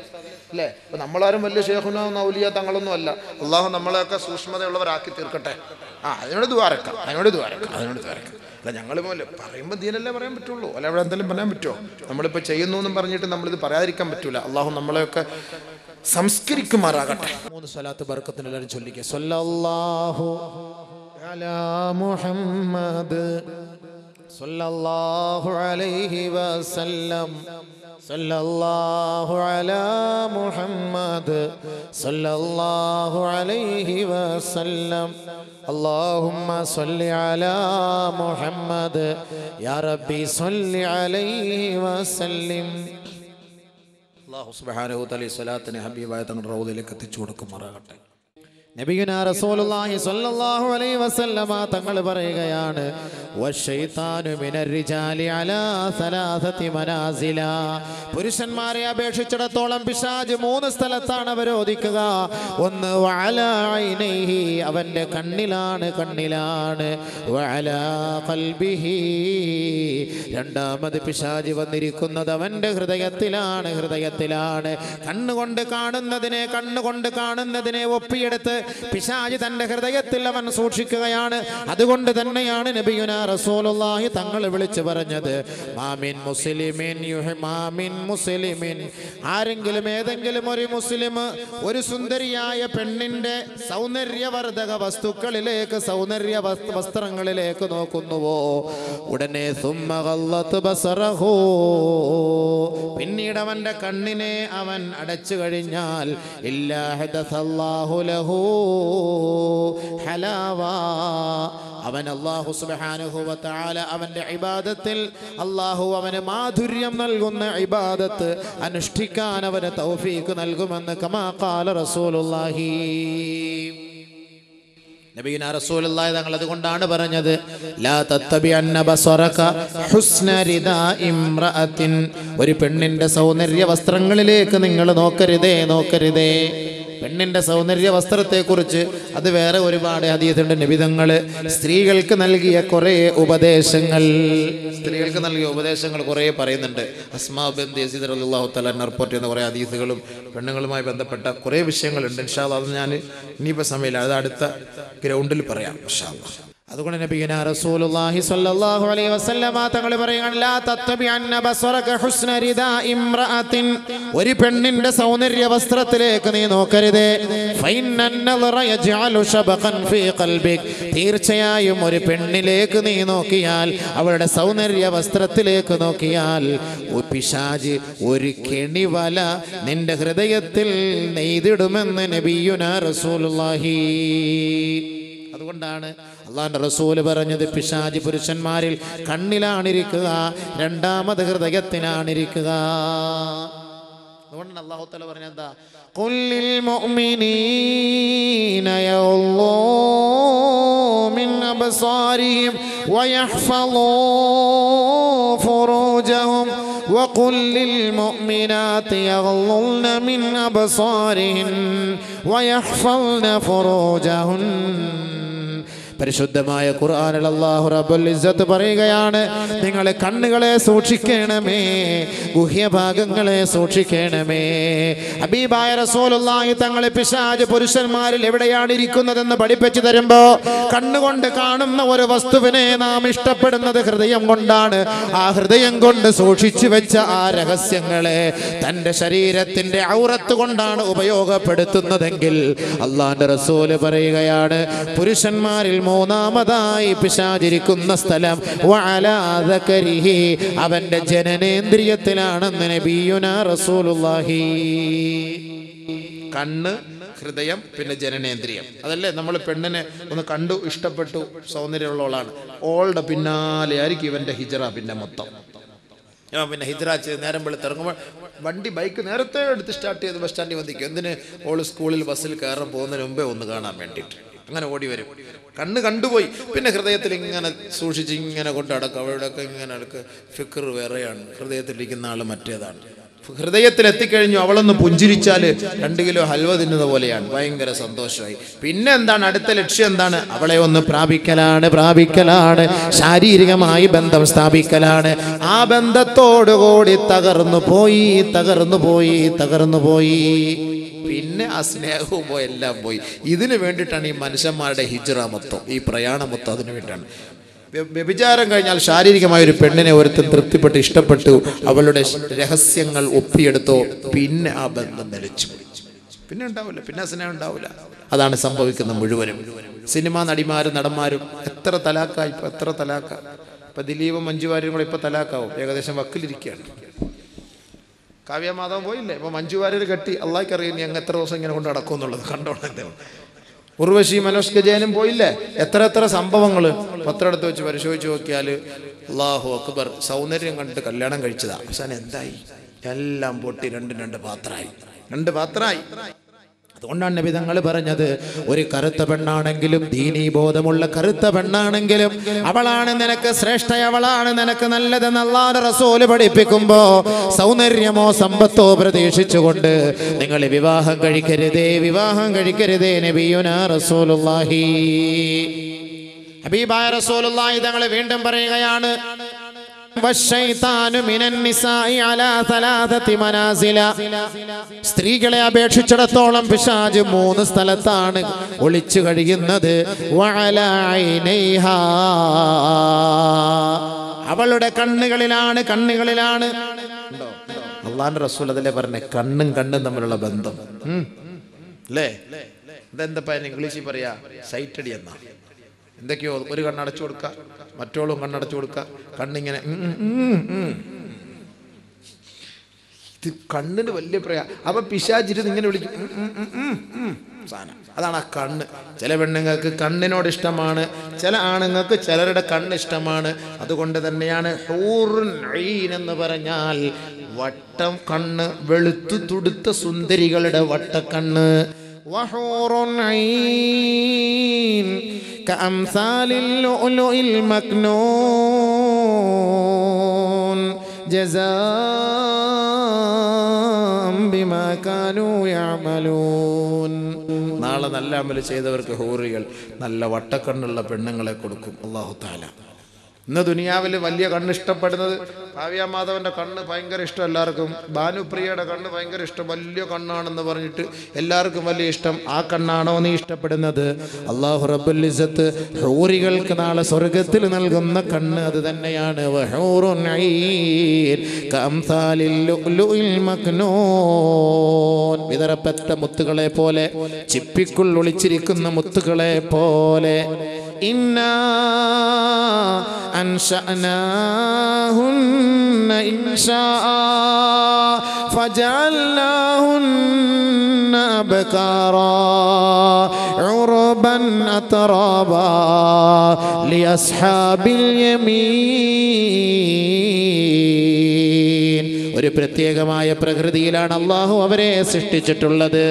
അല്ലേ അപ്പം നമ്മളാരും വലിയ ഷേഖുനോ നൗലിയ തങ്ങളൊന്നും അല്ല. അള്ളാഹു നമ്മളെയൊക്കെ സൂക്ഷ്മതയുള്ളവരാക്കി തീർക്കട്ടെ. ആ അതിനോട് ദ്വാരക്കാം അതിനോട് ദ്വാരക്കാം അതിനോട് ദ്വാരക്കാം. അല്ല ഞങ്ങൾ പോലെ പറയുമ്പോൾ ദീനല്ലേ പറയാൻ പറ്റുള്ളൂ? അല്ല അവിടെ എന്തെങ്കിലും പറയാൻ പറ്റുമോ? നമ്മളിപ്പോൾ ചെയ്യുന്നു എന്നും പറഞ്ഞിട്ട് നമ്മളിത് പറയാതിരിക്കാൻ പറ്റൂല. അള്ളാഹു നമ്മളെയൊക്കെ സംസ്കരിക്കുമാറാകട്ടെ. മൂന്ന് സ്വലാത്ത് ബർക്കത്തിന് എല്ലാവരും ചൊല്ലിക്കുക സല്ലല്ലാഹു അലാ മുഹമ്മദ് അലൈഹി വസല്ലം. സല്ലല്ലാഹു അലാ മുഹമ്മദ് സല്ലല്ലാഹു അലൈഹി വസല്ലം اللهم صل على محمد يا ربي صل عليه وسلم അള്ളാഹു സുബ്ഹാനഹു തആല ഈ സ്വലാത്തിനെ ഹബീബായ തങ്ങളുടെ റൗദിലേക്ക് എത്തിച്ചു കൊടുക്കുമാറാകട്ടെ നബിയുന റസൂലുള്ളാഹി സ്വല്ലല്ലാഹു അലൈഹി വസല്ലമ തങ്ങൾ പറയുകയാണ് വശൈത്താനു മിനർ അലാ സലാസതി മനാസില. പുരുഷന്മാരെ അപേക്ഷിച്ചിടത്തോളം പിശാജ് മൂന്ന് സ്ഥലത്താണ് അവരോധിക്കുക. ഒന്ന് വഅലാ ഐനൈഹി. അവന്റെ കണ്ണിലാണ് കണ്ണിലാണ്. വഅലാ ഖൽബിഹി. രണ്ടാമത് പിശാജ് വന്നിരിക്കുന്നത് അവന്റെ ഹൃദയത്തിലാണ് ഹൃദയത്തിലാണ്. കണ്ണുകൊണ്ട് കാണുന്നതിനെ കണ്ണുകൊണ്ട് കാണുന്നതിനെ ഒപ്പിയെടുത്ത് പിശാജ് തന്റെ ഹൃദയത്തിൽ അവൻ സൂക്ഷിക്കുകയാണ്. അതുകൊണ്ട് തന്നെയാണ് നബിയുന റസൂലുള്ളാഹി തങ്ങൾ വിളിച്ചു പറഞ്ഞത്. മാമിൻ മുസ്ലിമിൻ മാമിൻ മുസ്ലിമിൻ. ആരെങ്കിലും ഏതെങ്കിലും ഒരു മുസ്ലിം ഒരു സുന്ദരിയായ പെണ്ണിന്റെ സൗന്ദര്യവർദ്ധക വസ്തുക്കളിലേക്ക് സൗന്ദര്യ വസ്ത്രങ്ങളിലേക്ക് നോക്കുന്നുവോ? ഉടനെ ബസറഹോ. പിന്നീട് അവന്റെ കണ്ണിനെ അവൻ അടച്ചു കഴിഞ്ഞാൽ ഇല്ലാഹു ലഹു. അവൻ അള്ളാഹു സുബ്ഹാനഹു അവന്റെ ഇബാദത്തിൽ അള്ളാഹു അവന് മാധുര്യം നൽകുന്ന ഇബാദത്ത് അനുഷ്ഠിക്കാൻ അവന് തൗഫീക്ക് നൽകുമെന്ന് കമാക്കാല റസൂലുല്ലാഹി നബീന റസൂലുള്ളാഹി തങ്ങൾ അതുകൊണ്ടാണ് പറഞ്ഞത് ലാ ഒരു പെണ്ണിന്റെ സൗന്ദര്യ വസ്ത്രങ്ങളിലേക്ക് നിങ്ങൾ നോക്കരുതേ നോക്കരുതേ. പെണ്ണിന്റെ സൗന്ദര്യ വസ്ത്രത്തെക്കുറിച്ച് അത് വേറെ ഒരുപാട് ഹദീസുണ്ട്. നിബിതങ്ങൾ സ്ത്രീകൾക്ക് നൽകിയ കുറേ ഉപദേശങ്ങൾ. സ്ത്രീകൾക്ക് നൽകിയ ഉപദേശങ്ങൾ കുറേ പറയുന്നുണ്ട്. അസ്മാ ബിൻ യസീദ് റളിയല്ലാഹു തആല റിപ്പോർട്ട് ചെയ്യുന്ന കുറേ ഹദീസുകളും പെണ്ണുങ്ങളുമായി ബന്ധപ്പെട്ട കുറേ വിഷയങ്ങളുണ്ട്. ഇൻഷാ അത് ഞാൻ ഇനിയിപ്പോൾ സമയമില്ല. അത് അടുത്ത ഗ്രൗണ്ടിൽ പറയാം. ഇൻഷാ അല്ലാഹ്. അതുകൊണ്ട് നബിയന റസൂലുള്ളാഹി സ്വല്ലല്ലാഹു അലൈഹി വസല്ലമ തങ്ങൾ പറയുകയാണ് ലാ തത്തബിഅന്ന ബസറക ഹുസ്ന റിദാ ഇംറഅത്തിൻ. ഒരു പെണ്ണിന്റെ സൗന്ദര്യ വസ്ത്രത്തിലേക്ക് നീ നോക്കരുത്. ഫൈനൻ നളറ യജ്അലു ശബഖൻ ഫീ ഖൽബിക്. തീർച്ചയായും ഒരു പെണ്ണിലേക്ക് നീ നോക്കിയാൽ അവളുടെ സൗന്ദര്യ വസ്ത്രത്തിലേക്ക് നോക്കിയാൽ പിശാജ് ഒരു കെണിവല നിന്റെ ഹൃദയത്തിൽ നെയ്തിടുമെന്ന് നബിയുന റസൂലുള്ളാഹി. അതുകൊണ്ടാണ് അള്ളാന്റെ റസൂല് പറഞ്ഞത് പിശാജി പുരുഷന്മാരിൽ കണ്ണിലാണിരിക്കുക രണ്ടാമത് ഹൃദയത്തിനാണിരിക്കുക അതുകൊണ്ടാണ് അള്ളാഹു തല പറഞ്ഞ എന്താ കൊല്ലിൽ മുഅ്മിനീന يغضوا من أبصارهم ويحفظوا فروجهم وقل للمؤمنات يغضضن من أبصارهن ويحفظن فروجهن പരിശുദ്ധമായ ഖുർആനിൽ അല്ലാഹു റബ്ബുൽ ഇസ്സത്ത് പറയുകയാണ് നിങ്ങൾ കണ്ണുകളെ സൂക്ഷിക്കണമേ ഗുഹ്യഭാഗങ്ങളെ സൂക്ഷിക്കണമേ. ഹബീബായ റസൂലുള്ളാഹി തങ്ങളെ പിശാജ് പുരുഷന്മാരിൽ എവിടെയാണ് ഇരിക്കുന്നതെന്ന് പഠിപ്പിച്ചു തരുമ്പോ കണ്ണുകൊണ്ട് കാണുന്ന ഒരു വസ്തുവിനെ നാം ഇഷ്ടപ്പെടുന്നത് ഹൃദയം കൊണ്ടാണ്. ആ ഹൃദയം കൊണ്ട് സൂക്ഷിച്ചു വെച്ച ആ രഹസ്യങ്ങളെ തന്റെ ശരീരത്തിന്റെ ഔറത്ത് കൊണ്ടാണ് ഉപയോഗപ്പെടുത്തുന്നതെങ്കിൽ അള്ളാന്റെ റസൂൽ പറയുകയാണ് പുരുഷന്മാരിൽ മൂന്നാമതായി പിശാചിരിക്കുന്ന സ്ഥലം. വഅലാ അവന്റെ ജനനേന്ദ്രിയത്തിലാണെന്ന് നബിയുന റസൂലുള്ളാഹി. കണ്ണ് ഹൃദയം പിന്നെ ജനനേന്ദ്രിയം. അതല്ലേ? നമ്മൾ പെണ്ണിനെ ഒന്ന് കണ്ടു ഇഷ്ടപ്പെട്ടു സൗന്ദര്യമുള്ളവളാണ്. ഓളുടെ പിന്നാലെ ആയിരിക്കും ഇവന്റെ ഹിജറ പിന്നെ മൊത്തം. ഞാൻ പിന്നെ ഹിജറ ചെയ്ത് നേരം വെളുത്തിറങ്ങുമ്പോൾ വണ്ടി ബൈക്ക് നേരത്തെ എടുത്ത് സ്റ്റാർട്ട് ചെയ്ത് ബസ് സ്റ്റാൻഡിൽ വന്നിരിക്കും. എന്തിന്? ഓൾ സ്കൂളിൽ ബസ്സിൽ കയറാൻ പോകുന്നതിന് മുമ്പേ ഒന്ന് കാണാൻ വേണ്ടിയിട്ട്. അങ്ങനെ ഓടി വരും. കണ്ണ് കണ്ടുപോയി. പിന്നെ ഹൃദയത്തിൽ ഇങ്ങനെ സൂക്ഷിച്ച് ഇങ്ങനെ കൊണ്ട് അടക്കും അവിടെയൊക്കെ ഇങ്ങനെ അടക്ക് ഫിക്കർ വേറെയാണ്. ഹൃദയത്തിലിരിക്കുന്ന ആൾ മറ്റേതാണ്. ഹൃദയത്തിൽ എത്തിക്കഴിഞ്ഞു അവളൊന്ന് പുഞ്ചിരിച്ചാൽ രണ്ട് കിലോ ഹൽവ തിന്നുന്ന പോലെയാണ്. ഭയങ്കര സന്തോഷമായി. പിന്നെ എന്താണ്? അടുത്ത ലക്ഷ്യം എന്താണ്? അവളെ ഒന്ന് പ്രാപിക്കലാണ് പ്രാപിക്കലാണ്. ശാരീരികമായി ബന്ധം സ്ഥാപിക്കലാണ്. ആ ബന്ധത്തോടുകൂടി തകർന്നു പോയി തകർന്നു പോയി തകർന്നു പോയി. പിന്നെ ആ സ്നേഹവും പോയി എല്ലാം പോയി. ഇതിനു വേണ്ടിയിട്ടാണ് ഈ മനുഷ്യന്മാരുടെ ഹിജ്റ മൊത്തം ഈ പ്രയാണം മൊത്തം അതിനു വേണ്ടിയിട്ടാണ്. വ്യഭിചാരം കഴിഞ്ഞാൽ ശാരീരികമായ ഒരു പെണ്ണിനെ ഒരുത്തൻ തൃപ്തിപ്പെട്ട് ഇഷ്ടപ്പെട്ടു അവളുടെ രഹസ്യങ്ങൾ ഒപ്പിയെടുത്തോ പിന്നെ ആ ബന്ധം നിലച്ചു പിന്നെ ഉണ്ടാവില്ല പിന്നെ സ്നേഹം ഉണ്ടാവില്ല. അതാണ് സംഭവിക്കുന്നത് മുഴുവനും. സിനിമാ നടിമാരും നടന്മാരും എത്ര തലാക്കായി ഇപ്പൊ എത്ര തലാക്ക. ഇപ്പൊ ദിലീപും മഞ്ജുവാരും കൂടെ ഇപ്പൊ തലാക്കാവും. ഏകദേശം വക്കിലിരിക്കുകയാണ്. കാവ്യമാധവൻ പോയില്ലേ? ഇപ്പം മഞ്ജു വാര്യർ കെട്ടി. അള്ളാഹിക്ക് അറിയാം നീ അങ്ങ് എത്ര ദിവസം ഇങ്ങനെ കൊണ്ട് നടക്കും എന്നുള്ളത്. കണ്ടോളെ ഉർവശി മനോജ് ഗജയനും പോയില്ലേ? എത്ര എത്ര സംഭവങ്ങൾ പത്രമെടുത്ത് വെച്ച് പരിശോധിച്ച് നോക്കിയാൽ അള്ളാഹു അക്ബർ സൗന്ദര്യം കണ്ടിട്ട് കല്യാണം കഴിച്ചതാ. അവസാനം എന്തായി? എല്ലാം പൊട്ടി രണ്ടും രണ്ട് പാത്രമായി. രണ്ട് പാത്രമായി. അതുകൊണ്ടാണ് നബി തങ്ങൾ പറഞ്ഞത് ഒരു കറുത്ത പെണ്ണാണെങ്കിലും ദീനീ ബോധമുള്ള കറുത്ത പെണ്ണാണെങ്കിലും അവളാണ് നിനക്ക് ശ്രേഷ്ഠ അവളാണ് നിനക്ക് നല്ലതെന്ന് നല്ലാതെ റസൂൽ പഠിപ്പിക്കുമ്പോ സൗന്ദര്യമോ സമ്പത്തോ പ്രതീക്ഷിച്ചുകൊണ്ട് നിങ്ങൾ വിവാഹം കഴിക്കരുതേ വിവാഹം കഴിക്കരുതേ നബിയുന റസൂലുള്ളാഹി. ഹബീബായ റസൂലുള്ളാഹി തങ്ങൾ വീണ്ടും പറയുകയാണ് സ്ത്രീകളെ അപേക്ഷിച്ചിടത്തോളം പിശാജ് മൂന്ന് സ്ഥലത്താണ് ഒളിച്ചു കഴിയുന്നത്. അവളുടെ കണ്ണുകളിലാണ് കണ്ണുകളിലാണ്. അള്ളാന്റെ റസൂൽ അതല്ലേ പറഞ്ഞേ? കണ്ണും കണ്ണും തമ്മിലുള്ള ബന്ധം. അല്ലേ ഇതെന്താ ഇംഗ്ലീഷിൽ പറയാ? സൈറ്റടി എന്നാ എന്തൊക്കെയോ ഒരു കണ്ണടച്ചു കൊടുക്കുക മറ്റോളും കണ്ണടച്ചു കൊടുക്കുക കണ്ണിങ്ങനെ ഇത് കണ്ണിന് വലിയ പ്രയാ അപ്പൊ പിശാചിരുന്ന് ഇങ്ങനെ വിളിക്കും. സാധനം. അതാണ് ആ കണ്ണ്. ചില പെണ്ണുങ്ങൾക്ക് കണ്ണിനോട് ഇഷ്ടമാണ് ചില ആണുങ്ങൾക്ക് ചിലരുടെ കണ്ണ് ഇഷ്ടമാണ്. അതുകൊണ്ട് തന്നെയാണ് എന്ന് പറഞ്ഞാൽ വട്ടം കണ്ണ് വെളുത്തു തുടുത്ത സുന്ദരികളുടെ വട്ടക്കണ്ണ്. വഹൂറുൻ كأمثال اللؤلؤ المكنون جزاء بما كانوا يعملون നാളെ നല്ല അമല് ചെയ്തവർക്ക് ഹൂറികൾ നല്ല വട്ടക്കണ്ണുള്ള പെണ്ണുങ്ങളെ കൊടുക്കും അള്ളാഹു താല ഇന്ന് ദുനിയാവിൽ വലിയ കണ്ണ് ഇഷ്ടപ്പെടുന്നത് കാവ്യ മാധവന്റെ കണ്ണ് ഭയങ്കര ഇഷ്ടം എല്ലാവർക്കും. ഭാനുപ്രിയയുടെ കണ്ണ് ഭയങ്കര ഇഷ്ടം. വലിയ കണ്ണാണെന്ന് പറഞ്ഞിട്ട് എല്ലാവർക്കും വലിയ ഇഷ്ടം. ആ കണ്ണാണോ നീ ഇഷ്ടപ്പെടുന്നത്? അള്ളാഹു റബ്ബുൽ ഇസ്സത്ത് ഹൂറികൾക്ക് നാളെ സ്വർഗത്തിൽ നൽകുന്ന കണ്ണ് അത് തന്നെയാണ്. വിതറപ്പെട്ട മുത്തുകളെ പോലെ ചിപ്പിക്കുള്ളൊളിച്ചിരിക്കുന്ന മുത്തുകളെ പോലെ. إنا أنشأناهن إنشاء فجعلناهن أبكارا عربا أترابا لأصحاب اليمين. ഒരു പ്രത്യേകമായ പ്രകൃതിയിലാണ് അള്ളാഹു അവരെ സൃഷ്ടിച്ചിട്ടുള്ളത്.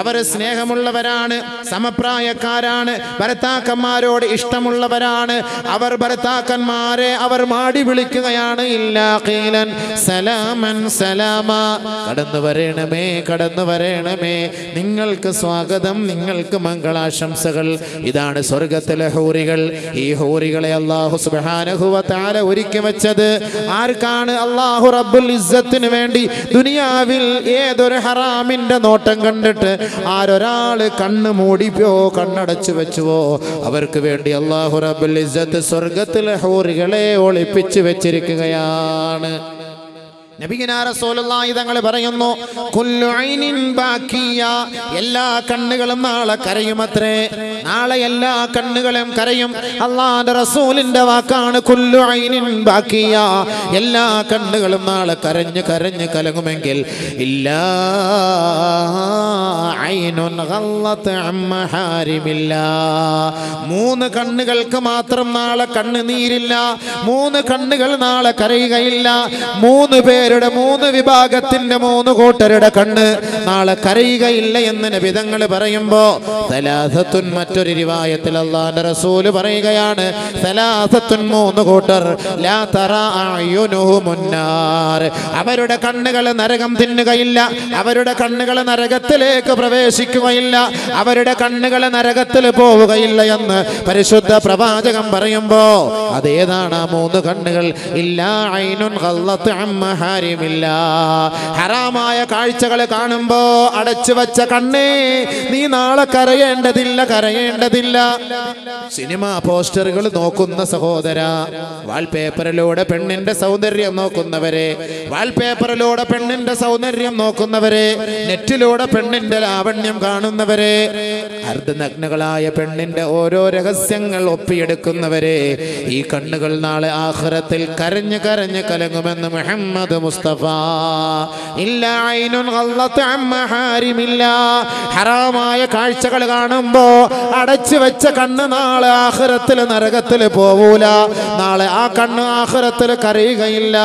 അവർ സ്നേഹമുള്ളവരാണ് സമപ്രായക്കാരാണ് ഭർത്താക്കന്മാരോട് ഇഷ്ടമുള്ളവരാണ്. അവർ ഭർത്താക്കന്മാരെ അവർ മാടി വിളിക്കുകയാണ് ഇല്ലാഖീലൻ സലാമൻ സലാമ. കടന്നു വരണമേ കടന്നു വരണമേ. നിങ്ങൾക്ക് സ്വാഗതം നിങ്ങൾക്ക് മംഗളാശംസകൾ. ഇതാണ് സ്വർഗത്തിലെ ഹൂറികൾ. ഈ ഹൂറികളെ അള്ളാഹു സുബ്ഹാനഹു വ തആല ഒരുക്കി വെച്ചത്. ആർക്കാണ് അള്ളാഹു റബ്ബുൽ ഇസ്സത്തിന് വേണ്ടി ദുനിയാവിൽ ഏതൊരു ഹറാമിന്റെ നോട്ടം കണ്ടിട്ട് ആരൊരാൾ കണ്ണ് മൂടിപ്പോ കണ്ണടച്ചു വെച്ചുവോ? അവർക്ക് വേണ്ടി അള്ളാഹു റബുൽ സ്വർഗത്തിലെ ഹൂറികളെ ഒളിപ്പിച്ചു വെച്ചിരിക്കുകയാണ്. തങ്ങൾ പറയുന്നു എല്ലാ കണ്ണുകളും നാളെ കരയുമത്രേ. നാളെ എല്ലാ കണ്ണുകളും കരയും. അള്ളാന്റെ റസൂലിന്റെ വാക്കാണ് കുല്ലു ഐനിൻ ബാക്കിയ എല്ലാ കണ്ണുകളും നാളെ കരഞ്ഞ് കരഞ്ഞ് കലങ്ങുമെങ്കിൽ ഇല്ലാ മൂന്ന് കണ്ണുകൾക്ക് മാത്രം നാളെ കണ്ണുനീരില്ല മൂന്ന് കണ്ണുകൾ നാളെ കരയുകയില്ല മൂന്ന് പേരുടെ മൂന്ന് വിഭാഗത്തിന്റെ മൂന്ന് കൂട്ടരുടെ കണ്ണ് നാളെ കരയുകയില്ല എന്ന് നബിതങ്ങൾ പറയുമ്പോ സലാസത്തുൻ മറ്റൊരു രിവായത്തിൽ അള്ളാന്റെ റസൂൽ പറയുകയാണ് സലാസത്തുൻ മൂന്ന് കൂട്ടർ ലാ തറ അവരുടെ കണ്ണുകൾ നരകം തിന്നുകയില്ല അവരുടെ കണ്ണുകൾ നരകത്തിലേക്ക് പ്രവേശിക്കുകയില്ല അവരുടെ കണ്ണുകൾ നരകത്തിൽ പോവുകയില്ല എന്ന് പരിശുദ്ധ പ്രവാചകം പറയുമ്പോ അതേതാണ് ആ മൂന്ന് കണ്ണുകൾ? ഇല്ലാ ഐനുൻ ഹാരിമില്ല ഹറാമായ കാഴ്ചകൾ കാണുമ്പോ അടച്ചു വച്ച കണ്ണേ നീ നാളെ കരയേണ്ടതില്ല കരയേണ്ടതില്ല. സിനിമ പോസ്റ്ററുകൾ നോക്കുന്ന സഹോദര വാൾപേപ്പറിലൂടെ പെണ്ണിന്റെ സൗന്ദര്യം നോക്കുന്നവരെ വാൾപേപ്പറിലൂടെ പെണ്ണിന്റെ സൗന്ദര്യം നോക്കുന്നവരെ നെറ്റിലൂടെ പെണ്ണിന്റെ ലാവണ്യം കാണുന്നവരെ അർദ്ധനഗ്നകളായ പെണ്ണിന്റെ ഓരോ രഹസ്യങ്ങൾ ഒപ്പിയെടുക്കുന്നവരെ ഈ കണ്ണുകൾ നാളെ ആഹ്റത്തിൽ കരഞ്ഞ് കരഞ്ഞ് കലങ്ങുമെന്ന് മുഹമ്മദ് മുസ്തഫ. ഹറാമായ കാഴ്ചകൾ കാണുമ്പോ അടച്ചു വെച്ച കണ്ണ് നാളെ ആഹ്റത്തിൽ നരകത്തിൽ പോവൂല. നാളെ ആ കണ്ണ് ആഹ്റത്തിൽ കരയുകയില്ല.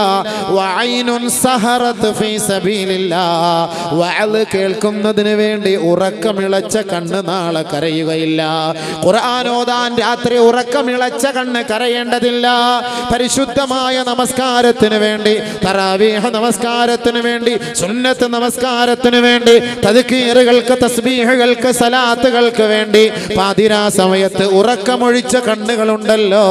കേൾക്കുന്നതിന് വേണ്ടി ഉറക്കമിളച്ച കണ്ണ് നാളെ കരയുകയില്ല. ഖുർആൻ ഓതാൻ രാത്രി ഉറക്കമിളച്ച കണ്ണ് കരയേണ്ടതില്ല. പരിശുദ്ധമായ നമസ്കാരത്തിന് വേണ്ടി തറാവീഹ നമസ്കാരത്തിന് വേണ്ടി സുന്നത്ത് നമസ്കാരത്തിന് വേണ്ടി തതുക്കീറുകൾക്ക് തസ്ബീഹുകൾക്ക് സലാത്തുകൾക്ക് വേണ്ടി പാതിരാ സമയത്ത് ഉറക്കമൊഴിച്ച കണ്ണുകളുണ്ടല്ലോ.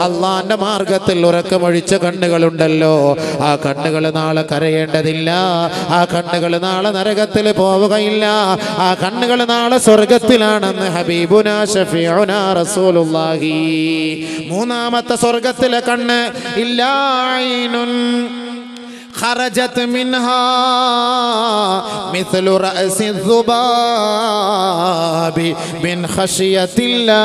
അള്ളാന്റെ മാർഗത്തിൽ ഉറക്കമൊഴിച്ച കണ്ണുകളുണ്ടല്ലോ. ആ കണ്ണുകൾ നാളെ കരയേണ്ടതില്ല. ആ കണ്ണുകൾ നാളെ നരകത്തിൽ പോവുകയില്ല. ആ കണ്ണുകൾ നാളെ സ്വർഗത്തിലാണെന്ന് ഹബീബുന ഷഫീഉന റസൂലുള്ളാഹി. മൂന്നാമത്തെ സ്വർഗത്തിലെ കണ്ണ് ഇല്ലായിനുൻ خرجت منها مثل رأس الذباب من خشية الله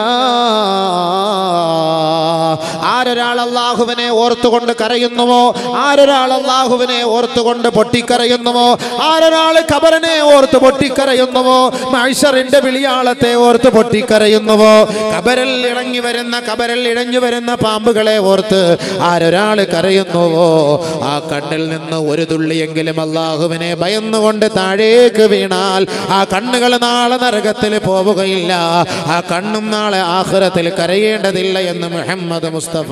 ആരൊരാൾ അള്ളാഹുവിനെ ഓർത്തുകൊണ്ട് കരയുന്നുവോ ആരൊരാൾ അള്ളാഹുവിനെ ഓർത്തുകൊണ്ട് പൊട്ടിക്കരയുന്നുവോ ആരൊരാൾ ഖബറിനെ ഓർത്ത് പൊട്ടിക്കരയുന്നുവോ മൈഷറിന്റെ വിളിയാളത്തെ ഓർത്ത് പൊട്ടിക്കരയുന്നുവോ കബറിൽ ഇറങ്ങി വരുന്ന കബറിൽ ഇഴഞ്ഞു വരുന്ന പാമ്പുകളെ ഓർത്ത് ആരൊരാൾ കരയുന്നുവോ ആ കണ്ണിൽ നിന്ന് ഒരു തുള്ളിയെങ്കിലും അള്ളാഹുവിനെ ഭയന്നുകൊണ്ട് താഴേക്ക് വീണാൽ ആ കണ്ണുകൾ നാളെ നരകത്തിൽ പോവുകയില്ല. ആ കണ്ണും നാളെ ആഹ്റത്തിൽ കരയേണ്ടതില്ല എന്ന് മുഹമ്മദ് മുസ്തഫ.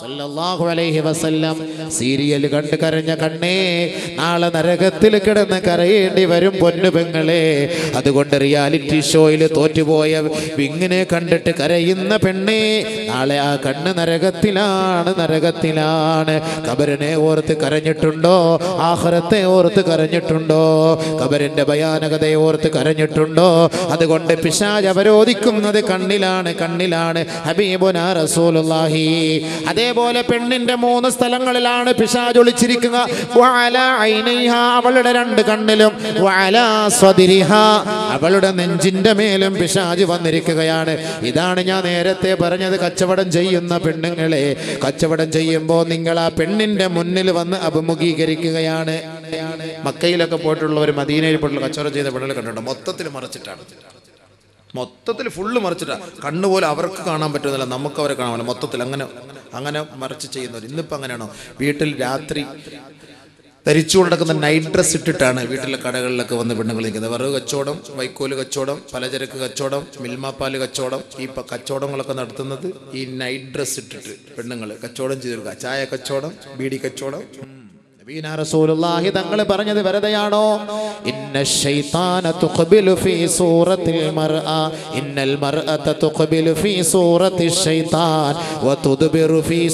സല്ലല്ലാഹു അലൈഹി വസല്ലം. സീരിയൽ കണ്ട് കരഞ്ഞ കണ്ണേ നാളെ നരകത്തിൽ കിടന്ന് കരയേണ്ടി വരും പൊന്നു പെങ്ങളെ. അതുകൊണ്ട് റിയാലിറ്റി ഷോയിൽ തോറ്റുപോയ വിങ്ങിനെ കണ്ടിട്ട് കരയുന്ന പെണ്ണേ നാളെ ആ കണ്ണ് നരകത്തിലാണ് നരകത്തിലാണ്. കബരനെ ഓർത്ത് കരഞ്ഞിട്ടുണ്ടോ? ആഹ്റത്തെ ഓർത്ത് കരഞ്ഞിട്ടുണ്ടോ? കബരന്റെ ഭയാനകതയെ ഓർത്ത് കരഞ്ഞിട്ടുണ്ടോ? അതുകൊണ്ട് പിശാജ് അവരോധിക്കുന്നത് കണ്ണിലാണ് കണ്ണിലാണ്. റസൂലുള്ളാഹി. അതേപോലെ പെണ്ണിന്റെ മൂന്ന് സ്ഥലങ്ങളിലാണ് ഐനൈഹ അവളുടെ രണ്ട് കണ്ണിലും. അവളുടെ നെഞ്ചിന്റെ മേലും പിശാജ് വന്നിരിക്കുകയാണ്. ഇതാണ് ഞാൻ നേരത്തെ പറഞ്ഞത് കച്ചവടം ചെയ്യുന്ന പെണ്ണുങ്ങളെ. കച്ചവടം ചെയ്യുമ്പോൾ നിങ്ങൾ ആ പെണ്ണിന്റെ മുന്നിൽ വന്ന് അഭിമുഖീകരിക്കുകയാണ്. മക്കയിലൊക്കെ പോയിട്ടുള്ളവർ മദീനയിൽ പോയിട്ടുള്ള കച്ചവടം ചെയ്ത പെണ്ണുകൾ കണ്ടിട്ടുണ്ട്. മൊത്തത്തിൽ മറച്ചിട്ടാണ്. മൊത്തത്തിൽ ഫുള്ള് മറിച്ചിട്ടാണ്. കണ്ണുപോലെ അവർക്ക് കാണാൻ പറ്റുന്നില്ല. നമുക്ക് അവരെ കാണാൻ മൊത്തത്തിൽ അങ്ങനെ അങ്ങനെ മറിച്ച് ചെയ്യുന്നവർ. ഇന്നിപ്പോൾ അങ്ങനെയാണോ? വീട്ടിൽ രാത്രി ധരിച്ചു നടക്കുന്ന നൈറ്റ് ഡ്രസ് ഇട്ടിട്ടാണ് വീട്ടിലെ കടകളിലൊക്കെ വന്ന് പെണ്ണുങ്ങൾ നിൽക്കുന്നത്. വിറക് കച്ചവടം വൈക്കോൽ കച്ചവടം പലചരക്ക് കച്ചവടം മിൽമാപ്പാൽ കച്ചവടം ഈ കച്ചവടങ്ങളൊക്കെ നടത്തുന്നത് ഈ നൈറ്റ് ഡ്രസ് ഇട്ടിട്ട് പെണ്ണുങ്ങൾ കച്ചവടം ചെയ്തെടുക്കുക ചായ കച്ചവടം ബീഡി കച്ചവടം നബീന റസൂലുള്ളാഹി തങ്ങൾ പറഞ്ഞത് വെറുതെയാണോ? ഇന്ന ഫീ സൂറത്തിൽ ഇന്നൽ മർഅത ഫീ ഫീ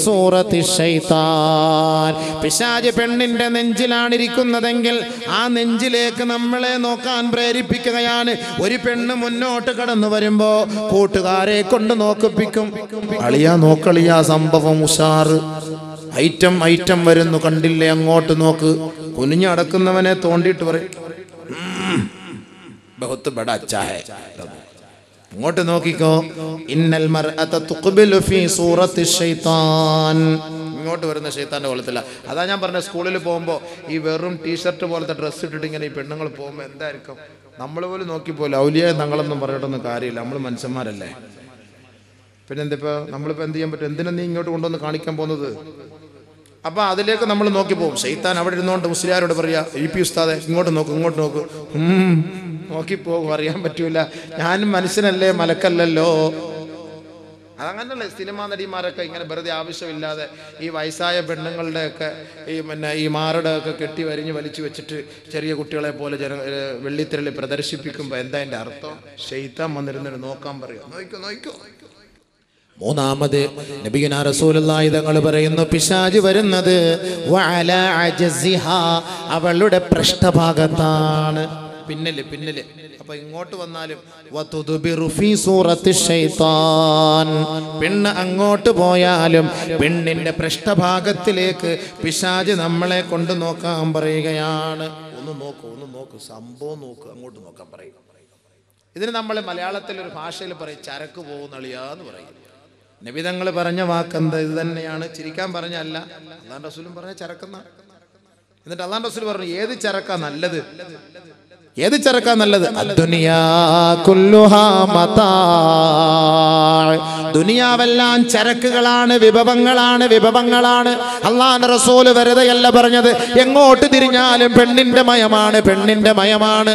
പിശാച് പെണ്ണിന്റെ നെഞ്ചിലാണ് ഇരിക്കുന്നതെങ്കിൽ ആ നെഞ്ചിലേക്ക് നമ്മളെ നോക്കാൻ പ്രേരിപ്പിക്കുകയാണ്. ഒരു പെണ്ണ് മുന്നോട്ട് കടന്നു വരുമ്പോ കൂട്ടുകാരെ കൊണ്ട് നോക്കിപ്പിക്കും. അളിയാ നോക്കളിയാ സംഭവം ഉഷാറ്. ഐറ്റം ഐറ്റം വരുന്നു. കണ്ടില്ലേ? അങ്ങോട്ട് നോക്ക്. കുനിഞ്ഞടക്കുന്നവനെ തോണ്ടിയിട്ട് പറയും. അങ്ങോട്ട് നോക്കിക്കോ. ഇന്നൽ ഫീ ഇങ്ങോട്ട് വരുന്ന ഷെയ്ത്താന്റെ കൊള്ളത്തില്ല. അതാ ഞാൻ പറഞ്ഞ സ്കൂളിൽ പോകുമ്പോൾ ഈ വെറും ടീഷർട്ട് പോലത്തെ ഡ്രസ്സ് ഇട്ടിട്ട് ഇങ്ങനെ ഈ പെണ്ണുങ്ങൾ പോകുമ്പോൾ എന്തായിരിക്കും? നമ്മൾ പോലും നോക്കിപ്പോലെ ഔലിയ തങ്ങളൊന്നും പറഞ്ഞിട്ടൊന്നും കാര്യമില്ല. നമ്മൾ മനുഷ്യന്മാരല്ലേ? പിന്നെ എന്തിപ്പോ നമ്മളിപ്പോ എന്ത് ചെയ്യാൻ പറ്റും? എന്തിനാ നീ ഇങ്ങോട്ട് കൊണ്ടുവന്ന് കാണിക്കാൻ പോകുന്നത്? അപ്പൊ അതിലേക്ക് നമ്മൾ നോക്കി പോകും. ഷെയ്ത്താൻ അവിടെ ഇരുന്നുകൊണ്ട് മുസ്ലിയാരോട് പറയാ ഇ പി ഉസ്താദെ ഇങ്ങോട്ട് നോക്ക് ഇങ്ങോട്ട് നോക്ക്. നോക്കിപ്പോകും നോക്കി പോകും അറിയാൻ പറ്റൂല. ഞാനും മനുഷ്യനല്ലേ മലക്കല്ലല്ലോ. അതങ്ങനല്ലേ സിനിമാ നടിമാരൊക്കെ ഇങ്ങനെ വെറുതെ ആവശ്യമില്ലാതെ ഈ വയസ്സായ പെണ്ണുങ്ങളുടെ ഒക്കെ ഈ പിന്നെ ഈ മാറുടെ ഒക്കെ കെട്ടി വരിഞ്ഞ് വലിച്ചു വെച്ചിട്ട് ചെറിയ കുട്ടികളെ പോലെ ജന വെള്ളിത്തിരളി പ്രദർശിപ്പിക്കുമ്പോൾ എന്താ എന്റെ അർത്ഥം? ഷെയ്ത്താൻ വന്നിരുന്നിട്ട് നോക്കാൻ പറയും. നോക്കോ നോക്കോ. മൂന്നാമത് നബിയുന റസൂലുള്ളാഹി തങ്ങൾ പറയുന്നു പിശാജ് വരുന്നത് വഅല അജസിഹ അവളുടെ പൃഷ്ഠഭാഗത്താണ്. പിന്നിൽ പിന്നിൽ. അപ്പൊ ഇങ്ങോട്ട് വന്നാലും വതുദുബിറു ഫീ സൂറത്തി ശൈത്താൻ പെണ്ണ് അങ്ങോട്ട് പോയാലും പെണ്ണിന്റെ പൃഷ്ഠഭാഗത്തിലേക്ക് പിശാജ് നമ്മളെ കൊണ്ട് നോക്കാൻ പറയുകയാണ്. ഒന്ന് നോക്ക് ഒന്ന് നോക്ക് സംഭവം നോക്ക് അങ്ങോട്ട് നോക്കാൻ പറയുക ഇതിന് നമ്മൾ മലയാളത്തിൽ ഒരു ഭാഷയിൽ പറയും ചരക്ക് പോകുന്നളിയാന്ന് പറയും. നബിതങ്ങൾ പറഞ്ഞ വാക്കെന്ത്? ഇത് തന്നെയാണ്. ചിരിക്കാൻ പറഞ്ഞല്ല. അള്ളാൻ റസൂലും പറഞ്ഞ ചരക്കുന്ന. എന്നിട്ട് അള്ളാൻ റസൂൽ പറഞ്ഞു ഏത് ചരക്കാ നല്ലത്? ഏത് ചരക്കാ നല്ലത്? ദുനിയാവെല്ലാം ചരക്കുകളാണ് വിഭവങ്ങളാണ് വിഭവങ്ങളാണ്. അള്ളാൻ റസൂൽ വെറുതെയല്ല പറഞ്ഞത് എങ്ങോട്ട് തിരിഞ്ഞാലും പെണ്ണിന്റെ മയമാണ് പെണ്ണിന്റെ മയമാണ്.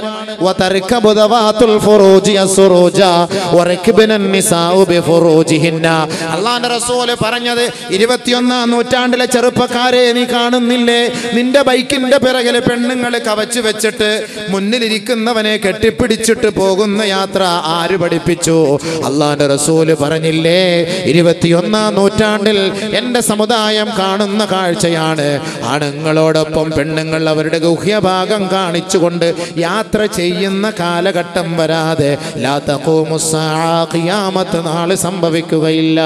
അള്ളാഹ് റസൂൽ പറഞ്ഞത് ഇരുപത്തിയൊന്നാം നൂറ്റാണ്ടിലെ ചെറുപ്പക്കാരെ നീ കാണുന്നില്ലേ? നിന്റെ ബൈക്കിന്റെ പിറകിൽ പെണ്ണുങ്ങൾ കവച്ചു വെച്ചിട്ട് മുന്നിലിരിക്കുന്നവനെ കെട്ടിപ്പിടിച്ചിട്ട് പോകുന്ന യാത്ര ആര് പഠിപ്പിച്ചു? അള്ളാന്റെ റസൂൽ പറഞ്ഞില്ലേ ഇരുപത്തിയൊന്നാം നൂറ്റാണ്ടിൽ എന്റെ സമുദായം കാണുന്ന കാഴ്ചയാണ്. ആണുങ്ങളോടൊപ്പം പെണ്ണുങ്ങൾ അവരുടെ ഗുഹ്യഭാഗം കാണിച്ചുകൊണ്ട് യാത്ര ചെയ്യുന്ന കാലഘട്ടം വരാതെ ഖിയാമത്ത് നാൾ സംഭവിക്കുകയില്ല.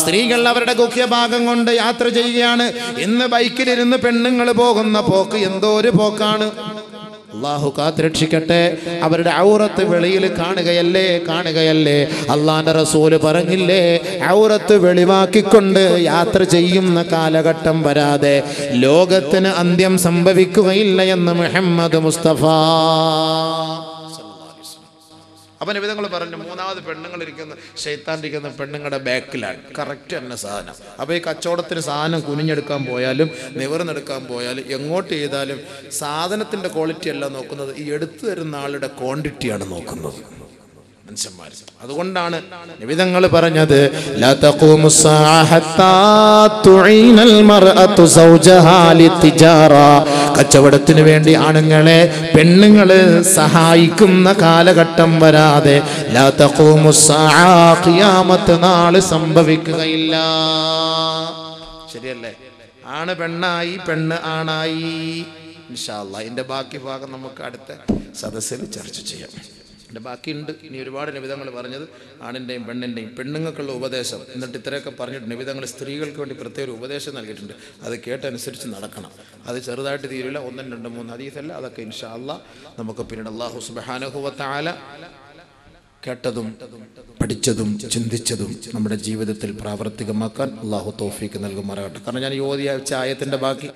സ്ത്രീകൾ അവരുടെ ഗുഹ്യഭാഗം കൊണ്ട് യാത്ര ചെയ്യുകയാണ്. ഇന്ന് ബൈക്കിലിരുന്ന് പെണ്ണുങ്ങൾ പോകുന്ന പോക്ക് എന്തോ ഒരു പോക്കാണ്. അള്ളാഹു കാത്തിരക്ഷിക്കട്ടെ. അവരുടെ ഔറത്ത് വെളിയിൽ കാണുകയല്ലേ കാണുകയല്ലേ? അള്ളാന്റെ റസൂൽ പറഞ്ഞില്ലേ ഔറത്ത് വെളിവാക്കിക്കൊണ്ട് യാത്ര ചെയ്യുന്ന കാലഘട്ടം വരാതെ ലോകത്തിന് അന്ത്യം സംഭവിക്കുകയില്ല എന്ന് മുഹമ്മദ് മുസ്തഫ. അപ്പൊ നിബിധങ്ങൾ പറഞ്ഞു മൂന്നാമത് ഷെയ്ത്താൻ ഇരിക്കുന്ന പെണ്ണുങ്ങളുടെ ബാക്കിലാണ്. കറക്റ്റ് തന്നെ സാധനം. അപ്പോൾ ഈ കച്ചവടത്തിന് സാധനം കുനിഞ്ഞെടുക്കാൻ പോയാലും നിവർന്നെടുക്കാൻ പോയാലും എങ്ങോട്ട് ചെയ്താലും സാധനത്തിന്റെ ക്വാളിറ്റി അല്ല നോക്കുന്നത്. ഈ എടുത്തു തരുന്ന ആളുടെ ക്വാണ്ടിറ്റിയാണ് നോക്കുന്നത്. മനുഷ്യന്മാർ അതുകൊണ്ടാണ് നിവിധങ്ങൾ പറഞ്ഞത് കച്ചവടത്തിന് വേണ്ടി ആണുങ്ങളെ പെണ്ണുങ്ങൾ സഹായിക്കുന്ന കാലഘട്ടം വരാതെ നാൾ സംഭവിക്കുകയില്ല. ശരിയല്ലേ? ആണ് പെണ്ണായി പെണ്ണ് ആണായി. ഇൻഷാല്ല ഇന്റെ ബാക്കി ഭാഗം നമുക്ക് അടുത്ത സദസ്സിൽ ചർച്ച ചെയ്യാം. എന്റെ ബാക്കിയുണ്ട്. ഇനി ഒരുപാട് നിബിധങ്ങൾ പറഞ്ഞത് ആണിന്റെയും പെണ്ണിന്റെയും പെണ്ണുങ്ങൾക്കുള്ള ഉപദേശം. എന്നിട്ട് ഇത്രയൊക്കെ പറഞ്ഞിട്ട് നിബിധങ്ങൾ സ്ത്രീകൾക്ക് വേണ്ടി പ്രത്യേക ഒരു ഉപദേശം നൽകിയിട്ടുണ്ട്. അത് കേട്ടനുസരിച്ച് നടക്കണം. അത് ചെറുതായിട്ട് തീരില്ല. ഒന്നും രണ്ടും മൂന്ന് അതീതല്ല അതൊക്കെ ഇൻഷാല്ല നമുക്ക് പിന്നീട് അള്ളാഹു സുബാനുഹുവത്താല കേട്ടതും പഠിച്ചതും ചിന്തിച്ചതും നമ്മുടെ ജീവിതത്തിൽ പ്രാവർത്തികമാക്കാൻ അള്ളാഹു തോഫീക്ക് നൽകുമാറാകട്ടെ. കാരണം ഞാൻ യോധി അയച്ച ആയത്തിന്റെ ബാക്കി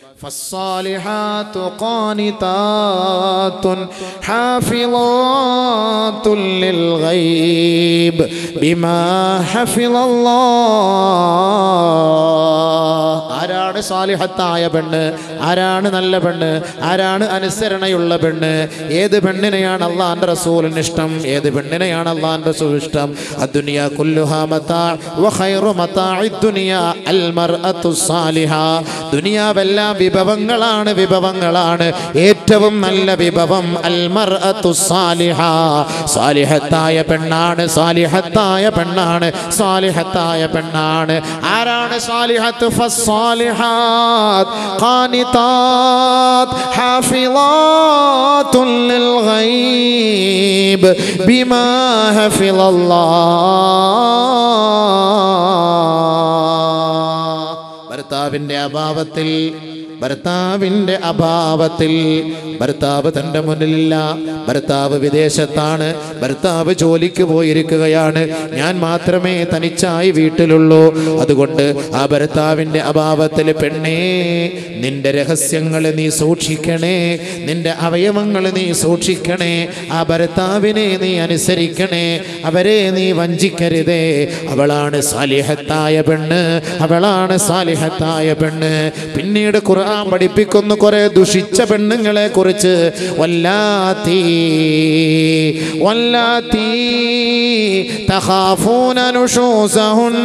ആരാണ് സാലിഹത്തായ പെണ്ണ്? ആരാണ് നല്ല പെണ്ണ്? ആരാണ് അനുസരണയുള്ള പെണ്ണ്? ഏത് പെണ്ണിനെയാണ് അള്ളാഹാന്റെ റസൂലിന് ഇഷ്ടം? ഏത് പെണ്ണിനെയാണ് അള്ളാഹാന്റെ സുഷ്ടം ഇഷ്ടം? അദ്ദുനിയ കുല്ലുഹാ മതാ വഖൈറു മതാഇ ദുനിയ അൽ മർഅത്തു സാലിഹ ദുനിയാവെല്ലാം വിഭവങ്ങളാണ് വിഭവങ്ങളാണ്. ഏറ്റവും നല്ല വിഭവം അൽ മർഅത്തു സാലിഹ സാലിഹത്തായ പെണ്ണാണ് സാലിഹത്തായ പെണ്ണാണ് സാലിഹത്തായ പെണ്ണാണ്. ആരാണ് സാലിഹത്ത്? ഫസ്സാലിഹാത്ത് ഖാനിതാത്ത് ഹാഫിളാത്തുൻ ലിൽ ഗൈബ്. ബിമാ ഹഫിളല്ലാഹ് ഭർത്താവിന്റെ അഭാവത്തിൽ ഭർത്താവിന്റെ അഭാവത്തിൽ ഭർത്താവ് തന്റെ മുന്നിലില്ല ഭർത്താവ് വിദേശത്താണ് ഭർത്താവ് ജോലിക്ക് പോയിരിക്കുകയാണ്. ഞാൻ മാത്രമേ തനിച്ചായി വീട്ടിലുള്ളൂ. അതുകൊണ്ട് ആ ഭർത്താവിന്റെ അഭാവത്തിൽ പെണ്ണേ നിന്റെ രഹസ്യങ്ങൾ നീ സൂക്ഷിക്കണേ നിന്റെ അവയവങ്ങൾ നീ സൂക്ഷിക്കണേ ആ ഭർത്താവിനെ നീ അനുസരിക്കണേ അവരെ നീ വഞ്ചിക്കരുതേ. അവളാണ് സാലിഹത്തായ പെണ്ണ് അവളാണ് സാലിഹത്തായ പെണ്ണ്. പിന്നീട് ഖുർആൻ പഠിപ്പിക്കുന്നു കുറെ ദുഷിച്ച പെണ്ണുങ്ങളെ കുറിച്ച്. വല്ലാത്തീ തഖാഫൂന നുഷൂസഹുൻ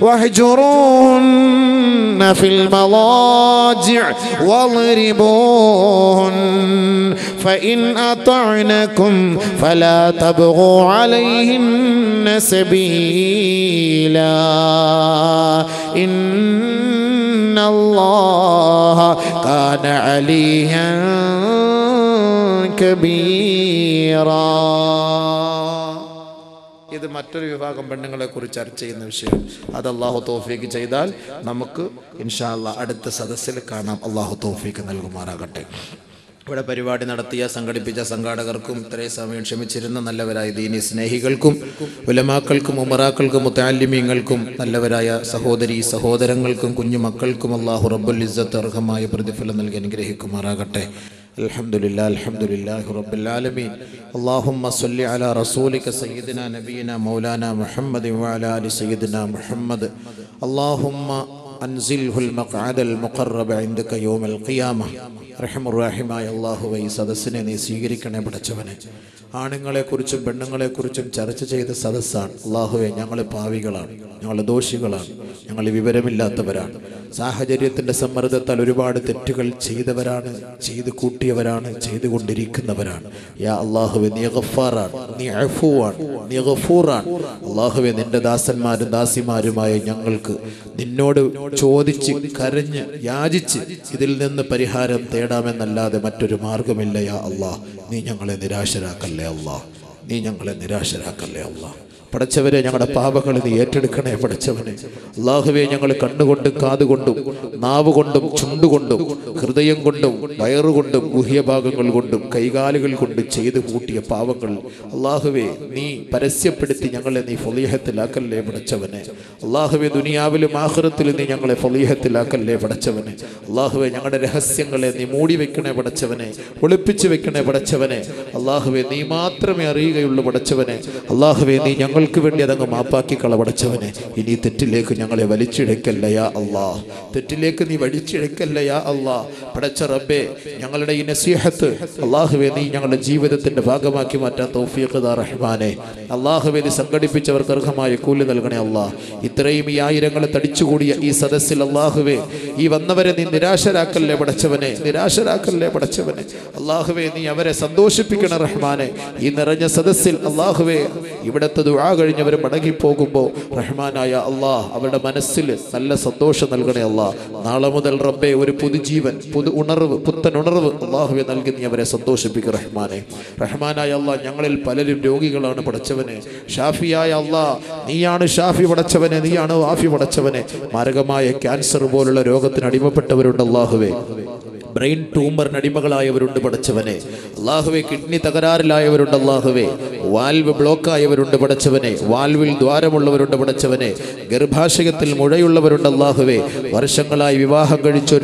واهجروهن في المضاجع واضربوهن فإن أطعنكم فلا تبغوا عليهن سبيلا. إن الله كان عليا كبيرا. ഇത് മറ്റൊരു വിഭാഗം പെണ്ണുങ്ങളെ കുറിച്ച് ചർച്ച ചെയ്യുന്ന വിഷയം. അത് അള്ളാഹു തോഫീക്ക് ചെയ്താൽ നമുക്ക് ഇൻഷാല്ല അടുത്ത സദസ്സിൽ കാണാം. അള്ളാഹു തോഫീക്ക് നൽകുമാറാകട്ടെ. ഇവിടെ പരിപാടി നടത്തിയ സംഘടിപ്പിച്ച സംഘാടകർക്കും ഇത്രയും സമയം ക്ഷമിച്ചിരുന്ന നല്ലവരായ ദീനി സ്നേഹികൾക്കും ഉലമാക്കൾക്കും ഉമറാക്കൾക്കും മുത്താലിമീങ്ങൾക്കും നല്ലവരായ സഹോദരി സഹോദരങ്ങൾക്കും കുഞ്ഞുമക്കൾക്കും അള്ളാഹു റബ്ബുൽ ഇസ്സത്ത് അർഹമായ പ്രതിഫലം നൽകി അനുഗ്രഹിക്കുമാറാകട്ടെ. الحمد لله الحمد لله رب العالمين اللهم صل على رسولك سيدنا نبينا مولانا محمد وعلى ال سيدنا محمد اللهم أنزله المقعد المقرب عندك يوم القيامة റഹ്മ റാഹിമായ അള്ളാഹുവെ ഈ സദസ്സിനെ നീ സ്വീകരിക്കണേ പഠിച്ചവനെ ആണുങ്ങളെക്കുറിച്ചും പെണ്ണുങ്ങളെക്കുറിച്ചും ചർച്ച ചെയ്ത സദസ്സാണ്. അള്ളാഹുവെ ഞങ്ങൾ പാവികളാണ്. ഞങ്ങൾ ദോഷികളാണ്. ഞങ്ങൾ വിവരമില്ലാത്തവരാണ്. സാഹചര്യത്തിന്റെ സമ്മർദ്ദത്താൽ ഒരുപാട് തെറ്റുകൾ ചെയ്തവരാണ് ചെയ്തു കൂട്ടിയവരാണ് ചെയ്തുകൊണ്ടിരിക്കുന്നവരാണ് യാ അള്ളാഹുവെ നീ ഗഫാറാണ് നീ അഫുവാണ് നീ ഗഫൂറാണ്. അള്ളാഹുവെ നിന്റെ ദാസന്മാരും ദാസിമാരുമായ ഞങ്ങൾക്ക് നിന്നോട് ചോദിച്ച് കരഞ്ഞ് യാചിച്ച് ഇതിൽ നിന്ന് പരിഹാരം തേടാമെന്നല്ലാതെ മറ്റൊരു മാർഗമില്ല. യാ അള്ളാഹ് നീ ഞങ്ങളെ നിരാശരാക്കല്ലേ? അള്ളാഹ് നീ ഞങ്ങളെ നിരാശരാക്കല്ലേ അള്ളാഹ് പടച്ചവരെ ഞങ്ങളുടെ പാപങ്ങൾ നീ ഏറ്റെടുക്കണേ പടച്ചവനെ അള്ളാഹുവെ ഞങ്ങൾ കണ്ണുകൊണ്ടും കാതുകൊണ്ടും നാവ് കൊണ്ടും ചുണ്ടുകൊണ്ടും ഹൃദയം കൊണ്ടും വയറുകൊണ്ടും ഗുഹ്യഭാഗങ്ങൾ കൊണ്ടും കൈകാലുകൾ കൊണ്ടും ചെയ്തു കൂട്ടിയ പാവങ്ങൾ. അള്ളാഹുവെ നീ പരസ്യപ്പെടുത്തി ഞങ്ങളെ നീ ഫലീഹത്തിലാക്കല്ലേ പടച്ചവനെ അള്ളാഹുവെ ദുനിയാവിലും ആഹ്റത്തിലും നീ ഞങ്ങളെ ഫലീഹത്തിലാക്കല്ലേ പടച്ചവനെ അള്ളാഹുവെ ഞങ്ങളുടെ രഹസ്യങ്ങളെ നീ മൂടി വെക്കണേ പടച്ചവനെ ഒളിപ്പിച്ചു വെക്കണേ പടച്ചവനെ അള്ളാഹുവെ നീ മാത്രമേ അറിയുകയുള്ളൂ പടച്ചവനെ അള്ളാഹുവെ നീ ഞങ്ങൾ ഞങ്ങൾക്ക് വേണ്ടി അതങ്ങ് മാപ്പാക്കി കളവടച്ചവനെ. ഇനി തെറ്റിലേക്ക് ഞങ്ങളെ വലിച്ചിഴക്കല്ലയാ അല്ലാ. തെറ്റിലേക്ക് നീ വലിച്ചിഴക്കല്ലയാ അല്ലാ. പടച്ച റബ്ബേ ഞങ്ങളുടെ ഈ നസീഹത്ത് അള്ളാഹുവെ നീ ഞങ്ങളുടെ ജീവിതത്തിന്റെ ഭാഗമാക്കി മാറ്റാൻ തൗഫീഖ് റഹ്മാനെ. അള്ളാഹുവെ നീ സംഘടിപ്പിച്ചവർക്ക് അർഹമായ കൂലി നൽകണേ അള്ളാ ഇത്രയും ഈ ആയിരങ്ങളെ തടിച്ചുകൂടിയ ഈ സദസ്സിൽ അള്ളാഹുവേ ഈ വന്നവരെ നീ നിരാശരാക്കല്ലേ പടച്ചവനെ? നിരാശരാക്കല്ലേ പടച്ചവനെ? അള്ളാഹുവേ നീ അവരെ സന്തോഷിപ്പിക്കണ റഹ്മാനെ. ഈ നിറഞ്ഞ സദസ്സിൽ അള്ളാഹുവേ ഇവിടുത്തെ കഴിഞ്ഞവർ മടങ്ങിപ്പോകുമ്പോൾ റഹ്മാനായ അള്ളാഹ് അവരുടെ മനസ്സിൽ നല്ല സന്തോഷം നൽകണേ അള്ളാഹ്. നാളെ മുതൽ റബ്ബെ ഒരു പുതുജീവൻ പുതു ഉണർവ് പുത്തൻ ഉണർവ് അള്ളാഹുവെ നൽകി നീ അവരെ സന്തോഷിപ്പിക്കും റഹ്മാനെ. റഹ്മാനായ അള്ളാഹ് ഞങ്ങളിൽ പലരും രോഗികളാണ് പടച്ചവനെ. ഷാഫിയായ അള്ളാഹ് നീയാണ് ഷാഫി പടച്ചവനെ നീയാണ് വാഫി പടച്ചവനെ. മാരകമായ ക്യാൻസർ പോലുള്ള രോഗത്തിന് അടിമപ്പെട്ടവരുണ്ട് അള്ളാഹുവേ. ബ്രെയിൻ ട്യൂമറിന് അടിമകളായവരുണ്ട് പടച്ചവനെ അള്ളാഹുവെ കിഡ്നി തകരാറിലായവരുണ്ട് അള്ളാഹുവെ വാൽവ് ബ്ലോക്ക് ആയവരുണ്ട് പടച്ചവനെ വാൽവിൽ ദ്വാരമുള്ളവരുണ്ട് പടച്ചവനെ ഗർഭാശയത്തിൽ മുഴയുള്ളവരുണ്ട് അള്ളാഹുവെ വർഷങ്ങളായി വിവാഹം കഴിച്ച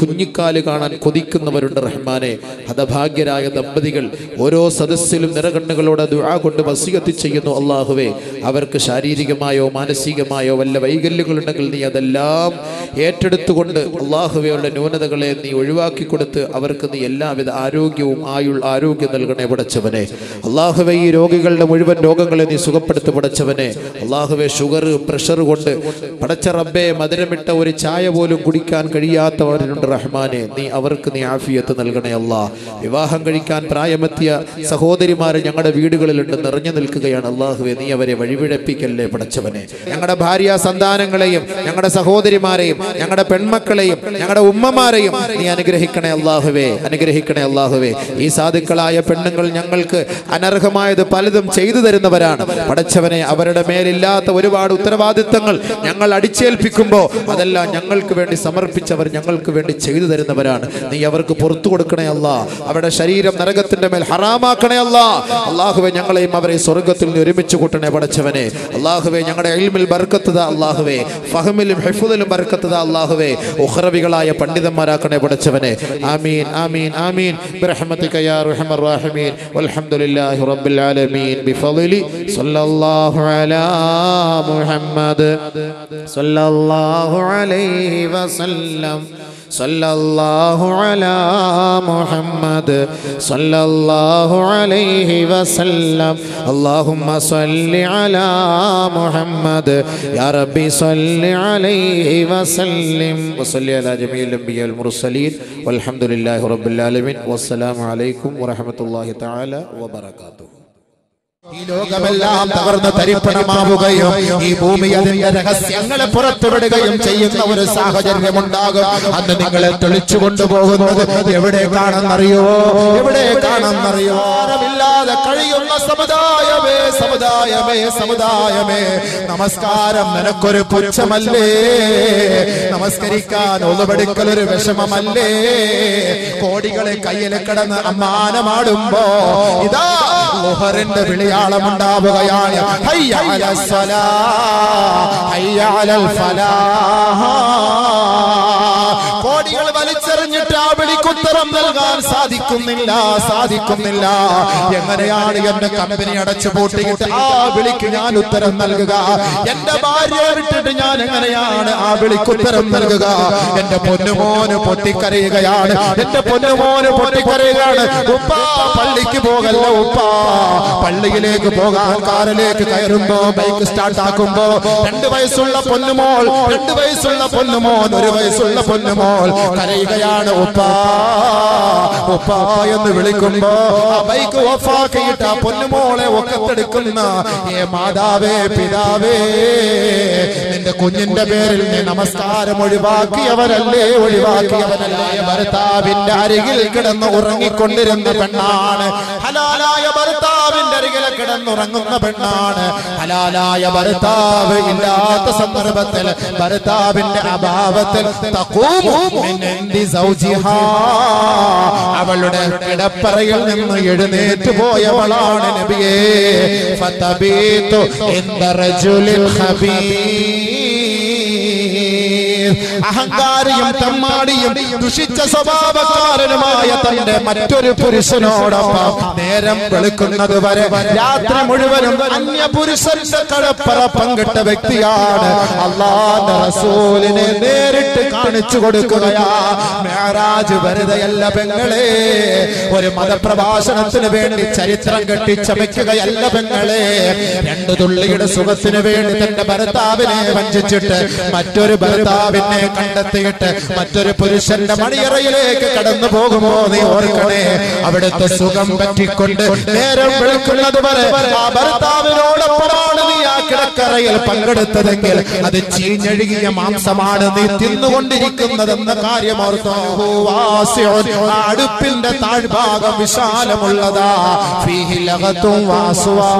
കുഞ്ഞിക്കാൽ കാണാൻ കൊതിക്കുന്നവരുണ്ട് റഹ്മാനെ. ഹതഭാഗ്യരായ ദമ്പതികൾ ഓരോ സദസ്സിലും നിറകണ്ണുകളോടെ ദുആ കൊണ്ട് വസീയത്ത് ചെയ്യുന്നു അള്ളാഹുവെ അവർക്ക് ശാരീരികമായോ മാനസികമായോ വല്ല വൈകല്യങ്ങളുണ്ടെങ്കിൽ നീ അതെല്ലാം ഏറ്റെടുത്തുകൊണ്ട് അള്ളാഹുവയുടെ ന്യൂനതകളെ നീ ഒഴിവാക്കി കൊടുത്ത് അവർക്ക് നീ എല്ലാവിധ ആരോഗ്യവും ആയുൾ ആരോഗ്യം നൽകണേ പടച്ചവനെ. അള്ളാഹുവെ ഈ രോഗികളുടെ മുഴുവൻ രോഗങ്ങളെ നീ സുഖപ്പെടുത്തി പടച്ചവനെ. അള്ളാഹുവെ ഷുഗർ പ്രഷർ കൊണ്ട് പടച്ച റബ്ബെ മധുരമിട്ട ഒരു ചായ പോലും കുടിക്കാൻ കഴിയാത്തവരുണ്ട് റഹ്മാനെ നീ അവർക്ക് നീ ആഫിയത്ത് നൽകണേ വിവാഹം കഴിക്കാൻ പ്രായമെത്തിയ സഹോദരിമാർ ഞങ്ങളുടെ വീടുകളിലുണ്ട് നിറഞ്ഞു നിൽക്കുകയാണ്. അള്ളാഹുവെ നീ അവരെ വഴിപിഴപ്പിക്കല്ലേ പടച്ചവനെ. ഞങ്ങളുടെ ഭാര്യ സന്താനങ്ങളെയും ഞങ്ങളുടെ സഹോദരിമാരെയും ഞങ്ങളുടെ പെൺമക്കളെയും ഞങ്ങളുടെ ഉമ്മമാരെയും നീ അനുഗ്രഹിക്കണേ അള്ളാഹുവേ അനുഗ്രഹിക്കണേ അള്ളാഹുവേ ഈ സാധുക്കളായ പെണ്ണുങ്ങൾ ഞങ്ങൾക്ക് അനർഹമായത് പലതും ചെയ്തു തരുന്നവരാണ്. പടച്ചവനെ അവരുടെ മേലില്ലാത്ത ഒരുപാട് ഉത്തരവാദിത്തങ്ങൾ ഞങ്ങൾ അടിച്ചേൽപ്പിക്കുമ്പോൾ അതെല്ലാം ഞങ്ങൾക്ക് വേണ്ടി സമർപ്പിച്ചവർ ഞങ്ങൾക്ക് വേണ്ടി ചെയ്തു തരുന്നവരാണ് നീ അവർക്ക് പുറത്തു കൊടുക്കണേ അല്ല അവരുടെ ശരീരം നരകത്തിന്റെ മേൽ ഹറാമാക്കണേ അല്ല അള്ളാഹുവെ ഞങ്ങളെയും അവരെ സ്വർഗത്തിൽ നിന്ന് ഒരുമിച്ച് കൂട്ടണേ പടച്ചവനെ അള്ളാഹുവെ ഞങ്ങളുടെ എൽമിൽ ബർക്കത്തത അള്ളാഹുവെ ഫഹമിലും ഹെഫുദിലും ബർക്കത്തത അള്ളാഹുവെ ഉഖറവികളായ പണ്ഡിതന്മാരാക്കണേ പടച്ചവനെ ആമീൻ ആമീൻ ആമീൻ برحمتك يا ارحم الراحمين والحمد لله رب العالمين بفضل صلى الله على محمد صلى الله عليه وسلم صلى الله على محمد صلى الله عليه وسلم. اللهم صل على محمد. يا ربي صل عليه وسلم. وصل على جميع الأنبياء والمرسلين. والحمد لله رب العالمين. والسلام عليكم ورحمة الله تعالى وبركاته. ഈ ലോകമെല്ലാം തകർന്ന് തരിപ്പണമാവുകയും ഈ ഭൂമി അതിന്റെ രഹസ്യങ്ങളെ പുറത്തുവിടുകയും ചെയ്യുന്ന ഒരു സാഹചര്യമുണ്ടാകും. അന്ന് നിങ്ങളെ തെളിച്ചു കൊണ്ടുപോകുന്നത് എവിടേക്കാണെന്നറിയോ എവിടേക്കാണെന്നറിയോ ആരമില്ലാതെ കഴിയുന്ന സമുദായമേ സമുദായമേ സമുദായമേ. നമസ്കാരം നിനക്കൊരു പുച്ഛമല്ലേ? നമസ്കരിക്കാൻ ഒന്നുപെടുക്കൽ ഒരു വിഷമമല്ലേ? കോടികളെ കയ്യിൽ കിടന്ന് അമ്മാനമാടുമ്പോ ഇതാ ഓഹറിന്റെ വിളിയാളമുണ്ടാവുകയാണ് ഫലാഹ്. കോടികൾ വലിച്ചെറിഞ്ഞിട്ട് ആ വിളിക്കുത്തരം നൽകാൻ സാധിക്കുന്നില്ല സാധിക്കുന്നില്ല. എങ്ങനെയാണ് എന്റെ കമ്പനി അടച്ചു പൂട്ടിയിട്ട് ആ വിളിക്ക് ഞാൻ ഉത്തരം നൽകുക? എന്റെ ഭാര്യയെ വിട്ടിട്ട് ഞാൻ എങ്ങനെയാണ് ആ വിളിക്ക് ഉത്തരം നൽകുക? എന്റെ പൊന്നുമോന് പൊട്ടിക്കരയുകയാണ്. എന്റെ പൊന്നുമോന് പൊട്ടിക്കരയുകയാണ്. ഉപ്പ പള്ളിക്ക് പോകല്ല ഉപ്പ. പള്ളിയിലേക്ക് പോകാൻ കാറിലേക്ക് കയറുമ്പോ ബൈക്ക് സ്റ്റാർട്ട് ആക്കുമ്പോ രണ്ട് വയസ്സുള്ള പൊന്നുമോൾ രണ്ട് വയസ്സുള്ള പൊന്നുമോൻ ഒരു വയസ്സുള്ള പൊന്നുമോൾ കരയുകയാണ് ഉപ്പ. ഉപ്പ എന്ന് വിളിക്കുമ്പോ ആ ബൈക്ക് ഓഫാക്കിയിട്ട് ആ പൊന്നുമോളെ ഒക്കത്തെടുക്കുന്ന ഏ മാതാവേ പിതാവേ നിന്റെ കുഞ്ഞിന്റെ പേരിൽ നീ നമസ്കാരം ഒഴിവാക്കിയവരല്ലേ? ഒഴിവാക്കിയവരല്ലേ? ഭർത്താവിന്റെ അരികിൽ കിടന്ന് ഉറങ്ങിക്കൊണ്ടിരുന്ന പെണ്ണാണ്. ഹലാലായ അരികിൽ കിടന്നുറങ്ങുന്ന പെണ്ണാണ്. ഹലാലായ ഭർത്താവ് ഇല്ലാത്ത സന്ദർഭത്തിൽ ഭർത്താവിന്റെ അഭാവത്തിൽ. അവളുടെ കിടപ്പറയിൽ നിന്ന് എഴുന്നേറ്റ് പോയവളാണ് നബിയേ. ഫതബീതു ഇൻദ റജുലിൽ ഖബീർ അഹങ്കാരിയും തമ്മാടിയും ദുഷിച്ച സ്വഭാവക്കാരനുമായ തന്റെ മറ്റൊരു പുരുഷനോടൊപ്പം നേരം വെളുക്കുന്നത് വരെ രാത്രി മുഴുവനും അന്യ പുരുഷന്റെ കടപ്പറ പങ്കിട്ട വ്യക്തിയാണ് അള്ളാന്റെ റസൂലിനെ നേരിട്ട് കാണിച്ചു കൊടുക്കുകയാ മേറാജ് വരുതയല്ല പെങ്ങളെ ഒരു മതപ്രഭാഷണത്തിന് വേണ്ടി ചരിത്രം കെട്ടിച്ചമയ്ക്കുകയല്ല പെങ്ങളെ. രണ്ടു തുള്ളിയുടെ സുഖത്തിന് വേണ്ടി തന്റെ ഭർത്താവിനെ വഞ്ചിച്ചിട്ട് മറ്റൊരു ഭർത്താവിനെ കണ്ടെത്തിയിട്ട് മറ്റൊരു പുരുഷന്റെ മണിയറയിലേക്ക് കടന്നു പോകുമ്പോ നീ ഓർക്കണേ? അവിടുത്തെ സുഖം പറ്റിക്കൊണ്ട് നേരം വെളുക്കുന്നത് വരെ ആ ഭർത്താവിനോടൊപ്പമാണ് നീ ആ കിടക്കറയിൽ പങ്കെടുത്തതെങ്കിൽ അത് ചീഞ്ഞഴുകിയ മാംസമാണ് നീ തിന്നുകൊണ്ടിരിക്കുന്നതെന്ന കാര്യം ഓർത്തോ. അടുപ്പിന്റെ താഴ്ഭാഗം വിശാലമുള്ളതാ. വാസുവാ.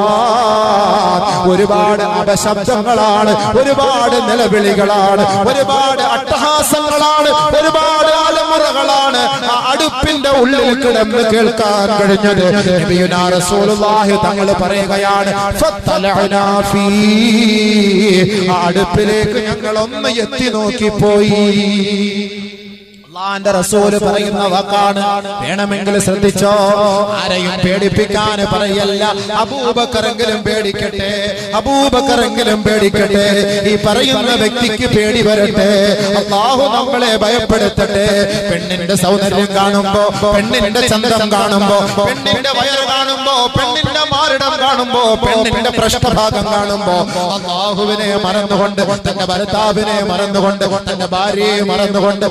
ഒരുപാട് അപശബ്ദങ്ങളാണ് ഒരുപാട് നിലവിളികളാണ് ഒരുപാട് അട്ടഹാസങ്ങളാണ് ഒരുപാട് അലമുറകളാണ് അടുപ്പിന്റെ ഉള്ളിൽ കിടന്ന് കേൾക്കാൻ കഴിഞ്ഞത്. തങ്ങൾ പറയുകയാണ് അടുപ്പിലേക്ക് ഞങ്ങൾ ഒന്ന് എത്തി നോക്കിപ്പോയി. അള്ളാന്റെ റസൂൽ പറയുന്ന വാക്കാണ്. വേണമെങ്കിൽ ശ്രദ്ധിച്ചോ? ആരെയും പേടിപ്പിക്കാൻ പറയല്ല. അബൂബക്കറെങ്കിലും പേടിക്കട്ടെ. അബൂബക്കറെങ്കിലും പേടിക്കട്ടെ. ഈ പറയുന്ന വ്യക്തിക്ക് പേടി വരട്ടെ. അള്ളാഹു നമ്മളെ ഭയപ്പെടുത്തട്ടെ. പെണ്ണിന്റെ സൗന്ദര്യം കാണുമ്പോ പെണ്ണിന്റെ ചന്ദ്രം കാണുമ്പോ പെണ്ണിന്റെ വയറ് കാണുമ്പോ പെണ്ണിന്റെ മാറിടം കാണുമ്പോ പെണ്ണിന്റെ പൃഷ്ഠഭാഗം കാണുമ്പോ അള്ളാഹുവിനെ മറന്നുകൊണ്ട് തന്റെ ഭർത്താവിനെ മറന്നുകൊണ്ട് തന്റെ ഭാര്യയെ മറന്നുകൊണ്ട്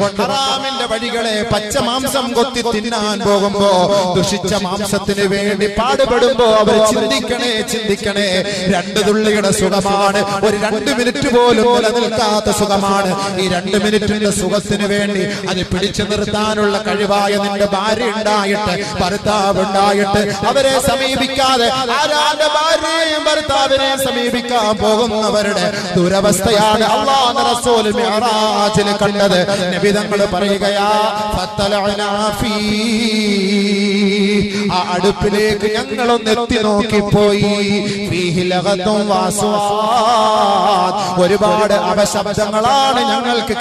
ഹറാമിന്റെ വഴികളെ പച്ച മാംസം കൊത്തി തിന്നാൻ പോകുമ്പോ ദുഷിച്ച മാംസത്തിന് വേണ്ടി പാടുപെടുമ്പോ അവർ ചിന്തിക്കണേ ചിന്തിക്കണേ. രണ്ട് തുള്ളിയുടെ സുഖമാണ്. ഒരു രണ്ട് മിനിറ്റ് പോലും നിലനിൽക്കാത്ത സുഖമാണ്. ഈ രണ്ട് മിനിറ്റിന്റെ സുഖത്തിന് വേണ്ടി അത് പിടിച്ചു നിർത്താനുള്ള കഴിവായ നിന്റെ ഭാര്യ ഉണ്ടായിട്ട് ഭർത്താവ് ഉണ്ടായിട്ട് അവരെ സമീപിക്കാതെ ഭാര്യയും ഭർത്താവിനെ സമീപിക്കാൻ പോകുന്നവരുടെ ദുരവസ്ഥയാണ് അള്ളാഹ് കണ്ടത്. നബി തങ്ങൾ ആ അടുപ്പിലേക്ക് ഞങ്ങളൊന്ന് എത്തി നോക്കിപ്പോയി. ഒരുപാട് അവശബ്ദങ്ങളാണ് ഞങ്ങൾക്ക്